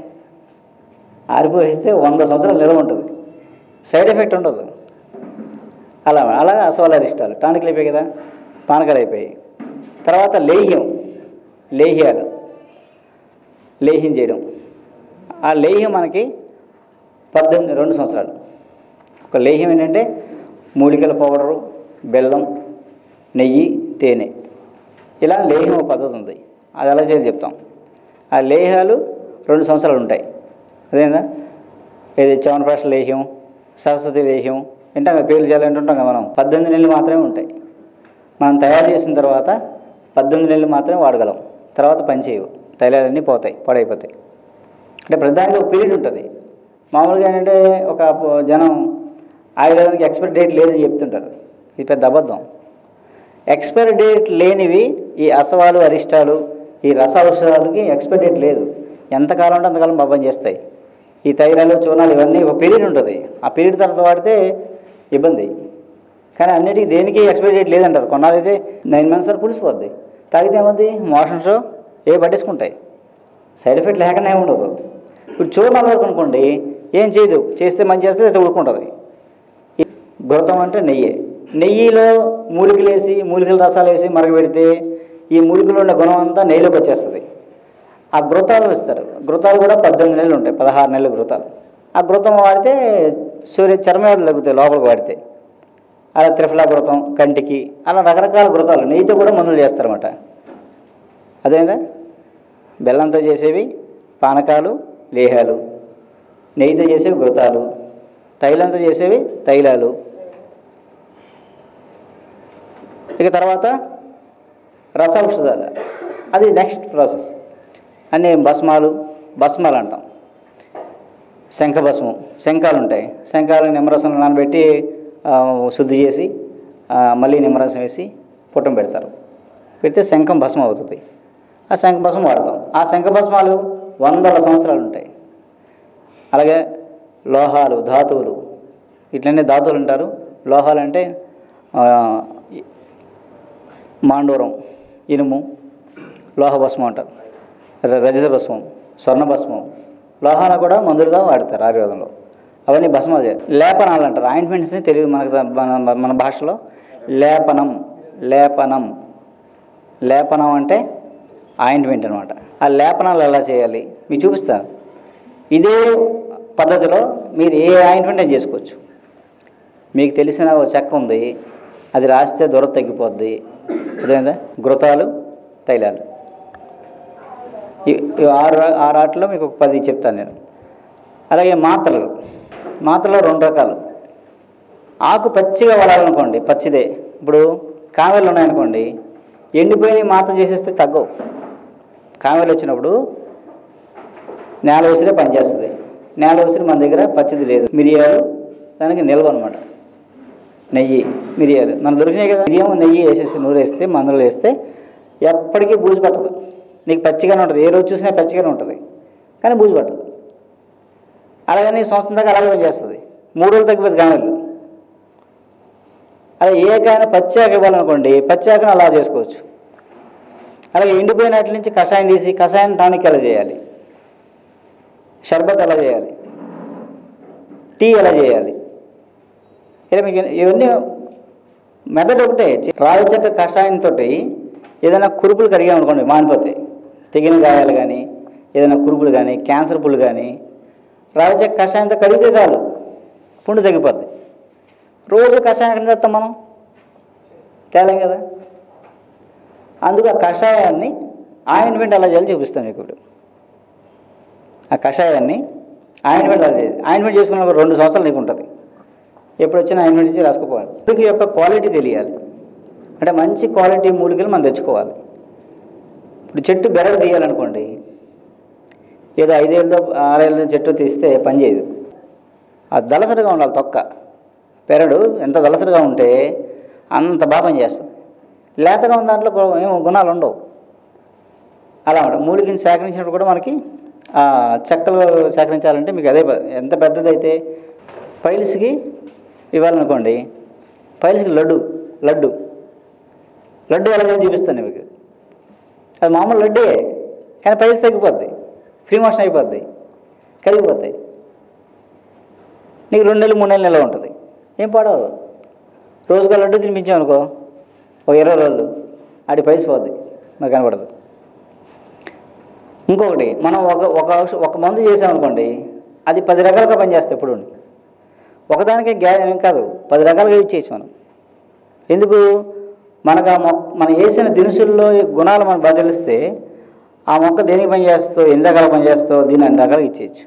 ఆరి పువ్వు వేస్తే వంద సంవత్సరాలు నిల్వ ఉంటుంది. సైడ్ ఎఫెక్ట్ ఉండదు. అలా అలాగే అసవాల ఇష్టాలు టానిక్లు అయిపోయాయి కదా. పానకాలు తర్వాత లేహ్యం లేహ్యాలు లేహ్యం చేయడం. ఆ లేహ్యం మనకి పద్దెనిమిది రెండు సంవత్సరాలు. ఒక లేహ్యం ఏంటంటే మూలికల పౌడరు బెల్లం నెయ్యి తేనె. ఇలా లేహ్యం ఒక పద్ధతి ఉంది. అది ఎలా చేయాలి చెప్తాం. ఆ లేహాలు రెండు సంవత్సరాలు ఉంటాయి. అదేందా? ఇది చవనప్రాష లేహ్యం సరస్వతి లేహ్యం వింటాం పేర్లు చేయాలంటుంటాం కదా మనం. పద్దెనిమిది నెలలు మాత్రమే ఉంటాయి. మనం తయారు చేసిన తర్వాత పద్దెనిమిది నెలలు మాత్రమే వాడగలం. తర్వాత పనిచేయవు తైలాలన్నీ పోతాయి పాడైపోతాయి. అంటే ప్రధానంగా ఒక పీరియడ్ ఉంటుంది. మామూలుగా ఏంటంటే ఒక జనం ఆయుర్వేదానికి ఎక్స్పైరీ డేట్ లేదని చెప్తుంటారు. ఇది పెద్ద అబద్ధం. ఎక్స్పైరీ డేట్ లేనివి ఈ అసవాలు అరిష్టాలు ఈ రస ఔషధాలకి ఎక్స్పైరీ డేట్ లేదు. ఎంతకాలం అంటే అంతకాలం పాపం చేస్తాయి. ఈ తైలాలు చూర్ణాలు ఇవన్నీ ఒక పీరియడ్ ఉంటుంది. ఆ పీరియడ్ తర్వాత వాడితే ఇబ్బంది. కానీ అన్నిటికీ దేనికి ఎక్స్పైరీ డేట్ లేదంటారు. కొన్నాళ్ళైతే నైన్ మంత్స్ వరకు పులిసిపోద్ది తాగితే ఏముంది? మోషన్స్ ఏ పట్టేసుకుంటాయి. సైడ్ ఎఫెక్ట్ లేకుండా ఉండదు. ఇప్పుడు చూర్ణాల వరకు అనుకోండి ఏం చేయదు? చేస్తే మంచి చేస్తే అయితే ఊరుకుంటుంది. ఈ అంటే నెయ్యి. నెయ్యిలో మూలికలు వేసి మూలికల రసాలు వేసి మరగబెడితే ఈ మూలికలో ఉన్న గుణం అంతా నెయ్యిలోకి వచ్చేస్తుంది. ఆ గృతాలు ఇస్తారు గృతాలు కూడా పద్దెనిమిది నెలలు ఉంటాయి. పదహారు నెలల గృతాలు. ఆ గృతం వాడితే సూర్య చర్మవ్యాధులు తగ్గుతాయి లోపలికి వాడితే. అలా త్రిఫలా వ్రతం కంటికి అలా రకరకాల వ్రతాలు నెయ్యితో కూడా మందులు చేస్తారన్నమాట. అదేందా బెల్లంతో చేసేవి పానకాలు లేహాలు. నెయ్యితో చేసేవి వ్రతాలు తైలంతో చేసేవి తైలాలు. ఇక తర్వాత రసౌషధాలు. అది నెక్స్ట్ ప్రాసెస్. అన్నీ భస్మాలు భస్మాలు అంటాం. శంఖ భస్మం శంఖాలు ఉంటాయి శంఖాలు నిమ్మరసం నానబెట్టి శుద్ధి చేసి మళ్ళీ నిమ్మరసం వేసి పుట్టం పెడతారు. పెడితే శంఖం భస్మం అవుతుంది. ఆ శంఖ భస్మం వాడతాం. ఆ శంఖ భస్మాలు వందల సంవత్సరాలు ఉంటాయి. అలాగే లోహాలు ధాతువులు ఇట్లనే ధాతువులు ఉంటారు లోహాలు అంటే మాండూరం ఇనుము లోహ భస్మం అంటారు. రజత భస్మం స్వర్ణ భస్మం. లోహాలు కూడా మందులుగా వాడతారు ఆయుర్వేదంలో. అవన్నీ భస్మాలు. లేపనాలు అంటారు ఆయింట్మెంట్స్ని తెలుగు మనకు మన మన భాషలో. లేపనం. లేపనం. లేపనం అంటే ఆయింట్మెంట్ అనమాట ఆ లేపనాలు ఎలా చేయాలి? మీకు చూపిస్తాను ఇదే పద్ధతిలో మీరు ఏ ఆయింట్మెంట్ చేసుకోవచ్చు. మీకు తెలిసిన ఒక చెక్క ఉంది. అది రాస్తే దొర తగ్గిపోద్ది. అదేందా? గృతాలు తైలాలు. ఆరు ఆరు ఆటలో మీకు ఒక పది చెప్తాను నేను. అలాగే మాత్రలు. మాత్రలో రెండు రకాలు. ఆకు పచ్చిగా వాడాలనుకోండి పచ్చిదే. ఇప్పుడు కామెర్లు ఉన్నాయనుకోండి ఎండిపోయి మాత్రం చేసేస్తే తగ్గవు. కామెర్లు వచ్చినప్పుడు నేల ఉసిరే పనిచేస్తుంది. నేల ఉసిరి మన దగ్గర పచ్చిది లేదు. మిరియాలు దానికి నిల్వ అనమాట నెయ్యి మిరియాలు. మన దొరికినాయి కదా. మిరియం నెయ్యి వేసేసి నూరు వేస్తే మందులు వేస్తే ఎప్పటికీ బూజు పట్టదు. నీకు పచ్చిగానే ఉంటుంది. ఏ రోజు చూసినా పచ్చిగానే ఉంటుంది. కానీ బూజు పట్టదు. అలాగని సంవత్సరం దాకా అలాగే పనిచేస్తుంది. మూడు రోజులు తగ్గిపోతుంది కామెర్లు అలా ఏ కాయన పచ్చి ఇవ్వాలనుకోండి పచ్చి అలా చేసుకోవచ్చు. అలాగే ఎండిపోయినట్ల నుంచి కషాయం తీసి కషాయం టానిక్ ఎలా చేయాలి? షర్బత్ ఎలా చేయాలి? టీ ఎలా చేయాలి? ఇలా మీకు ఇవన్నీ మెథడ్ ఒకటే రావి చెక్క కషాయంతో ఏదైనా కురుపులు కడిగామనుకోండి మానిపోతాయి. తెగిన గాయాలు కానీ ఏదైనా కురుపులు కానీ క్యాన్సర్ పుళ్ళు కానీ రావి కషాయంతో కడిగితే చాలు. పుండు తగ్గిపోద్ది రోజు కషాయం ఎక్కడ చేస్తాం మనం? తేలేం కదా. అందుకు ఆ కషాయాన్ని ఆయింట్మెంట్ అలా చేయాలి చూపిస్తాను మీకు ఇప్పుడు. ఆ కషాయాన్ని ఆయింట్మెంట్ అలా చేయాలి ఆయింట్మెంట్ చేసుకున్న రెండు సంవత్సరాలు నీకు ఉంటుంది. ఎప్పుడు వచ్చినా ఆయింట్మెంట్ ఇచ్చి రాసుకోవాలి మూలిక యొక్క క్వాలిటీ తెలియాలి. అంటే మంచి క్వాలిటీ మూలికలు మనం తెచ్చుకోవాలి. ఇప్పుడు చెట్టు బెరడు తీయాలనుకోండి ఏదో ఐదేళ్ళతో ఆరేళ్ళతో చెట్టు తీస్తే పనిచేయదు ఆ దళసరిగా ఉండాలి తొక్క. పెరడు ఎంత దళసరిగా ఉంటే అంత బాగా పని చేస్తుంది. లేతగా ఉన్న దాంట్లో ఏమో ఏం గుణాలు ఉండవు. అలా ఉండవు. మూలికని సేకరించినప్పుడు కూడా మనకి చెక్కలు సేకరించాలంటే మీకు అదే ఎంత పెద్దదైతే పైల్స్కి ఇవ్వాలనుకోండి పైల్స్కి లడ్డు లడ్డు. లడ్డు ఎలాగో చూపిస్తాను మీకు. అది మామూలు లడ్డే కానీ పైల్స్ తగ్గిపోద్ది. ఫ్రీ మోషన్ అయిపోద్ది కరిగిపోతాయి నీకు రెండు నెలలు మూడు నెలలు నెల ఉంటుంది. ఏం పాడవదు రోజుగా లడ్డు తినిపించామనుకో ఒక ఇరవై రోజులు అడి పైసి పోద్ది. మరి కనపడదు ఇంకొకటి మనం ఒక ఒక ఒక మందు చేసామనుకోండి అది పది రకాలుగా పనిచేస్తాయి ఎప్పుడు. ఒకదానికే గ్యా ఏం కాదు. పది రకాలుగా యూజ్ చేసి మనం. ఎందుకు? మనకు మనం వేసిన దినుసుల్లో గుణాలు మనం బదిలిస్తే ఆ మొక్క దేనికి పనిచేస్తో ఎన్ని రకాలు పనిచేస్తో దీన్ని అన్ని రకాలుగా ఇచ్చేయచ్చు.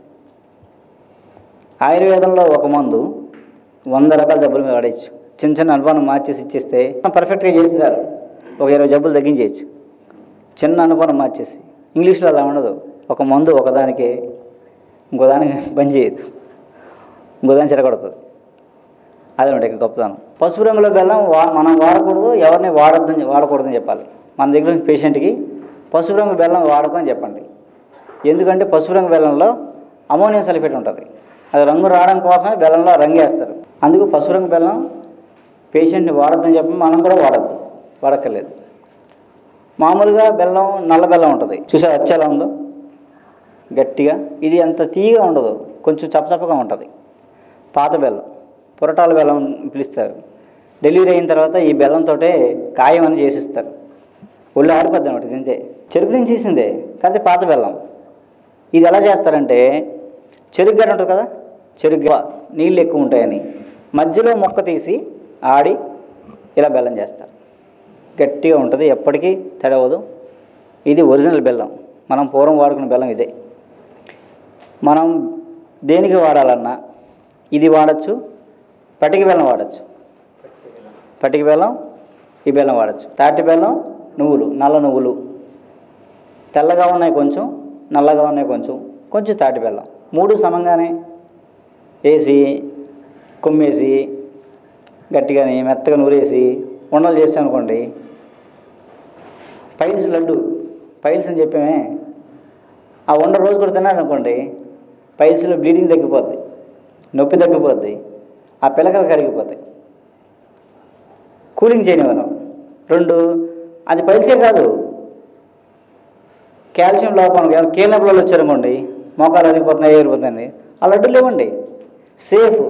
ఆయుర్వేదంలో ఒక మందు వంద రకాల జబ్బులు మీద వాడేయచ్చు. చిన్న చిన్న అనుభవం మార్చేసి ఇచ్చేస్తే పర్ఫెక్ట్గా చేసేసారు ఒక ఇరవై జబ్బులు తగ్గించేయచ్చు. చిన్న అనుభవం మార్చేసి. ఇంగ్లీష్లో అలా ఉండదు. ఒక మందు ఒకదానికి ఇంకో దానికి పని చేయదు. ఇంకో దాన్ని చెరగొడుతుంది ఉంటాయి ఇక్కడ గొప్పతనం. పసుపు రంగులో బెల్లం వా మనం వాడకూడదు ఎవరిని వాడొద్దని వాడకూడదని చెప్పాలి. మన దగ్గర పేషెంట్కి పసుపు రంగు బెల్లం వాడకని చెప్పండి. ఎందుకంటే పసుపు రంగు బెల్లంలో అమోనియం సల్ఫేట్ ఉంటుంది. అది రంగు రావడం కోసమే బెల్లంలో రంగు వేస్తారు. అందుకు పసుపు రంగు బెల్లం పేషెంట్ని వాడొద్దని చెప్పి మనం కూడా వాడద్దు. వాడక్కర్లేదు. మామూలుగా బెల్లం నల్ల బెల్లం ఉంటుంది. చూసా వచ్చేలా ఉందో? గట్టిగా. ఇది అంత తీయగా ఉండదు. కొంచెం చప్పచప్పగా ఉంటుంది. పాత బెల్లం. పొరటాల బెల్లం పిలుస్తారు. డెలివరీ అయిన తర్వాత ఈ బెల్లంతో కాయం అని చేసిస్తారు. ఒళ్ళు ఆరిపోద్ది అనమాట తింటే. చెరుకు నుంచి తీసిందే కాకపోతే పాత బెల్లం. ఇది ఎలా చేస్తారంటే చెరుకు గడ్డ ఉంటుంది కదా చెరుకు నీళ్ళు ఎక్కువ ఉంటాయని మధ్యలో మొక్క తీసి ఆడి ఇలా బెల్లం చేస్తారు. గట్టిగా ఉంటుంది ఎప్పటికీ తడవదు. ఇది ఒరిజినల్ బెల్లం. మనం పూర్వం వాడుకున్న బెల్లం ఇదే. మనం దేనికి వాడాలన్నా ఇది వాడచ్చు పటిక బెల్లం వాడచ్చు. పటిక బెల్లం ఈ బెల్లం వాడచ్చు. తాటి బెల్లం నువ్వులు నల్ల నువ్వులు. తెల్లగా ఉన్నాయి కొంచెం నల్లగా ఉన్నాయి కొంచెం కొంచెం తాటి బెల్లం. మూడు సమంగానే వేసి కొమ్మేసి గట్టిగానే మెత్తగా నూరేసి ఉండలు చేసామనుకోండి పైల్స్ లడ్డు పైల్స్ అని చెప్పామే. ఆ వండ రోజు కూడా తిన్నారనుకోండి పైల్స్లో బ్లీడింగ్ తగ్గిపోద్ది నొప్పి తగ్గిపోద్ది ఆ పిలకలు కరిగిపోతాయి. కూలింగ్ చేయనివ్వను. రెండు అది పైల్సే కాదు కాల్షియం లోపం ఏమైనా కీళ్ళ నొప్పులు వచ్చారనుకోండి మోకాలు అరిగిపోతున్నాయి ఏరిపోతుంది ఆ లడ్డూలు ఇవ్వండి సేఫ్.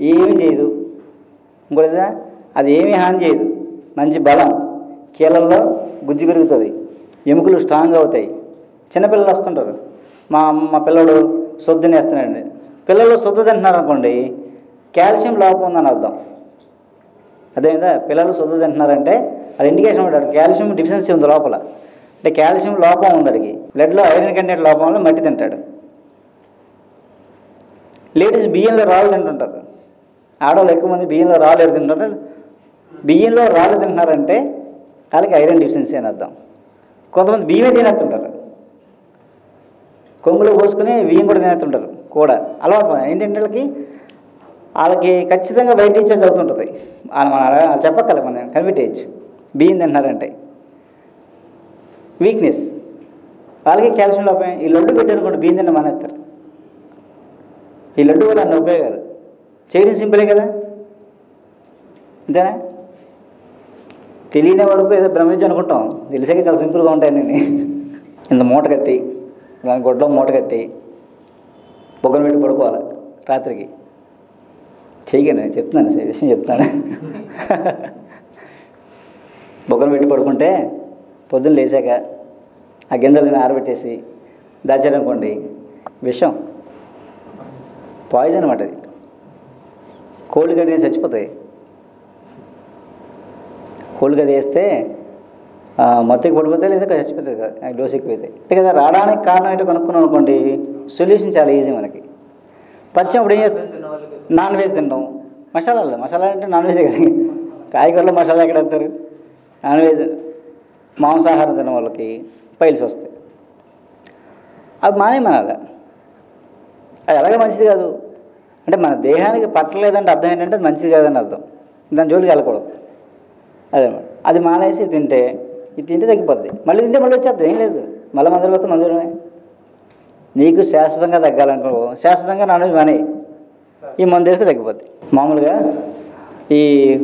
ఏమీ చేయదు. ఇంకోటి అది ఏమీ హాని చేయదు. మంచి బలం. కీళ్ళల్లో గుజ్జు పెరుగుతుంది. ఎముకలు స్ట్రాంగ్ అవుతాయి. చిన్నపిల్లలు వస్తుంటారు. మా అమ్మ- మా పిల్లడు సొద్దు నేస్తున్నాడండి పిల్లలు సొద్దు తింటున్నారు అనుకోండి కాల్షియం లోపం ఉందని అర్థం. అదేవిధంగా పిల్లలు సొద్దు తింటున్నారంటే అది ఇండికేషన్ ఉంటాడు కాల్షియం డిఫిషియన్సీ ఉంది లోపల. అంటే కాల్షియం లోపం ఉంది అడిగి బ్లడ్లో ఐరన్ కంటెంట్ లోపం వల్ల మట్టి తింటాడు. లేడీస్ బియ్యంలో రాళ్ళు తింటుంటారు. ఆడవాళ్ళు ఎక్కువ మంది బియ్యంలో రాళ్ళు ఎవరు తింటుంటారు? బియ్యంలో రాళ్ళు తింటున్నారంటే వాళ్ళకి ఐరన్ డిఫిషియన్సీ అని అర్థం. కొంతమంది బియ్యమే తినేస్తుంటారు. కొంగులో పోసుకుని బియ్యం కూడా తినేస్తుంటారు. కూడా అలవాటు ఏంటంటే వాళ్ళకి వాళ్ళకి ఖచ్చితంగా బయట ఇచ్చే చదువుతుంటుంది. వాళ్ళు మన చెప్పక్కల మనం కనిపెట్టేయచ్చు బియ్యం తింటున్నారంటే. వీక్నెస్ వాళ్ళకి కాల్షియం లోపం ఈ లడ్డు పెట్టారనుకోండి బియ్యం తిన్న మానేస్తారు. ఈ లడ్డు వల్ల అన్ని ఉపయోగాలు. చేయడం సింపులే కదా? అంతేనా? తెలియని వరకు ఏదో భ్రమించి అనుకుంటాం. తెలిసాక చాలా సింపుల్గా ఉంటాయని ఇంత మూట కట్టి దాని గొడ్డలో మూట కట్టి బొగ్గలు పెట్టి పడుకోవాలి రాత్రికి. చేయగానే చెప్తున్నాను ఈ విషయం చెప్తాను బొగ్గలు పెట్టి పడుకుంటే పొద్దున్న లేచాక ఆ గింజలను ఆరబెట్టేసి దాచారనుకోండి విషం. పాయిజన్ అనమాట అది. కోళ్ళు కడిగి చచ్చిపోతాయి. కోళ్ళు కది వేస్తే మొత్తం మొత్తకి పడిపోతే లేదా చచ్చిపోతుంది కదా డోస్ ఎక్కువైతే అంతే కదా రావడానికి కారణం ఏంటో కనుక్కున్నాం అనుకోండి సొల్యూషన్ చాలా ఈజీ మనకి. పచ్చం అప్పుడు ఏం చేస్తాం నాన్ వెజ్ తింటాం. మసాలాలు మసాలా అంటే నాన్ వెజ్ కదా. కాయగూరలో మసాలా ఎక్కడ వేస్తారు? నాన్ వెజ్ మాంసాహారం తిన్న వాళ్ళకి పైల్స్ వస్తాయి. అవి మానేమనాలి? అది ఎలాగ మంచిది కాదు? అంటే మన దేహానికి పట్టలేదంటే అర్థం ఏంటంటే అది మంచిది కాదని అర్థం. దాని జోలికి వెళ్ళకూడదు. అదనమాట అది మానేసి తింటే ఇది తింటే తగ్గిపోద్ది. మళ్ళీ తింటే మళ్ళీ వచ్చేద్ది. ఏం లేదు. మళ్ళీ మందులు పోతే మందులమే. నీకు శాశ్వతంగా తగ్గాలనుకో శాశ్వతంగా నాన్ వెజ్ మానే ఈ మందు వేసుకు తగ్గిపోద్ది. మామూలుగా ఈ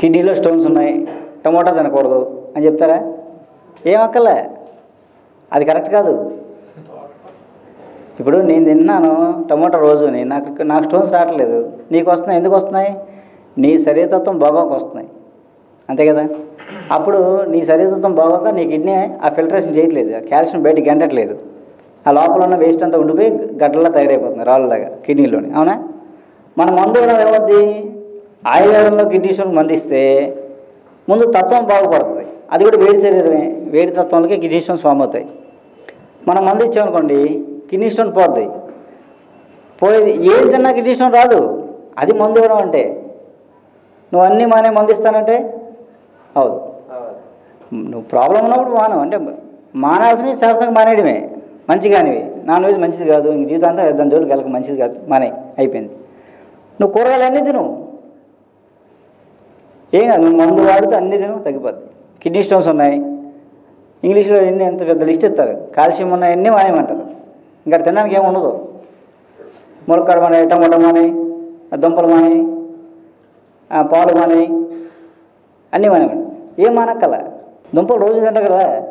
కిడ్నీలో స్టోన్స్ ఉన్నాయి. టమోటా తినకూడదు. అని చెప్తారా? ఏం అక్కర్లే. అది కరెక్ట్ కాదు. ఇప్పుడు నేను తిన్నాను టమోటా రోజుని నాకు నాకు స్టోన్స్ రావట్లేదు. నీకు వస్తున్నాయి ఎందుకు వస్తున్నాయి? నీ శరీరతత్వం బాగోక వస్తున్నాయి. అంతే కదా? అప్పుడు నీ శరీరతత్వం బాగోక నీ కిడ్నీ ఆ ఫిల్టరేషన్ చేయట్లేదు ఆ కాల్షియం బయటికి గంటట్లేదు. ఆ లోపల ఉన్న వేస్ట్ అంతా ఉండిపోయి గడ్డలా తయారైపోతుంది రాళ్ళలాగా కిడ్నీలోని. అవునా? మన మందు ఏమవుద్ది ఆయుర్వేదంలో కిడ్నీ స్టోన్ మందిస్తే ముందు తత్వం బాగుపడుతుంది. అది కూడా వేడి శరీరమే వేడి తత్వంలోకి కిడ్నీ స్టోన్స్ ఫామ్ అవుతాయి మనం మందు ఇచ్చామనుకోండి కిడ్నీ స్టోన్ పోద్ది. పోయేది ఏం తిన్నా కిడ్నీ స్టోన్ రాదు. అది మందు ఇవ్వడం అంటే. నువ్వు అన్నీ మానే మందు ఇస్తానంటే అవును నువ్వు ప్రాబ్లం ఉన్నప్పుడు మానవు అంటే మానాల్సినవి శాశ్వతంగా మానేయడమే. మంచిగానివి. నాన్ వెజ్ మంచిది కాదు. ఇంక జీవితాంతా దాని జోలికి వెళ్ళక మంచిది కాదు. మానే. అయిపోయింది. నువ్వు కూరగాయలు అన్నీ తిను. ఏం కాదు. నువ్వు మందు వాడితే అన్నీ తిను తగ్గిపోద్ది. కిడ్నీ స్టోన్స్ ఉన్నాయి. ఇంగ్లీష్లో ఎన్ని ఎంత పెద్ద లిస్ట్ ఇస్తారు. కాల్షియం ఉన్నాయన్నీ మానేయమంటారు ఇంకా తినడానికి ఏమి ఉండదు. మురక్కడ మానే టమాటా మానే దుంపలు మానే పాలు మానే అన్నీ మానేమండి ఏం మానక్కల దుంపలు రోజు తింటారు కదా.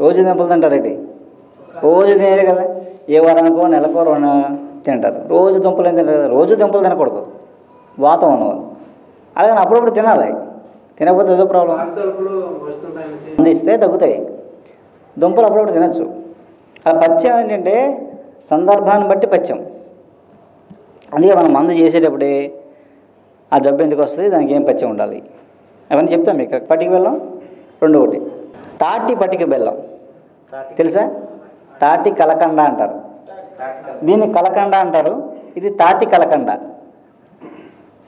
రోజు దుంపలు తింటారు ఏంటి? రోజు తినేది కదా. ఏ వారానికో నెలకో రెండు తింటారు. రోజు దుంపలు ఏం తింటారు? రోజు దుంపలు తినకూడదు. వాతం ఉన్నవాళ్ళు. అలాగే అప్పుడప్పుడు తినాలి. తినకపోతే ఏదో ప్రాబ్లం. ఇస్తే తగ్గుతాయి. దుంపలు అప్పుడప్పుడు తినచ్చు. ఆ పచ్చం ఏంటంటే సందర్భాన్ని బట్టి పచ్చం. అందుకే మనం మందు చేసేటప్పుడే ఆ జబ్బు ఎందుకు వస్తుంది? దానికి ఏం పచ్చం ఉండాలి? అవన్నీ చెప్తాం మీకు. పటిక బెల్లం రెండు ఒకటి. తాటి పటిక బెల్లం. తెలుసా? తాటి కలకండ అంటారు. దీన్ని కలకండ అంటారు. ఇది తాటి కలకండ.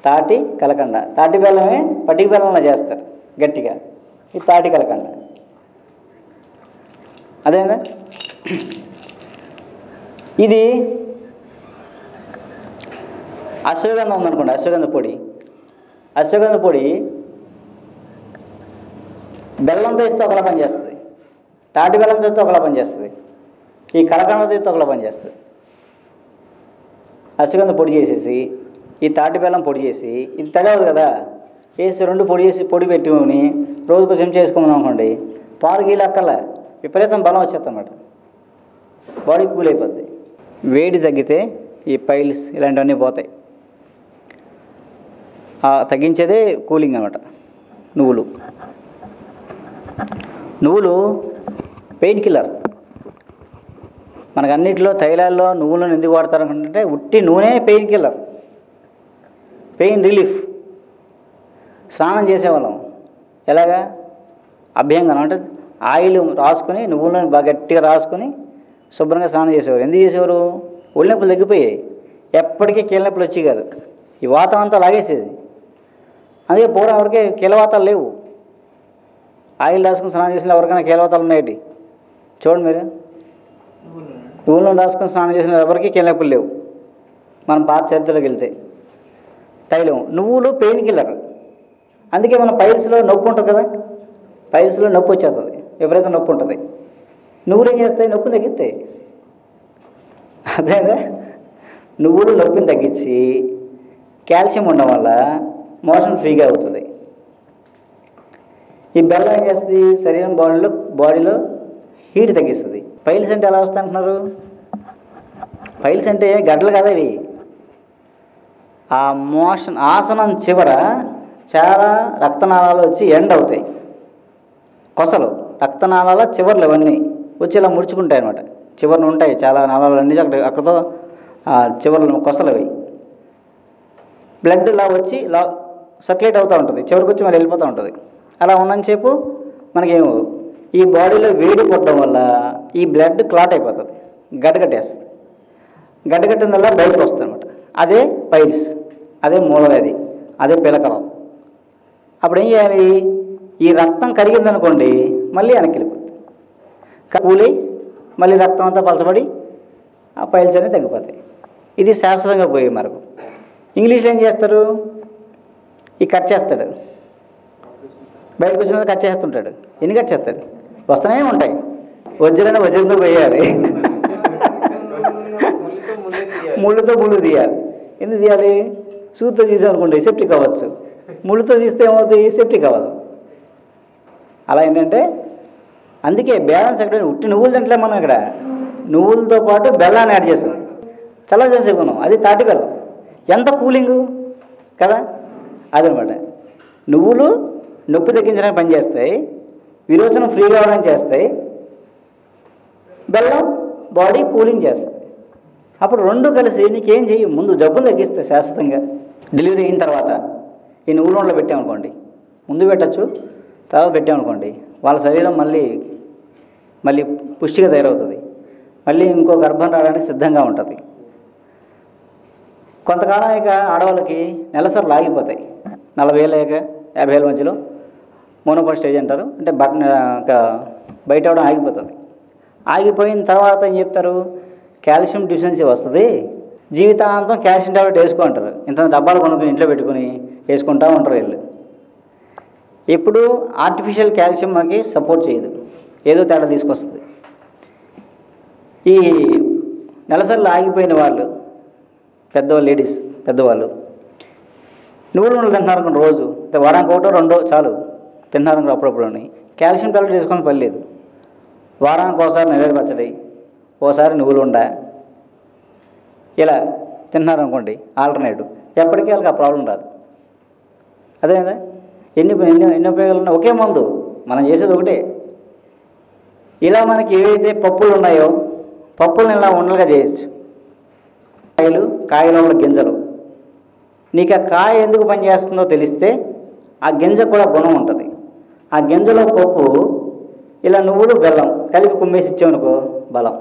తాటి కలకండ. తాటి బెల్లమే పటిక బెల్లంలో చేస్తారు గట్టిగా. ఈ తాటి కలకండ. అదేనా ఇది అశ్వగంధం ఉందనుకోండి అశ్వగంధ పొడి. అశ్వగంధ పొడి బెల్లంతో ఇస్తే ఒకలా పనిచేస్తుంది తాటి బెల్లంతో ఇస్తే ఒకలా పనిచేస్తుంది ఈ కలకండతో ఇస్తే ఒకలా పనిచేస్తుంది అశ్వగంధ పొడి చేసేసి ఈ తాటి బెల్లం పొడి చేసి ఇది తడవదు కదా వేసి రెండు పొడి చేసి పొడి పెట్టుకొని రోజుకు జిమ్ చేసుకున్నాం అనుకోండి పాలు గీలు అక్కల విపరీతం బలం వచ్చేస్తుంది అనమాట బాడీ కూల్ అయిపోద్ది. వేడి తగ్గితే ఈ పైల్స్ ఇలాంటివన్నీ పోతాయి. తగ్గించేదే కూలింగ్ అనమాట నువ్వులు. నువ్వులు పెయిన్ కిల్లర్. మనకు అన్నింటిలో తైలాల్లో నువ్వులను ఎందుకు వాడతారు అంటే ఉట్టి నూనె పెయిన్ కిల్లర్. పెయిన్ రిలీఫ్ స్నానం చేసేవాళ్ళం. ఎలాగా? అభ్యంగనం అంటే ఆయిల్ రాసుకొని నువ్వులను బాగా గట్టిగా రాసుకొని శుభ్రంగా స్నానం చేసేవారు. ఎందుకు చేసేవారు? ఒళ్ళు నొప్పులు తగ్గిపోయాయి. ఎప్పటికీ కీళ్ళ నొప్పులు వచ్చి కాదు. ఈ వాతం అంతా లాగేసేది. అందుకే పూర్వం ఎవరికి కీలవాతాలు లేవు. ఆయిల్ రాసుకుని స్నానం చేసిన ఎవరికైనా కీలవాతాలు ఉన్నాయటి? చూడండి మీరు. నువ్వులను. రాసుకొని స్నానం చేసిన ఎవరికి కీళ్ళ నొప్పులు లేవు. మనం పాత చరిత్రలోకి వెళ్తే. తైలం. నువ్వులు పెయిన్ కిల్లర్. అందుకే మన పైల్స్లో నొప్పి ఉంటుంది కదా? పైల్స్లో నొప్పి వచ్చేస్తుంది. విపరీత నొప్పి ఉంటుంది. నువ్వులు ఏం చేస్తాయి? నొప్పిని తగ్గిస్తాయి. అదేనా నువ్వులు నొప్పిని తగ్గించి కాల్షియం ఉండడం వల్ల మోషన్ ఫ్రీగా అవుతుంది. ఈ బెల్లం ఏం చేస్తుంది? శరీరం బాడీలో బాడీలో హీట్ తగ్గిస్తుంది. పైల్స్ అంటే ఎలా వస్తాయి అంటున్నారు? పైల్స్ అంటే గడ్డలు కదా ఇవి. ఆ మోషన్ ఆసనం చివర చాలా రక్తనాళాలు వచ్చి ఎండ్ అవుతాయి. కొసలు రక్తనాళాల చివర్లు ఇవన్నీ వచ్చి ఇలా ముడుచుకుంటాయి అనమాట చివరిని ఉంటాయి చాలా నాళాలు అన్నీ అక్కడ అక్కడతో ఆ చివర్లు కొసలు అవి. బ్లడ్ ఇలా వచ్చి ఇలా సర్క్యులేట్ అవుతూ ఉంటుంది. చివరికి వచ్చి మళ్ళీ వెళ్ళిపోతూ ఉంటుంది. అలా ఉన్నంతసేపు మనకేమో ఈ బాడీలో వేడి కొట్టడం వల్ల ఈ బ్లడ్ క్లాట్ అయిపోతుంది. గడ్డగట్టేస్తుంది. గడ్డగట్టిన వల్ల బయటకు వస్తుంది అనమాట అదే పైల్స్ అదే మూలవ్యాధి అదే పిలకలం. అప్పుడు ఏం చేయాలి? ఈ రక్తం కరిగిందనుకోండి మళ్ళీ వెనక్కి వెళ్ళిపోతుంది. కూలి మళ్ళీ రక్తం అంతా పలచబడి ఆ పైల్స్ అనేవి తగ్గిపోతాయి. ఇది శాశ్వతంగా పోయే మార్గం. ఇంగ్లీష్లో ఏం చేస్తారు? ఈ కట్ చేస్తాడు. బయటకు వచ్చిన కట్ చేస్తుంటాడు. ఎన్ని కట్ చేస్తాడు? వస్తూనే ఉంటాయి. వజ్రాన్ని వజ్రంతో పోయాలి.
ముళ్ళుతో ముళ్ళు తీయాలి.
ఎందుకు తీయాలి? సూతో తీసామనుకోండి సెప్టిక్ అవ్వచ్చు ముళ్ళుతో తీస్తే ఏమవుతుంది? సెప్టిక్ అవ్వదు అలా ఏంటంటే అందుకే బ్యాలెన్స్ ఎక్కడ ఉట్టి నువ్వులు తింటలే మనం ఇక్కడ. నువ్వులతో పాటు బెల్లాన్ని యాడ్ చేస్తాం. చల్ల చేసేకున్నాం అది తాటి బెల్లం. ఎంత కూలింగు? కదా? అదనమాట. నువ్వులు నొప్పి తగ్గించడానికి పనిచేస్తాయి. విరోచనం ఫ్రీ అవ్వడానికి చేస్తాయి. బెల్లం బాడీ కూలింగ్ చేస్తాయి అప్పుడు రెండు కలిసి నీకేం చెయ్యి? ముందు జబ్బులు తగ్గిస్తాయి శాశ్వతంగా. డెలివరీ అయిన తర్వాత ఈ నువ్వుల పెట్టామనుకోండి ముందు పెట్టచ్చు తర్వాత పెట్టామనుకోండి వాళ్ళ శరీరం మళ్ళీ మళ్ళీ పుష్టిగా తయారవుతుంది. మళ్ళీ ఇంకో గర్భం రావడానికి సిద్ధంగా ఉంటుంది. కొంతకాలం ఇక ఆడవాళ్ళకి నెలసరి లాగిపోతాయి నలభై ఏళ్ళ అయ్యాక యాభై ఏళ్ళ మధ్యలో మోనోపర్ స్టేజ్ అంటారు. అంటే బట్ ఒక బయట అవడం ఆగిపోతుంది. ఆగిపోయిన తర్వాత ఏం చెప్తారు? కాల్షియం డిఫిషియన్సీ వస్తుంది. జీవితాంతం కాల్షియం టాబ్లెట్ వేసుకుంటారు. ఇంత డబ్బాలు కొనుక్కుని ఇంట్లో పెట్టుకుని వేసుకుంటూ ఉంటారు వీళ్ళు. ఎప్పుడు ఆర్టిఫిషియల్ కాల్షియం మనకి సపోర్ట్ చేయదు. ఏదో తేడా తీసుకొస్తుంది. ఈ నెలసరిలో ఆగిపోయిన వాళ్ళు పెద్దవాళ్ళు లేడీస్ పెద్దవాళ్ళు నువ్వులు నూనెలు తింటున్నారు అనుకోండి రోజు. వారానికి ఒకటో రెండో చాలు తింటున్నారు అనుకో అప్పుడప్పుడు కాల్షియం టాబ్లెట్ వేసుకొని పని లేదు. వారానికి ఒకసారి నెలలు పచ్చడి ఓసారి నువ్వులు ఉండ? ఇలా తిన్నారనుకోండి ఆల్టర్నేట్. ఆల్టర్నేటివ్ ఎప్పటికీ వాళ్ళకి ఆ ప్రాబ్లం రాదు. అదే కదా ఎన్ని ఎన్ని ఎన్ని ఉపయోగాలు ఉన్నాయి ఒకే మందు. మనం చేసేది ఒకటే. ఇలా మనకి ఏవైతే పప్పులు ఉన్నాయో పప్పులను ఇలా ఉండలుగా చేయొచ్చు. కాయలు కాయలో గింజలు. నీకు ఆ కాయ ఎందుకు పనిచేస్తుందో తెలిస్తే ఆ గింజ కూడా గుణం ఉంటుంది. ఆ గింజలో పప్పు ఇలా నువ్వులు బెల్లం కలిపి కుమ్మేసి ఇచ్చామనుకో బలం.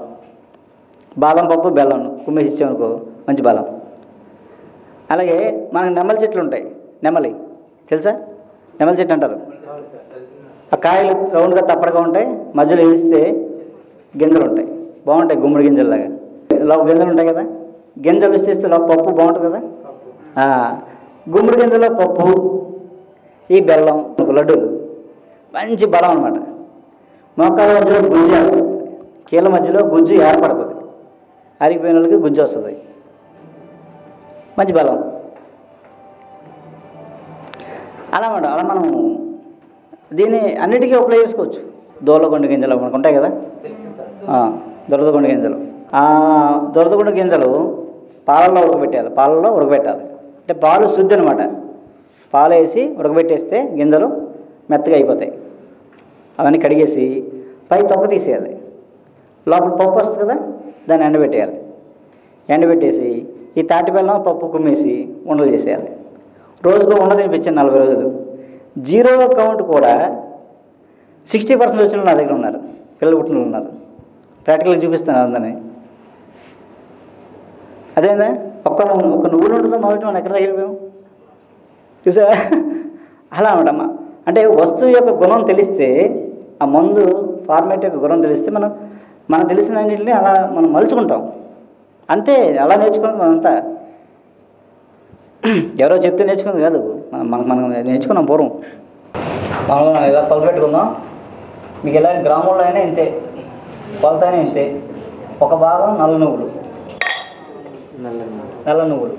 బాదం పప్పు బెల్లం కుమ్మేసి ఇచ్చామనుకో మంచి బలం అలాగే మనకు నెమలి చెట్లు ఉంటాయి. నెమలి. తెలుసా? నెమలి చెట్టు అంటారు. ఆ కాయలు రౌండ్గా తప్పడగా ఉంటాయి. మధ్యలో వేస్తే గింజలు ఉంటాయి. బాగుంటాయి గుమ్మడి గింజల్లాగా. లోపల గింజలు ఉంటాయి కదా? గింజలు విసిస్తే లోపల పప్పు బాగుంటుంది కదా? గుమ్మడి గింజలో పప్పు ఈ బెల్లం లడ్డూలు. మంచి బలం అనమాట మోకాల మధ్యలో గుజ్జు ఏర్పడుతుంది. కీళ్ళ మధ్యలో గుజ్జు ఏర్పడుతుంది. అరిగిపోయిన వాళ్ళకి గుజ్జు వస్తుంది. మంచి బలం. అలా మేడం అలా మనం దీన్ని అన్నిటికీ అప్లై చేసుకోవచ్చు. దోలగొండ గింజలు మనకు ఉంటాయి కదా? దొరదగొండ గింజలు. ఆ దొరదగొండ గింజలు పాలల్లో ఉడకబెట్టాలి పాలల్లో ఉడకబెట్టాలి. అంటే పాలు శుద్ధి అనమాట పాలు వేసి ఉడకబెట్టేస్తే గింజలు మెత్తగా అయిపోతాయి. అవన్నీ కడిగేసి పై తొక్క తీసేయాలి. లోపల పప్పు వస్తుంది కదా దాన్ని ఎండబెట్టేయాలి. ఎండబెట్టేసి ఈ తాటి బెల్లం పప్పు కుమ్మేసి ఉండలు చేసేయాలి. రోజుకు ఉండ తినిపించాను నలభై రోజులు. జీరో అకౌంట్ కూడా సిక్స్టీ పర్సెంట్ వచ్చిన నా దగ్గర ఉన్నారు. పిల్లలు పుట్టిన వాళ్ళు ఉన్నారు. ప్రాక్టికల్గా చూపిస్తాను అందరినీ. అదేందా? ఒక్క ఒక నువ్వులు ఉంటుందో మొదటి మనం ఎక్కడ తగిలిపోయాం చూసా అలా అనమాట అంటే వస్తువు యొక్క గుణం తెలిస్తే ఆ మందు ఫార్మేట్ యొక్క గుణం తెలిస్తే మనం మనకు తెలిసిన అన్నింటినీ అలా మనం మలుచుకుంటాం. అంతే అలా నేర్చుకున్నది మనంతా. ఎవరో చెప్తే నేర్చుకుంది కాదు. మనం మనకు మనం నేర్చుకున్నాం పూర్వం. మనం ఇలా కొలత పెట్టుకుందాం. మీకు ఎలా గ్రామంలో అయినా ఇంతే. కొలత అయినా ఇంతే. ఒక భాగం నల్ల నువ్వులు. నల్ల నువ్వులు.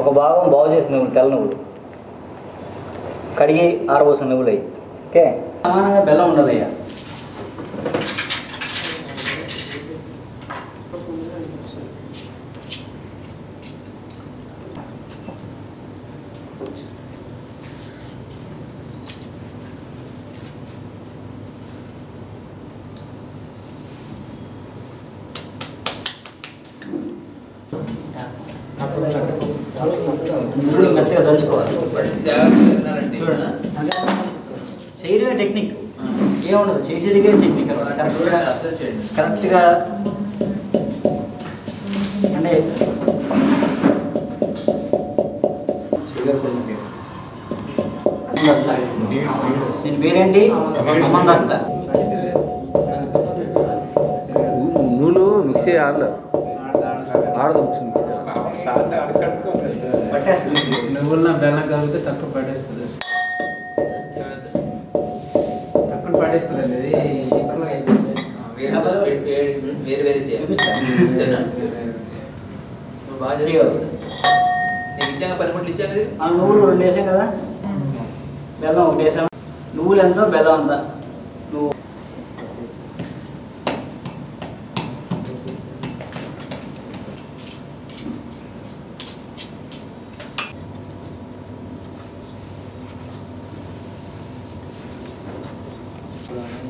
ఒక భాగం బాగు చేసిన నువ్వులు తెల్ల నువ్వులు. కడిగి ఆరబోసిన నువ్వులు అయ్యి ఓకే సమానంగా బెల్లం ఉండాలి అయ్యా నువ్వులు మెత్తగా దంచుకోవాలి చూడండి చేయడమే టెక్నిక్. ఏముండదు చేసేది టెక్నిక్ అనమాట. కరెక్ట్గా అంటే దస్తా దీని పేరేంటి? అమ్మన్ దస్తా
నూలు మిక్సీ ఆడలే. ఆడదు
పట్టేస్తుంది.
నువ్వుల బెల్లం కలిపితే తక్కువ పడేస్తుంది
వేరు చేయాలి. బాగా నీకు పనిముట్లు ఇచ్చాను
నువ్వులు రెండు వేసాం కదా? బెల్లం ఒకటి వేసాం. నువ్వులు ఎంతో? బెల్లం అంతా నువ్వు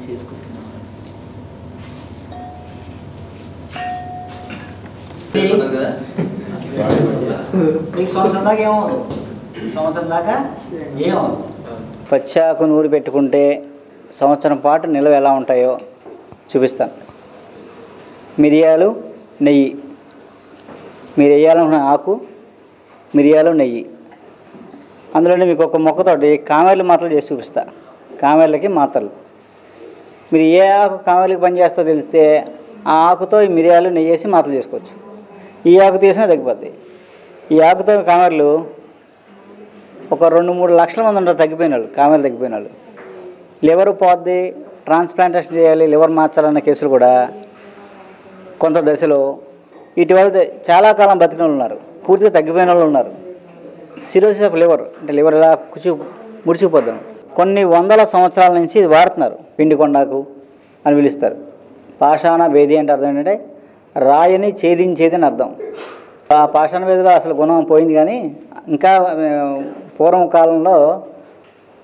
చేసుకుంటున్నాను కదా
నీకు సంవత్సరం దాకా ఏమవుదు సంవత్సరం దాకా ఏమవుదు పచ్చాకు నూరు పెట్టుకుంటే సంవత్సరం పాటు నిల్వ ఎలా ఉంటాయో చూపిస్తాను. మిరియాలు నెయ్యి. మీరు వేయాలనుకున్న ఆకు మిరియాలు నెయ్యి. అందులోనే మీకు ఒక మొక్కతోటి కామెర్లు మాత్రలు చేసి చూపిస్తా. కామెర్లకి మాత్రలు. మీరు ఏ ఆకు కామెర్లకి పనిచేస్తో తెలిస్తే ఆ ఆకుతో ఈ మిరియాలు నెయ్యి వేసి చేసుకోవచ్చు. ఈ ఆకు తీసినా తగ్గిపోతాయి ఈ ఆకుతో కామెర్లు ఒక రెండు మూడు లక్షల మంది ఉంటారు తగ్గిపోయిన వాళ్ళు కామెర్లు తగ్గిపోయిన వాళ్ళు లివర్ పోద్ది ట్రాన్స్ప్లాంటేషన్ చేయాలి లివర్ మార్చాలన్న కేసులు కూడా కొంత దశలో ఇటీవల చాలా కాలం బతికిన వాళ్ళు ఉన్నారు పూర్తిగా తగ్గిపోయిన వాళ్ళు ఉన్నారు. సిరోసిస్ ఆఫ్ లివర్ అంటే లివర్ ఇలా కుచి ముడిచిపోద్దాం కొన్ని వందల సంవత్సరాల నుంచి ఇది వాడుతున్నారు పిండి కొండాకు అని పిలుస్తారు. పాషాణ భేది అంటే అర్థం ఏంటంటే రాయని ఛేదించేది అని అర్థం. ఆ పాషాణ వేదిలో అసలు గుణం పోయింది కానీ ఇంకా పూర్వం కాలంలో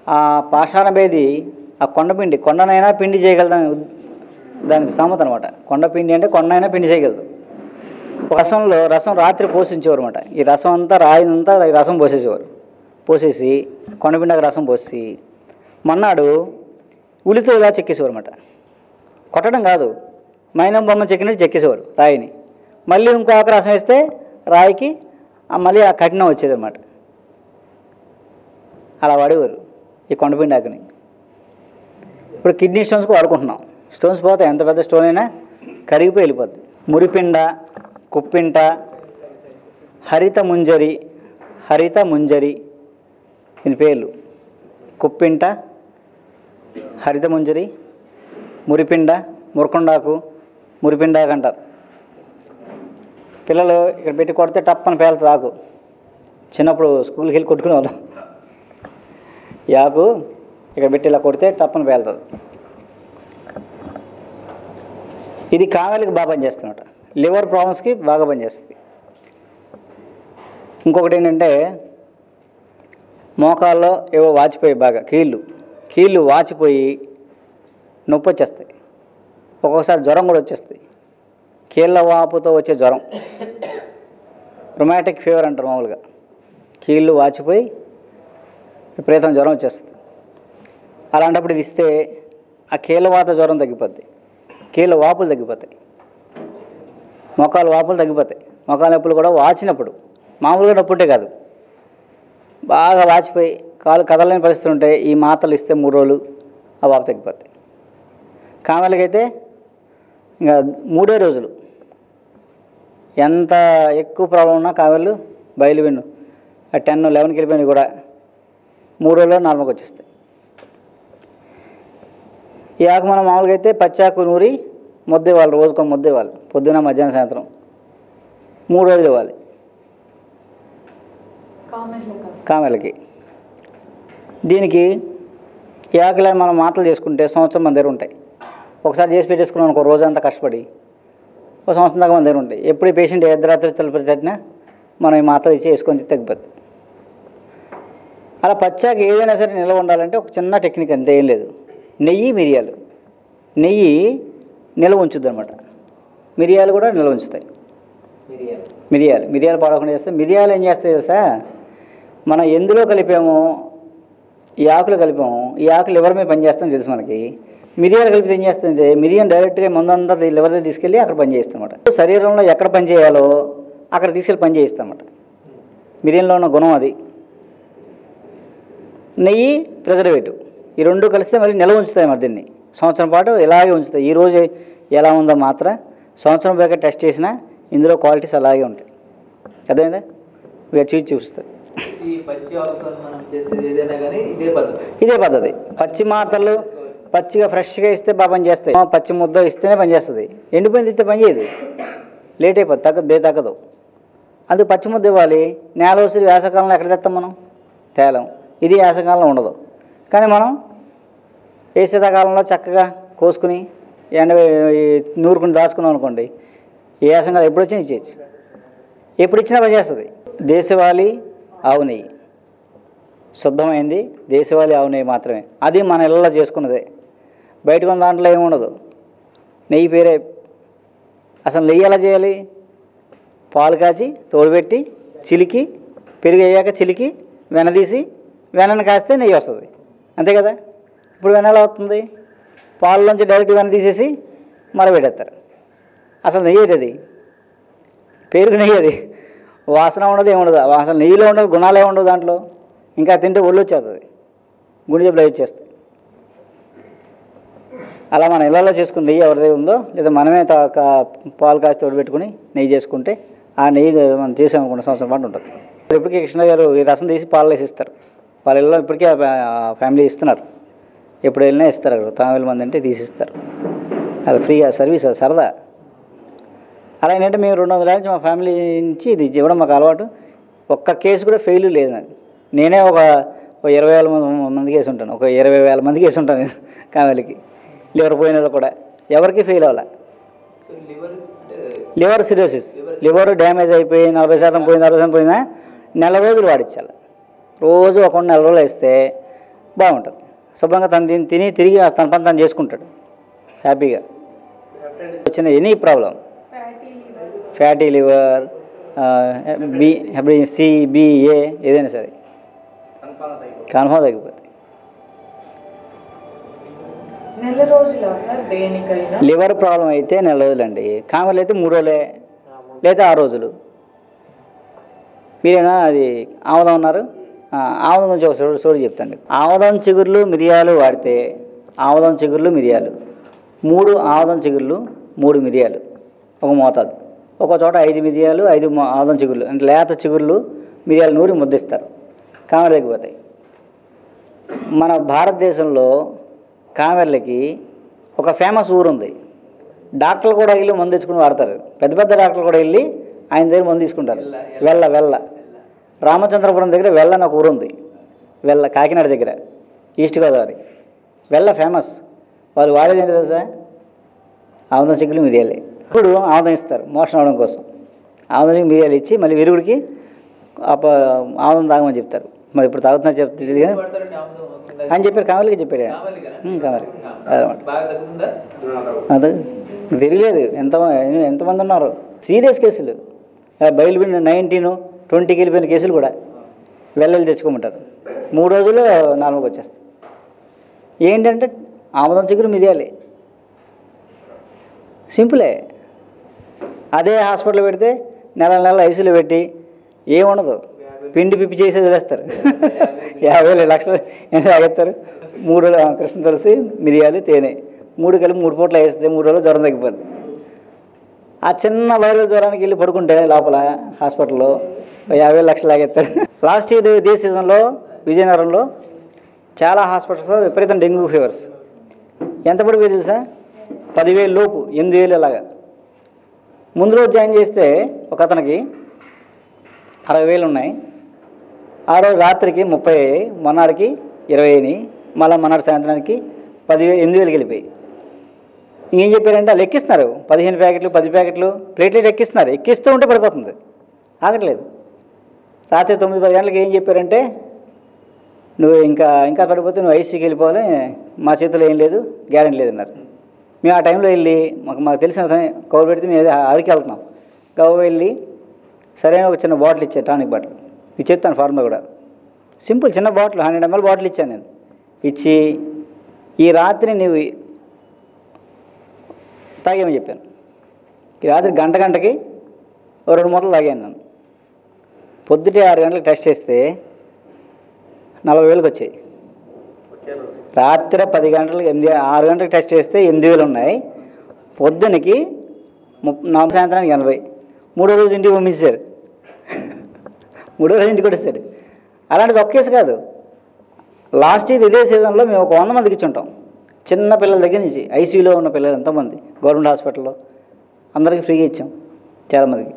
ఆ పాషాణ భేది ఆ కొండపిండి కొండనైనా పిండి చేయగలదని దానికి సామెత అనమాట కొండపిండి అంటే కొండనైనా పిండి చేయగలదు. రసంలో రసం రాత్రి పోషించేవారు అనమాట ఈ రసం అంతా రాయినంతా ఈ రసం పోసేసేవారు. పోసేసి కొండపిండకు రసం పోసి మన్నాడు ఉలితో ఇలా చెక్కేసేవారు అనమాట కొట్టడం కాదు. మైనం బొమ్మ చెక్కినట్టు చెక్కేసేవారు రాయిని. మళ్ళీ ఇంకో ఆకు రసం వేస్తే రాయికి మళ్ళీ ఆ కఠినం వచ్చేది అనమాట అలా వాడేవారు ఈ కొండపిండాకుని ఇప్పుడు కిడ్నీ స్టోన్స్కి వాడుకుంటున్నాం. స్టోన్స్ పోతే ఎంత పెద్ద స్టోన్ అయినా కరిగిపోయి వెళ్ళిపోద్ది. మురిపిండ కుప్పింట హరిత ముంజరి హరిత ముంజరి దీని పేర్లు. కుప్పింట హరిత ముంజరి మురిపిండ మురకొండాకు మురిపిండాకు అంటారు. పిల్లలు ఇక్కడ పెట్టి కొడితే టప్పని పేలుతుంది ఆకు. చిన్నప్పుడు స్కూల్కి వెళ్ళి కొట్టుకునేవాళ్ళం. ఈ ఆకు ఇక్కడ పెట్టి ఇలా కొడితే టప్పని పేలుతుంది. ఇది కామెలకు బాగా పనిచేస్తున్నమాట లివర్ ప్రాబ్లమ్స్కి బాగా పనిచేస్తుంది. ఇంకొకటి ఏంటంటే మోకాల్లో ఏవో వాచిపోయి బాగా కీళ్ళు. కీళ్ళు వాచిపోయి నొప్పి వచ్చేస్తాయి. ఒక్కొక్కసారి జ్వరం కూడా వచ్చేస్తాయి. కీళ్ళ వాపుతో వచ్చే జ్వరం. రొమాటిక్ ఫీవర్ అంటారు మామూలుగా. కీళ్ళు వాచిపోయి విపరీతం జ్వరం వచ్చేస్తుంది. అలాంటప్పుడు ఇది ఇస్తే ఆ కీళ్ళ వాత జ్వరం తగ్గిపోద్ది. కీళ్ళ వాపులు తగ్గిపోతాయి. మొక్కలు వాపులు తగ్గిపోతాయి. మొక్కల నొప్పులు కూడా వాచినప్పుడు మామూలుగా నొప్పి ఉంటే కాదు. బాగా వాచిపోయి కాలు కదలని పరిస్థితి ఉంటే ఈ మాత్రలు ఇస్తే మూడు రోజులు ఆ వాపు తగ్గిపోతాయి కామెలకైతే ఇంకా మూడే రోజులు. ఎంత ఎక్కువ ప్రాబ్లం ఉన్నా విన్ను. ఆ టెన్ లెవెన్కి వెళ్ళిపోయినాయి కూడా మూడు రోజుల్లో నార్మల్గా వచ్చేస్తాయి. ఈ ఆకు మనం మామూలుగా అయితే పచ్చాకు నూరి ముద్ద ఇవ్వాలి రోజుకో ముద్ద ఇవ్వాలి పొద్దున మధ్యాహ్నం సాయంత్రం. మూడు రోజులు ఇవ్వాలి. కామెలకి దీనికి ఈ ఆకులని మనం మాటలు చేసుకుంటే సంవత్సరం మన దగ్గర ఉంటాయి. ఒకసారి చేసి పెట్టేసుకున్నాం ఒక రోజంతా కష్టపడి ఒక సంవత్సరం దాకా మన దగ్గర ఉంటాయి ఎప్పుడు పేషెంట్ ఎద్దరాత్రి తలుపు తట్టినా మనం ఈ మాత్రలు ఇచ్చి వేసుకొని తగ్గిపోతుంది అలా పచ్చాక ఏదైనా సరే నిల్వ ఉండాలంటే ఒక చిన్న టెక్నిక్ అంతే ఏం లేదు. నెయ్యి మిరియాలు. నెయ్యి నిల్వ ఉంచుద్ది అనమాట మిరియాలు కూడా నిల్వ ఉంచుతాయి.
మిరియాలు.
మిరియాలు. మిరియాలు పాడకుండా చేస్తే మిరియాలు ఏం చేస్తాయి తెలుసా? మనం ఎందులో కలిపామో ఈ ఆకులు కలిపాము ఈ ఆకులు లివర్ మీద పనిచేస్తుందని తెలుసు మనకి. మిరియాలు కలిపితే ఏం చేస్తుంది? మిరియం డైరెక్ట్గా మందంతా లివర్ దగ్గర తీసుకెళ్ళి అక్కడ పని చేస్తామన్నమాట శరీరంలో ఎక్కడ పని చేయాలో అక్కడ తీసుకెళ్ళి పని చేయిస్తామన్నమాట. మిరియంలో ఉన్న గుణం అది. నెయ్యి ప్రిజర్వేటివ్ ఈ రెండు కలిస్తే మళ్ళీ నిల్వ ఉంచుతాయి మరి దీన్ని. సంవత్సరం పాటు ఇలాగే ఉంచుతాయి. ఈ రోజు ఎలా ఉందో మాత్రం సంవత్సరం పైగా టెస్ట్ చేసినా ఇందులో క్వాలిటీస్ అలాగే ఉంటాయి. అర్థమైందా? ఇక చూసి చూపిస్తాయి
ఇదే పద్ధతి.
పచ్చి మాత్రలు పచ్చిగా ఫ్రెష్గా ఇస్తే బాగా పని చేస్తాయి పచ్చి ముద్ద ఇస్తేనే పని చేస్తుంది ఎండిపోయింది ఇస్తే పని చేయదు. లేట్ అయిపోతుంది తగ్గదు బే తగ్గదు. అందుకు పచ్చి ముద్ద ఇవ్వాలి. నేల ఉసిరి వేసవకాలంలో ఎక్కడ తెస్తాం మనం? తేలం. ఇది వేసవకాలంలో ఉండదు. కానీ మనం ఏ శీతాకాలంలో చక్కగా కోసుకుని ఎండ నూరుకుని దాచుకున్నాం అనుకోండి ఏ వేసంగా ఎప్పుడు వచ్చినా ఇచ్చేయచ్చు. ఎప్పుడు ఇచ్చినా పని చేస్తుంది దేశవాళీ ఆవు నెయ్యి. శుద్ధమైంది దేశవాళీ ఆవు నెయ్యి మాత్రమే. అది మన ఇళ్ళలో చేసుకున్నదే. బయటకున్న ఉన్న దాంట్లో ఏముండదు నెయ్యి పేరే అసలు నెయ్యి ఎలా చేయాలి? పాలు కాచి తోడుపెట్టి చిలికి పెరుగు అయ్యాక చిలికి వెనదీసి వెనని కాస్తే నెయ్యి వస్తుంది. అంతే కదా? ఇప్పుడు వెన ఎలా వస్తుంది? పాలలోంచి డైరెక్ట్ వెన తీసేసి మరబెట్టేస్తారు. అసలు నెయ్యి అది? పెరుగు నెయ్యి అది. వాసన ఉండదు ఏముండదు అసలు నెయ్యిలో ఉండదు గుణాలే ఉండవు దాంట్లో. ఇంకా తింటే ఒళ్ళు వచ్చేస్తుంది. గుండె జబ్బులు వచ్చేస్తాయి. అలా మన ఇళ్ళలో చేసుకుని నెయ్యి ఎవరిదే ఉందో లేదా మనమే తా- కా- పాలు కాసి తోడు పెట్టుకుని నెయ్యి చేసుకుంటే ఆ నెయ్యి మనం చేసామనుకున్న సంవత్సరం పాటు ఉంటుంది. ఇప్పటికీ కృష్ణ గారు ఈ రసం తీసి పాలు వేసి ఇస్తారు వాళ్ళ ఇళ్ళలో ఇప్పటికీ ఆ ఫ్యామిలీ ఇస్తున్నారు. ఎప్పుడు వెళ్ళినా ఇస్తారు అక్కడ. తొమ్మిది మంది అంటే తీసిస్తారు. అది ఫ్రీగా సర్వీస్ అది సరదా. అలా ఏంటంటే మేము రెండు వందల నుంచి మా ఫ్యామిలీ నుంచి ఇది ఇవ్వడం మాకు అలవాటు. ఒక్క కేసు కూడా ఫెయిల్ లేదు నాకు. నేనే ఒక ఇరవై వేల మంది మందికి వేసి ఉంటాను. ఒక ఇరవై వేల మందికి వేసి ఉంటాను కామెలకి లివర్ పోయిన వాళ్ళు కూడా. ఎవరికి ఫెయిల్ అవ్వాలి?
Liver
cirrhosis. లివర్ డ్యామేజ్ అయిపోయి నలభై శాతం పోయింది అరవై శాతం పోయిందా? నెల రోజులు వాడించాలి రోజు ఒక నెల రోజులు వేస్తే బాగుంటుంది. శుభ్రంగా తను తిని తిని తిరిగి తన పని తను చేసుకుంటాడు. హ్యాపీగా. వచ్చిన any problem. Fatty liver B C BA ఏదైనా సరే. కన్ఫామ్ తగ్గిపోతుంది.
నెల సార్ దేనికైనా?
లివర్ ప్రాబ్లం అయితే నెల రోజులండి. కామర్లు అయితే మూడు రోజులే. లేదా ఆరు రోజులు. మీరేనా అది ఆముదం ఉన్నారు ఆముదం గురించి ఒక స్టోరీ స్టోరీ చెప్తాను. ఆముదం చిగుర్లు మిరియాలు వాడితే ఆముదం చిగుర్లు మిరియాలు. మూడు ఆముదం చిగుర్లు మూడు మిరియాలు. ఒక మోతాదు. ఒక చోట ఐదు మిరియాలు ఐదు ఆముదం చిగుర్లు. అంటే లేత చిగుర్లు మిరియాలు నూరి ముద్దిస్తారు. కామర్ తగ్గిపోతాయి మన భారతదేశంలో కామెర్లకి ఒక ఫేమస్ ఊరు ఉంది డాక్టర్లు కూడా వెళ్ళి మందు తెచ్చుకుని వాడతారు. పెద్ద పెద్ద డాక్టర్లు కూడా వెళ్ళి ఆయన దగ్గర మందు తీసుకుంటారు. వెళ్ళ వెళ్ళ. రామచంద్రపురం దగ్గర వెళ్ళ అని ఒక ఊరు ఉంది వెళ్ళ కాకినాడ దగ్గర ఈస్ట్ గోదావరి వెళ్ళ ఫేమస్ వాళ్ళు వాడేది ఏంటి తెలుసా? ఆముదం చిక్కులు మిరియాలే. ఇప్పుడు ఆముదం ఇస్తారు మోషన్ అవడం కోసం. ఆముదం చిక్కులు మిరియాలు ఇచ్చి మళ్ళీ విరుగుడికి ఆముదం తాగమని చెప్తారు. మరి ఇప్పుడు తాగుతున్నా చెప్తే అని చెప్పారు కామలికి చెప్పాడు
తగ్గుతుందా?
అదే తెలియలేదు. ఎంత ఎంతమంది ఉన్నారు? సీరియస్ కేసులు. బయలుపోయిన నైన్టీన్ ట్వంటీకి వెళ్ళిపోయిన కేసులు కూడా వెళ్ళి తెచ్చుకోమంటారు. మూడు రోజులు నార్మల్గా వచ్చేస్తాయి. ఏంటంటే ఆముదం చిగురు మిరియాలి సింపులే. అదే హాస్పిటల్ పెడితే నెల నెల ఐసీలో పెట్టి ఏముండదు. పిండి పిప్పి చేసి వదిలేస్తారు. యాభై లక్షలు ఎంత తాగేస్తారు? మూడు కృష్ణ తులసి మిరియాలు తేనె. మూడు కలిపి మూడు పూట్లు వేస్తే మూడు రోజులు జ్వరం తగ్గిపోద్ది. ఆ చిన్న వైరల్ జ్వరానికి వెళ్ళి పడుకుంటే లోపల హాస్పిటల్లో యాభై లక్షలు లాగేస్తారు. లాస్ట్ ఇయర్ ఇదే సీజన్లో విజయనగరంలో చాలా హాస్పిటల్స్లో విపరీతం డెంగ్యూ ఫీవర్స్. ఎంత పడిపోయి తెలుసా? పదివేలు లోపు ఎనిమిది వేలు ఇలాగా. ముందు రోజు జాయిన్ చేస్తే ఒక అతనికి అరవై వేలు ఉన్నాయి. ఆ రోజు రాత్రికి ముప్పై అయ్యాయి మొన్నాడికి ఇరవై అయినాయి మళ్ళీ మొన్నటి సాయంత్రానికి పది ఎనిమిది వేలకి వెళ్ళిపోయి. ఇంకేం చెప్పారంటే వాళ్ళు ఎక్కిస్తున్నారు పదిహేను ప్యాకెట్లు పది ప్యాకెట్లు ప్లేట్లెట్ ఎక్కిస్తున్నారు. ఎక్కిస్తూ ఉంటే పడిపోతుంది. ఆగట్లేదు. రాత్రి తొమ్మిది పది గంటలకు ఏం చెప్పారంటే నువ్వు ఇంకా ఇంకా పడిపోతే నువ్వు ఐసీకి వెళ్ళిపోవాలి. మా చేతిలో ఏం లేదు గ్యారెంటీ లేదన్నారు. మేము ఆ టైంలో వెళ్ళి మాకు మాకు తెలిసిన అతనే కవర్ పెడితే మేము అదే అరికి వెళ్తున్నాం. కవర్ వెళ్ళి సరైన ఒక చిన్న బాటిల్ ఇచ్చే టానిక్ బాటిల్. ఇది చెప్తాను ఫార్ములా కూడా. సింపుల్ చిన్న బాటిల్ హండ్రెడ్ ఎంఎల్ బాటిల్ ఇచ్చాను నేను. ఇచ్చి ఈ రాత్రి నువ్వు తాగేమని చెప్పాను. ఈ రాత్రి గంట గంటకి ఓ రెండు మూతలు తాగాను నేను. పొద్దుటే ఆరు గంటలకు టెస్ట్ చేస్తే నలభై వేలకు వచ్చాయి. రాత్రి పది గంటలకు ఎనిమిది ఆరు గంటలకు టెస్ట్ చేస్తే ఎనిమిది వేలు ఉన్నాయి. పొద్దునకి ముప్ నాలుగు సాయంత్రానికి ఎనభై. మూడో రోజు ఇంటికి పంపించారు. మూడో రోజు ఇంటికి కొట్టేశాడు అలాంటిది ఒక్క కేసు కాదు. లాస్ట్ ఇయర్ ఇదే సీజన్లో మేము ఒక వంద మందికి ఇచ్చి ఉంటాం చిన్న పిల్లల దగ్గర నుంచి ఐసీయూలో ఉన్న పిల్లలు ఎంతోమంది గవర్నమెంట్ హాస్పిటల్లో అందరికీ ఫ్రీగా ఇచ్చాం చాలామందికి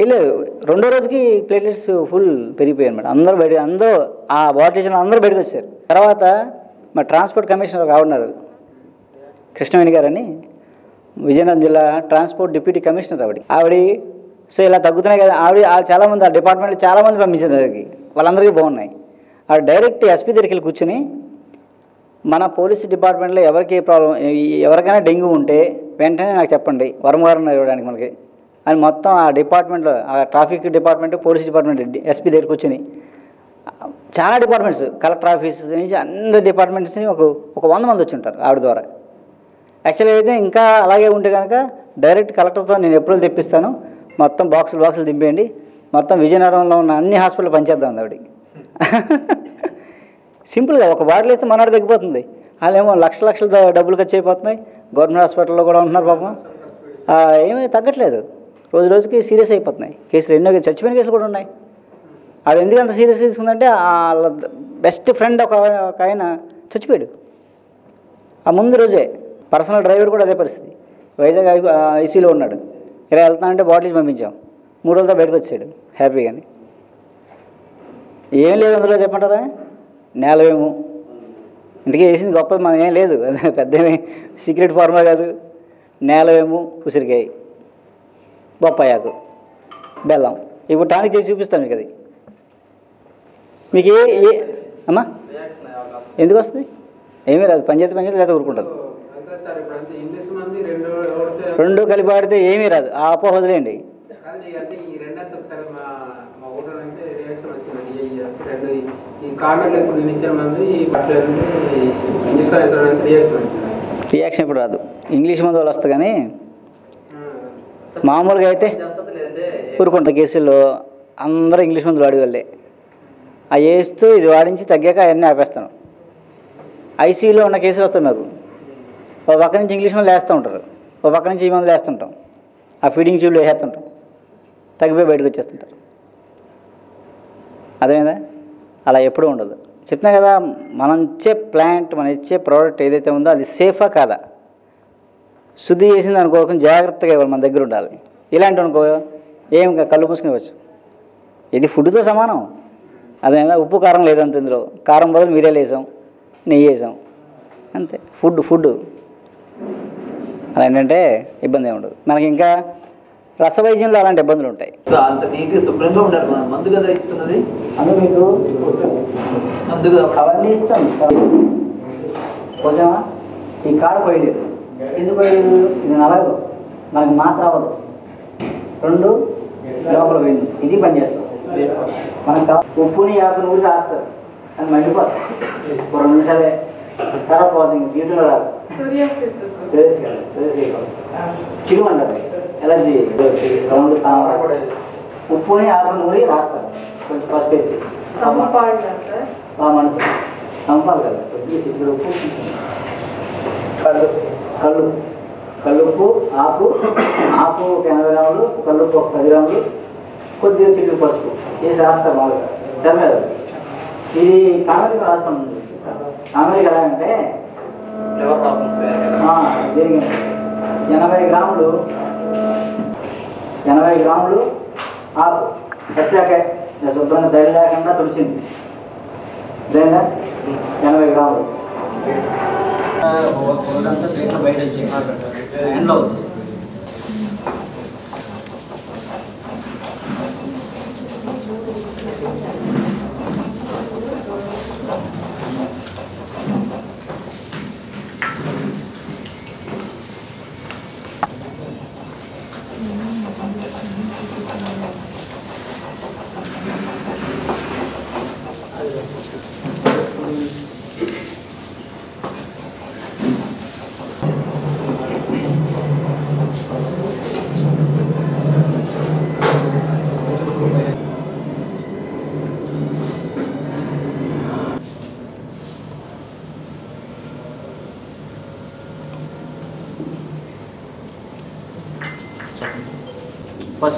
ఏం లేదు రెండో రోజుకి ప్లేట్లెట్స్ ఫుల్ పెరిగిపోయాయి అనమాట అందరూ బయట అందరూ ఆ బాటిల్ అందరూ బయటకు వచ్చారు తర్వాత మా ట్రాన్స్పోర్ట్ కమిషనర్ రావున్నారు కృష్ణవేణి గారని విజయనగరం జిల్లా ట్రాన్స్పోర్ట్ డిప్యూటీ కమిషనర్ ఆవిడ. ఆవిడ సో ఇలా తగ్గుతున్నాయి కదా ఆవిడ ఆ చాలామంది ఆ డిపార్ట్మెంట్లో చాలామంది పంపించారు దగ్గరికి వాళ్ళందరికీ బాగున్నాయి. ఆ డైరెక్ట్ ఎస్పీ దగ్గరికి వెళ్ళి కూర్చుని మన పోలీస్ డిపార్ట్మెంట్లో ఎవరికి ప్రాబ్లం ఎవరికైనా డెంగ్యూ ఉంటే వెంటనే నాకు చెప్పండి వరమగారం ఇవ్వడానికి మనకి. అని మొత్తం ఆ డిపార్ట్మెంట్లో ఆ traffic department police department SP దగ్గరికి కూర్చుని చాలా డిపార్ట్మెంట్స్ కలెక్టర్ ఆఫీస్ నుంచి అందరి డిపార్ట్మెంట్స్ ఒక ఒక వంద మంది వచ్చి ఉంటారు ఆవిడ ద్వారా. యాక్చువల్గా అయితే ఇంకా అలాగే ఉంటే కనుక డైరెక్ట్ కలెక్టర్తో నేను ఎప్పుడు తెప్పిస్తాను. మొత్తం బాక్సులు బాక్సులు దింపేయండి. మొత్తం విజయనగరంలో ఉన్న అన్ని హాస్పిటల్ పనిచేద్దాం ఆవిడ సింపుల్గా ఒక బాటిల్ వేస్తే మనాడు తగ్గిపోతుంది. వాళ్ళేమో లక్ష లక్షల డబ్బులు ఖర్చు అయిపోతున్నాయి. గవర్నమెంట్ హాస్పిటల్లో కూడా ఉంటున్నారు పాపం. ఏమీ తగ్గట్లేదు. రోజు రోజుకి సీరియస్ అయిపోతున్నాయి. కేసులు ఎన్నో చచ్చిపోయిన కేసులు కూడా ఉన్నాయి. అవి ఎందుకు అంత సీరియస్ తీసుకుందంటే వాళ్ళ బెస్ట్ ఫ్రెండ్ ఒక ఒక ఆయన చచ్చిపోయాడు. ఆ ముందు రోజే పర్సనల్ డ్రైవర్ కూడా అదే పరిస్థితి. వైజాగ్ ఐసీలో ఉన్నాడు. ఇలా వెళ్తానంటే బాటిల్స్ పంపించాం. మూడు రోజులతో బయటకు వచ్చాడు. హ్యాపీగాని. ఏం లేదు అందులో చెప్పంటారా నేలవేము. ఇంతకీ వేసింది గొప్పది మనం ఏం లేదు. అది పెద్ద సీక్రెట్ ఫార్ములా కాదు. నేలవేము ఉసిరికాయ బొప్పాయాకు బెల్లం. ఇప్పుడు టానిక్ చేసి చూపిస్తాను మీకు అది. మీకు ఏ ఏ అమ్మా? ఎందుకు వస్తుంది? ఏమీ రాదు. పంచాయతీ పంచాయతీ లేదా ఊరుకుంటుంది
అంతే సార్ ఇప్పుడు అంతే ఇంగ్లీష్ మంది రెండు ఓడితే
రెండు కలిపి ఆడితే ఏమీ రాదు. ఆ అపోహ
అంటే రియాక్షన్ ఇప్పుడు
రాదు. ఇంగ్లీష్ మందు వాళ్ళు వస్తుంది కానీ. మామూలుగా అయితే ఊరుకుంట కేసుల్లో అందరూ ఇంగ్లీష్ మందులు వాడి వాళ్ళే ఆ వేస్తూ ఇది వాడించి తగ్గాక అవన్నీ ఆపేస్తాను. ఐసీయూలో ఉన్న కేసులు వస్తాయి మాకు. ఒక పక్క నుంచి ఇంగ్లీష్ మందులు వేస్తూ ఉంటారు. ఒక పక్క నుంచి ఈ మందులు వేస్తుంటాం. ఆ ఫీడింగ్ ట్యూబ్లు వేసేస్తుంటాం. తగ్గిపోయి బయటకు వచ్చేస్తుంటారు అదేమైందా అలా ఎప్పుడూ ఉండదు. చెప్తున్నా కదా మనం ఇచ్చే ప్లాంట్ మనం ఇచ్చే ప్రోడక్ట్ ఏదైతే ఉందో అది సేఫా కాదా? శుద్ధి చేసింది అనుకో జాగ్రత్తగా ఇవ్వాలి మన దగ్గర ఉండాలి. ఇలాంటి అనుకో ఏం కా- కళ్ళు మూసుకునివచ్చు. ఇది ఫుడ్తో సమానం. అదేనా ఉప్పు కారం లేదంత ఇందులో. కారం బదులు మీరేలు వేసాం నెయ్యి వేసాం. అంతే. Food food. అలా ఏంటంటే ఇబ్బంది ఏమి ఉండదు. మనకి ఇంకా రసవైద్యంలో అలాంటి ఇబ్బందులు ఉంటాయి. అవన్నీ ఇస్తాం. కొంచెమా ఈ కాడ పోయలేదు. ఎందుకు పోయలేదు? ఇది నలగదు. మనకి మాత్ర అవ్వదు. రెండు లోపల పోయింది. ఇది పని చేస్తాం. మనకు ఉప్పుని ఆకుని ఊరి రాస్తారు అది మండిపోతుంది ఒక రెండు నిమిషాలే. తర్వాత పోతుంది జీవితంలో రాదు. చిరుము అంటారు ఎలర్జీ రౌండ్ తామర ఉప్పుని ఆకుని ఊరి రాస్తారు. కొంచెం ఫస్ట్ వేసి. మనకు సంపాలి కదా కొద్దిగా ఉప్పు. కళ్ళు. కళ్ళు. కల్లుప్పు ఆకు. ఆకు ఒక ఎనభై గ్రాములు కల్లుప్పు ఒక పది గ్రాములు. కొద్దిగా చిక్కుడు పసుపు. వేసి రాస్తారు మామూలుగా. చర్మేది ఇది కామెడీ రాస్తాం కామెడీ ఎలా అంటే ఎనభై గ్రాములు ఎనభై గ్రాములు ఆకు. వచ్చాకే శుభ్రంగా తడి లేకుండా తుడిచింది. లేదా ఎనభై గ్రాములు. బయట వచ్చి ఎండ అవుతుంది.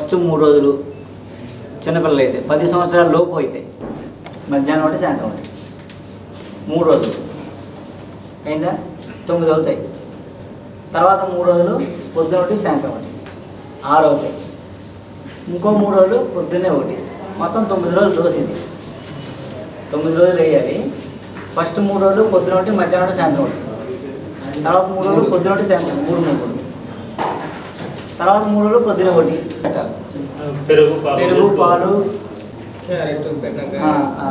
ఫస్ట్ మూడు రోజులు చిన్నపిల్లలు అయితే పది సంవత్సరాల లోపు అయితే మధ్యాహ్నం ఒకటి సాయంత్రం ఒకటి. మూడు రోజులు. అయిందా? తొమ్మిది అవుతాయి. తర్వాత మూడు రోజులు పొద్దున ఒకటి సాయంత్రం ఒకటి. ఆరు అవుతాయి. ఇంకో మూడు రోజులు పొద్దున్నే ఒకటి. మొత్తం తొమ్మిది రోజులు డోస్ ఇది తొమ్మిది రోజులు వేయాలి. ఫస్ట్ మూడు రోజులు పొద్దున ఒకటి మధ్యాహ్నం ఒకటి సాయంత్రం ఒకటి. తర్వాత మూడు రోజులు పొద్దున ఒకటి సాయంత్రం మూడు మూడు. రోజులు తర్వాత మూడు రోజులు పొద్దున ఒకటి పెట్టాలి.
పెరుగు పాలు
పెరుగు పాలు.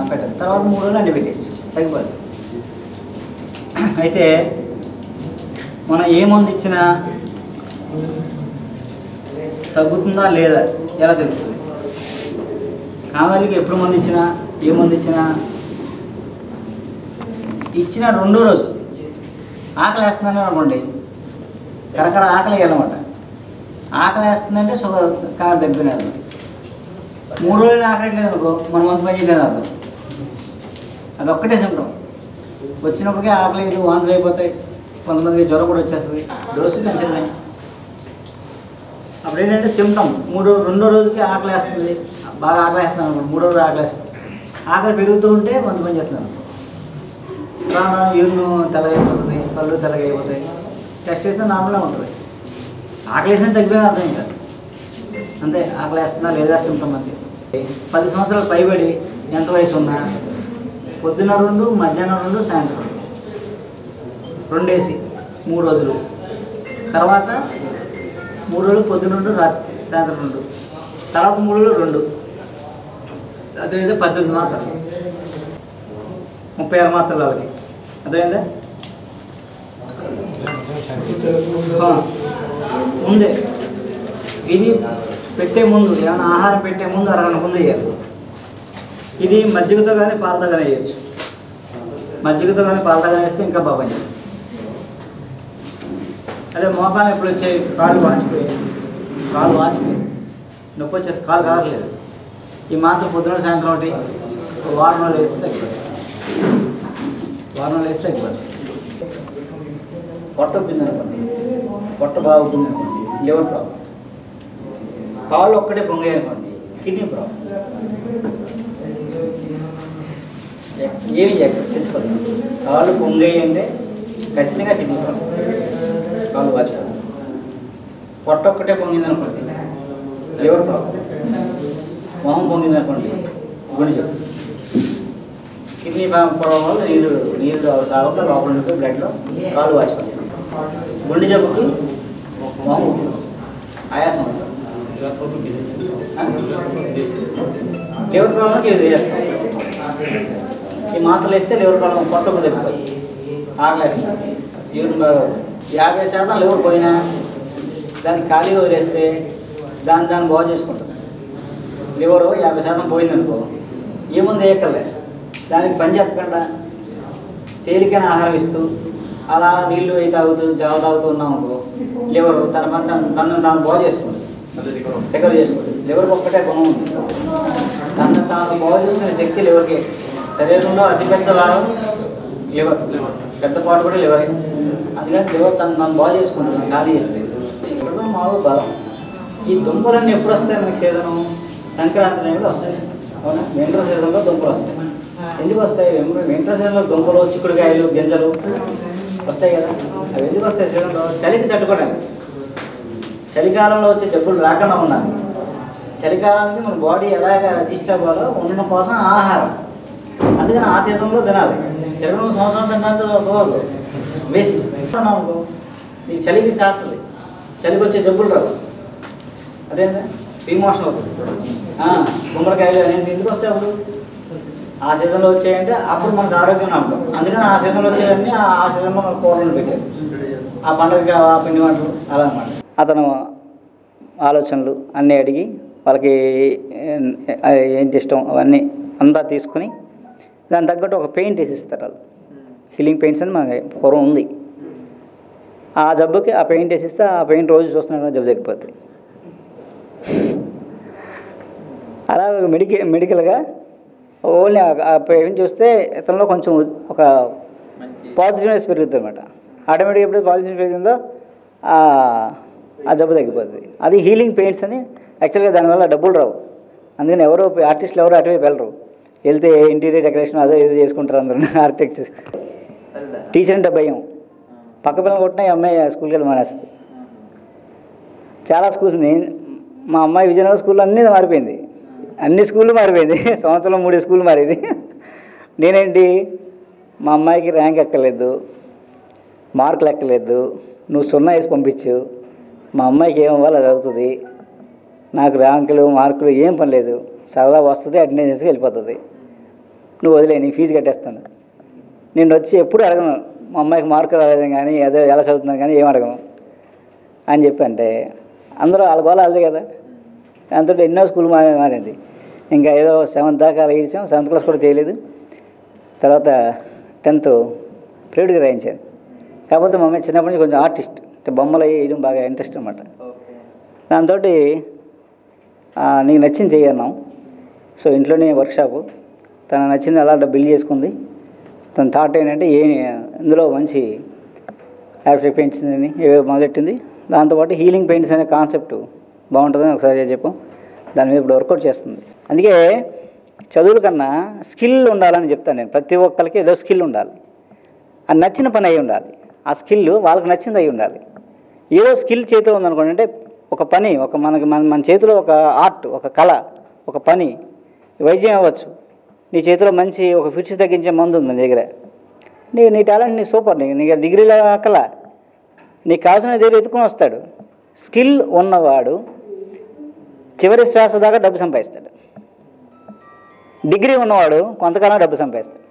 పెట్టాలి తర్వాత మూడు రోజులు అన్ని పెట్టేయచ్చు. తగ్గిపోద్ది అయితే మనం ఏ మందు ఇచ్చినా తగ్గుతుందా లేదా ఎలా తెలుస్తుంది? కామాలికి ఎప్పుడు మందు ఇచ్చినా ఏ మందు ఇచ్చినా ఇచ్చిన రెండో రోజు ఆకలి వేస్తుందని అనుకోండి. కరకర ఆకలి వెళ్ళమాట ఆకలి వేస్తుందంటే షుగర్ కారం తగ్గునే అర్థం మూడు రోజులు ఆకలి అనుకో మనం మందు పని చేయలేదు అర్థం. అది ఒక్కటే సిమ్టమ్ వచ్చినప్పటికే ఆకలి ఇది వాంతులు అయిపోతాయి. కొంతమందికి జ్వరం కూడా వచ్చేస్తుంది. డోసు పెంచండి అప్పుడు ఏంటంటే సిమ్టమ్ మూడో రెండో రోజుకి ఆకలి వేస్తుంది బాగా ఆకలి వేస్తున్నాను అనుకోండి మూడో రోజు ఆకలి వేస్తుంది ఆకలి పెరుగుతూ ఉంటే మందు పని చేస్తున్నాను రాను యూరిన్ తెల్లగైపోతుంది కళ్ళు తెల్లగైపోతాయి. టెస్ట్ చేస్తే నార్మల్గా ఉంటుంది. ఆకలి వేసిన తగ్గిపోయింది అర్థం ఇంకా అంతే ఆకలి వేస్తున్నా లేదా సింటమ్ అంతే. పది సంవత్సరాలు పైబడి ఎంత వయసు ఉన్నా పొద్దున్న రెండు మధ్యాహ్నం రెండు సాయంత్రం రెండేసి మూడు రోజులు. తర్వాత మూడు రోజులు పొద్దున రెండు రాత్రి సాయంత్రం రెండు. తర్వాత మూడు రోజులు రెండు. అదేవిధంగా పద్దెనిమిది మాత్రలు. ముప్పై ఆరు మాత్రలు వాళ్ళకి. అర్థమైందా? ముందే. ఇది పెట్టే ముందు ఏమైనా ఆహారం పెట్టే ముందు అరగంట ముందు వేయాలి ఇది మజ్జిగతో కానీ పాలతో కానీ వేయచ్చు మజ్జిగతో కానీ పాలతో కానీ వేస్తే ఇంకా బాగా పనిచేస్తుంది. అదే మోకాలు ఎప్పుడు వచ్చాయి కాళ్ళు వాచిపోయాయి. కాళ్ళు వాచిపోయాయి. నొప్పి వచ్చేది కాలు కాగలేదు ఈ మాత్రం పొద్దున సాయంత్రం ఒకటి వారం రోజులు వేస్తే తగ్గిపోతుంది వారం రోజులు వేస్తే తగ్గిపోతుంది పొట్ట ఉబ్బింది అనుకోండి పొట్ట బాగుంటుంది అనుకోండి. Liver problem. కాళ్ళు ఒక్కటే పొంగాయి అనుకోండి కిడ్నీ ప్రాబ్లం. ఏమి చేయగలరు తెలుసుకోండి. కాళ్ళు పొంగాయి అంటే ఖచ్చితంగా కిడ్నీ ప్రాబ్లం. కాళ్ళు వాచిపోతుంది పొట్ట ఒక్కటే పొంగింది అనుకోండి లివర్ ప్రాబ్లం. మొహం పొంగింది అనుకోండి గుండె జబ్బు. కిడ్నీ పొడవ వల్ల నీళ్ళు నీళ్ళు సాగక లోపల ఉండిపోయి బ్లడ్లో కాళ్ళు వాచిపోతాయి. గుండె జబ్బుకి మొహం ఆయాసం ఉంటుంది లివర్ ప్రాబ్లంకి ఇది చేస్తాం ఈ మాత్రలు వేస్తే లివర్ ప్రాబ్లం పొట్టకు తగ్గిపోయి ఆకలేస్తుంది ఈవెన్ యాభై శాతం లివర్ పోయినా దాన్ని ఖాళీ వదిలేస్తే దాన్ని దాన్ని బాగు చేసుకుంటుంది లివరు యాభై శాతం పోయిందనుకో ఏముంది ఏకలే దానికి పని చెప్పకుండా తేలికైన ఆహారం ఇస్తూ అలా నీళ్ళు అయి తాగుతూ జావ తాగుతూ ఉన్నాం అనుకో లివర్ తన పని తను తనను తాను బాగు చేసుకుంటుంది రికవర్ చేసుకుంటుంది లివర్కి ఒక్కటే గుణం ఉంది. తను తాను బాగు చేసుకునే శక్తి లివర్కి. శరీరంలో అతిపెద్ద భాగం లివర్. పెద్ద పాటు కూడా లివరే. అందుకని లివర్ తను తను బాగు చేసుకుంటుంది ఖాళీ ఇస్తే లివర్లో మామూలు భాగం. ఈ దుంపలన్నీ ఎప్పుడు వస్తాయి మనకి సీజను? సంక్రాంతి టైంలో వస్తాయి. అవునా? వింటర్ సీజన్లో దుంపలు వస్తాయి. ఎందుకు వస్తాయి? వింటర్ సీజన్లో దుంపలు చిక్కుడుకాయలు గింజలు. వస్తాయి కదా? అవి ఎందుకు వస్తాయి? సీజన్లో చలికి తట్టుకోవడానికి చలికాలంలో వచ్చే జబ్బులు రాకుండా ఉండాలి. చలికాలానికి మన బాడీ ఎలాగ రిజిస్ట్ అవ్వాలో ఉండడం కోసం ఆహారం. అందుకని ఆ సీజన్లో తినాలి. చలిలో సంవత్సరం తినడానికి పోవద్దు వేస్ట్ అనుకో నీకు చలికి కాస్తుంది. చలికి వచ్చే జబ్బులు రావు. అదేంటే ఫీమోషన్ అవుతుంది. గుమ్మడికాయలు అనేది ఎందుకు వస్తాయి అప్పుడు? ఆ సీజన్లో వచ్చాయంటే అప్పుడు మనకు ఆరోగ్యం ఉంటాం అందుకని ఆ సీజన్లో వచ్చేవన్నీ ఆ సీజన్లో మనకు కూరలు పెట్టారు. ఆ పండుగ ఆ పిండి వంటలు అలా అనమాట అతను ఆలోచనలు అన్నీ అడిగి వాళ్ళకి ఏంటి ఇష్టం అవన్నీ అంతా తీసుకుని దాని తగ్గట్టు ఒక పెయింట్ వేసిస్తారు వాళ్ళు. హీలింగ్ పెయింట్స్ అని మనకి పూర్వం ఉంది. ఆ జబ్బుకి ఆ పెయింట్ వేసిస్తే ఆ పెయింట్ రోజు చూస్తున్నా జబ్బు తగ్గిపోతుంది. అలా మెడికల్ మెడికల్గా ఓన్లీ పెయింట్ చూస్తే ఇతనిలో కొంచెం ఒక పాజిటివ్నెస్ పెరుగుతుంది అనమాట ఆటోమేటిక్ ఎప్పుడు పాజిటివ్ పెరిగిందో ఆ ఆ జబ్బు తగ్గిపోతుంది అది హీలింగ్ పెయింట్స్ అని యాక్చువల్గా దానివల్ల డబ్బులు రావు. అందుకని ఎవరు ఆర్టిస్టులు ఎవరు అటువైపు వెళ్ళరు. వెళ్తే ఇంటీరియర్ డెకరేషన్ అదో ఏదో చేసుకుంటారు అందరూ ఆర్కిటెక్ట్స్. టీచర్ అంటే భయం. పక్క పిల్లలు కొట్టినా ఈ అమ్మాయి స్కూల్కి వెళ్ళి మానేస్తుంది. చాలా స్కూల్స్ నేను మా అమ్మాయి విజయనగరం స్కూల్లో అన్నీ మారిపోయింది. అన్ని స్కూళ్ళు మారిపోయింది. సంవత్సరం మూడు స్కూల్ మారేది. నేనేంటి మా అమ్మాయికి ర్యాంక్ ఎక్కలేదు మార్కులు ఎక్కలేదు నువ్వు సున్నా వేసి పంపించు మా అమ్మాయికి ఏం అవ్వాలి అది అవుతుంది. నాకు ర్యాంకులు మార్కులు ఏం పని లేదు. సరదా వస్తుంది అటెండెన్స్ వెళ్ళిపోతుంది. నువ్వు వదిలే నీ ఫీజు కట్టేస్తాను. నేను వచ్చి ఎప్పుడు అడగను మా అమ్మాయికి మార్కులు రాలేదు కానీ ఏదో ఎలా చదువుతున్నాను కానీ ఏం అడగను అని చెప్పి అంటే అందరూ వాళ్ళ గోళ వాళ్ళదే కదా. దాంతో ఎన్నో స్కూల్ మారి మారింది. ఇంకా ఏదో సెవెంత్ దాకా అలా ఇచ్చాం సెవెంత్ క్లాస్ కూడా చేయలేదు. తర్వాత టెన్త్ ప్రైవేట్గా రాయించాను. కాకపోతే మా అమ్మాయి చిన్నప్పటి నుంచి కొంచెం ఆర్టిస్ట్ అంటే బొమ్మలు వేయడం బాగా ఇంట్రెస్ట్ అనమాట దాంతో నీకు నచ్చింది చేయన్నాం సో ఇంట్లోనే వర్క్షాపు. తన నచ్చింది అలా బిల్డ్ చేసుకుంది. తన థాట్ ఏంటంటే ఏ ఇందులో మంచి యాబ్స్ట్రాక్ట్ పెయింట్స్ అని ఏవో మొదలెట్టింది. దాంతోపాటు హీలింగ్ పెయింట్స్ అనే కాన్సెప్ట్ బాగుంటుందని ఒకసారి చెప్పు. దాని మీద ఇప్పుడు వర్కౌట్ చేస్తుంది. అందుకే చదువుల కన్నా స్కిల్ ఉండాలని చెప్తాను నేను. ప్రతి ఒక్కరికి ఏదో స్కిల్ ఉండాలి. అది నచ్చిన పని అయి ఉండాలి. ఆ స్కిల్ వాళ్ళకి నచ్చింది అయి ఉండాలి. ఏదో స్కిల్ చేతిలో ఉందనుకోండి అంటే ఒక పని ఒక మనకి మన మన చేతిలో ఒక ఆర్ట్ ఒక కళ ఒక పని వైద్యం అవ్వచ్చు. నీ చేతిలో మంచి ఒక ఫిట్స్ తగ్గించే మందు ఉంది నీ దగ్గర. నీ నీ టాలెంట్ నీ సూపర్. నీ నీ డిగ్రీలో కళ నీకు కావాల్సిన దగ్గర ఎత్తుకుని వస్తాడు. స్కిల్ ఉన్నవాడు చివరి శ్వాస దాకా డబ్బు సంపాదిస్తాడు. డిగ్రీ ఉన్నవాడు కొంతకాలం డబ్బు సంపాదిస్తాడు.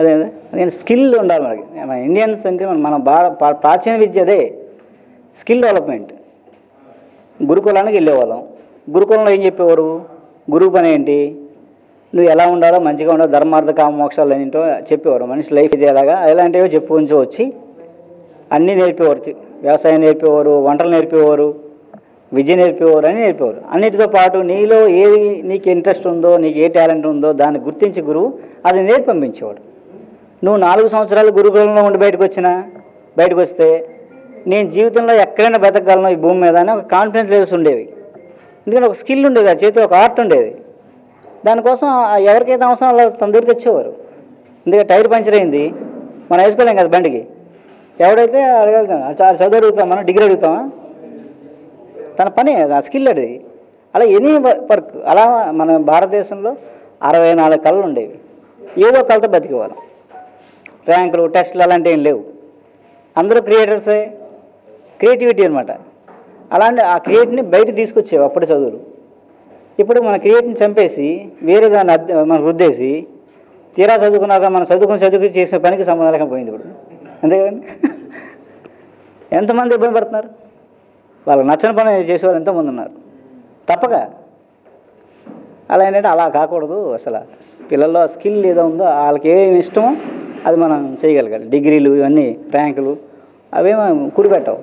అదే అదే స్కిల్ ఉండాలి మనకి. మన ఇండియన్స్ అంటే మన భార ప్రాచీన విద్య అదే. Skill development. గురుకులానికి వెళ్ళేవాళ్ళం. గురుకులంలో ఏం చెప్పేవారు? గురువు పని ఏంటి? నువ్వు ఎలా ఉండాలో మంచిగా ఉండాలో ధర్మార్థ కామోక్షాలు ఏంటో చెప్పేవారు. మనిషి లైఫ్ ఇది ఎలాగా ఎలాంటివో చెప్పు వచ్చి అన్నీ నేర్పేవారు. వ్యవసాయం నేర్పేవారు వంటలు నేర్పేవారు. విద్య నేర్పేవారు అని నేర్పేవారు. అన్నిటితో పాటు నీలో ఏది నీకు ఇంట్రెస్ట్ ఉందో నీకు ఏ టాలెంట్ ఉందో దాన్ని గుర్తించి గురువు అది నేర్పి పంపించేవాడు. నువ్వు నాలుగు సంవత్సరాలు గురుకులంలో ఉండి బయటకు వచ్చినా బయటకు వస్తే నేను జీవితంలో ఎక్కడైనా బ్రతకగలను ఈ భూమి మీద అని ఒక కాన్ఫిడెన్స్ లెవెల్స్ ఉండేవి. ఎందుకంటే ఒక స్కిల్ ఉండేది ఆ చేతిలో ఒక ఆర్ట్ ఉండేది. దానికోసం ఎవరికైతే అవసరం వాళ్ళు తన దగ్గరికి వచ్చేవారు. ఎందుకంటే టైర్ పంచర్ అయింది మనం వేసుకోలేం కదా బండికి. ఎవడైతే అడగలుగుతాం చాలా చదువు అడుగుతాం మనం డిగ్రీ అడుగుతామా? తన పని అది, ఆ స్కిల్ అది. అలా ఎనీ వర్క్ అలా మన భారతదేశంలో అరవై నాలుగు కళలు ఉండేవి. ఏదో కళతో బతికేవాళ్ళం. ర్యాంకులు టెస్టులు అలాంటివి ఏం లేవు. అందరూ క్రియేటర్సే. క్రియేటివిటీ అనమాట అలాంటి ఆ క్రియేట్ని బయట తీసుకొచ్చేవి అప్పుడు చదువులు. ఇప్పుడు మన క్రియేట్ని చంపేసి వేరే దాన్ని అద్దె మనం రుద్దేసి తీరా చదువుకున్నాక మనం చదువుకుని చదువుకుని చేసే పనికి సంబంధం లేకపోయింది ఇప్పుడు. అంతే కదండి? ఎంతమంది ఇబ్బంది పడుతున్నారు? వాళ్ళకి నచ్చని పని చేసేవాళ్ళు ఎంతోమంది ఉన్నారు. తప్పక. అలా ఏంటంటే అలా కాకూడదు అసలు. పిల్లల్లో స్కిల్ ఏదో ఉందో వాళ్ళకి ఏమి ఇష్టమో అది మనం చేయగలగాలి. డిగ్రీలు ఇవన్నీ ర్యాంకులు అవేమో కుడిపెట్టవు.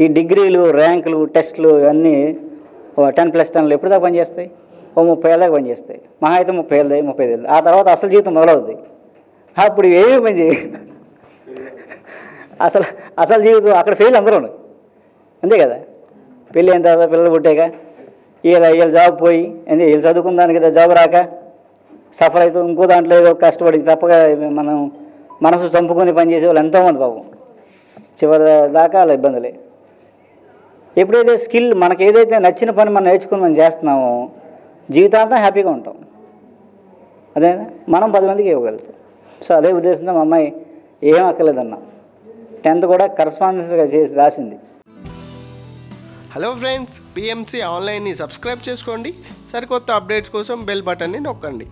ఈ డిగ్రీలు ర్యాంకులు టెస్టులు ఇవన్నీ టెన్ ప్లస్ టెన్లు ఎప్పుడు దాకా పనిచేస్తాయి? ఓ ముప్పై ఏళ్ళ దాకా పనిచేస్తాయి. మహా అయితే ముప్పై ఏళ్ళది ముప్పై ఏళ్ళు ఆ తర్వాత అసలు జీవితం మొదలవుద్ది. అప్పుడు ఏమీ పని చేయ అసలు అసలు జీవితం అక్కడ ఫెయిల్ అందరూ. అంతే కదా? పెళ్ళి అయిన తర్వాత పిల్లలు పుట్టాక వీళ్ళ వీళ్ళ జాబ్ పోయి అంటే వీళ్ళు చదువుకున్న దానికి జాబ్ రాక సఫర్ అవుతూ ఇంకో దాంట్లో ఏదో కష్టపడి తప్పక మనం మనసు చంపుకొని పనిచేసే వాళ్ళు ఎంతోమంది పాపం. చివరి దాకా వాళ్ళ ఇబ్బందులే. ఎప్పుడైతే స్కిల్ మనకి ఏదైతే నచ్చిన పని మనం నేర్చుకుని మనం చేస్తున్నామో జీవితాంతం హ్యాపీగా ఉంటాం. అదే మనం పది మందికి ఇవ్వగలుగుతాం. సో అదే ఉద్దేశంతో మా అమ్మాయి ఏం అక్కర్లేదన్నా. టెన్త్ కూడా కరస్పాండెన్స్గా చేసి రాసింది.
హలో ఫ్రెండ్స్ పిఎంసి ఆన్లైన్ని సబ్స్క్రైబ్ చేసుకోండి. సరికొత్త అప్డేట్స్ కోసం బెల్ బటన్ని నొక్కండి.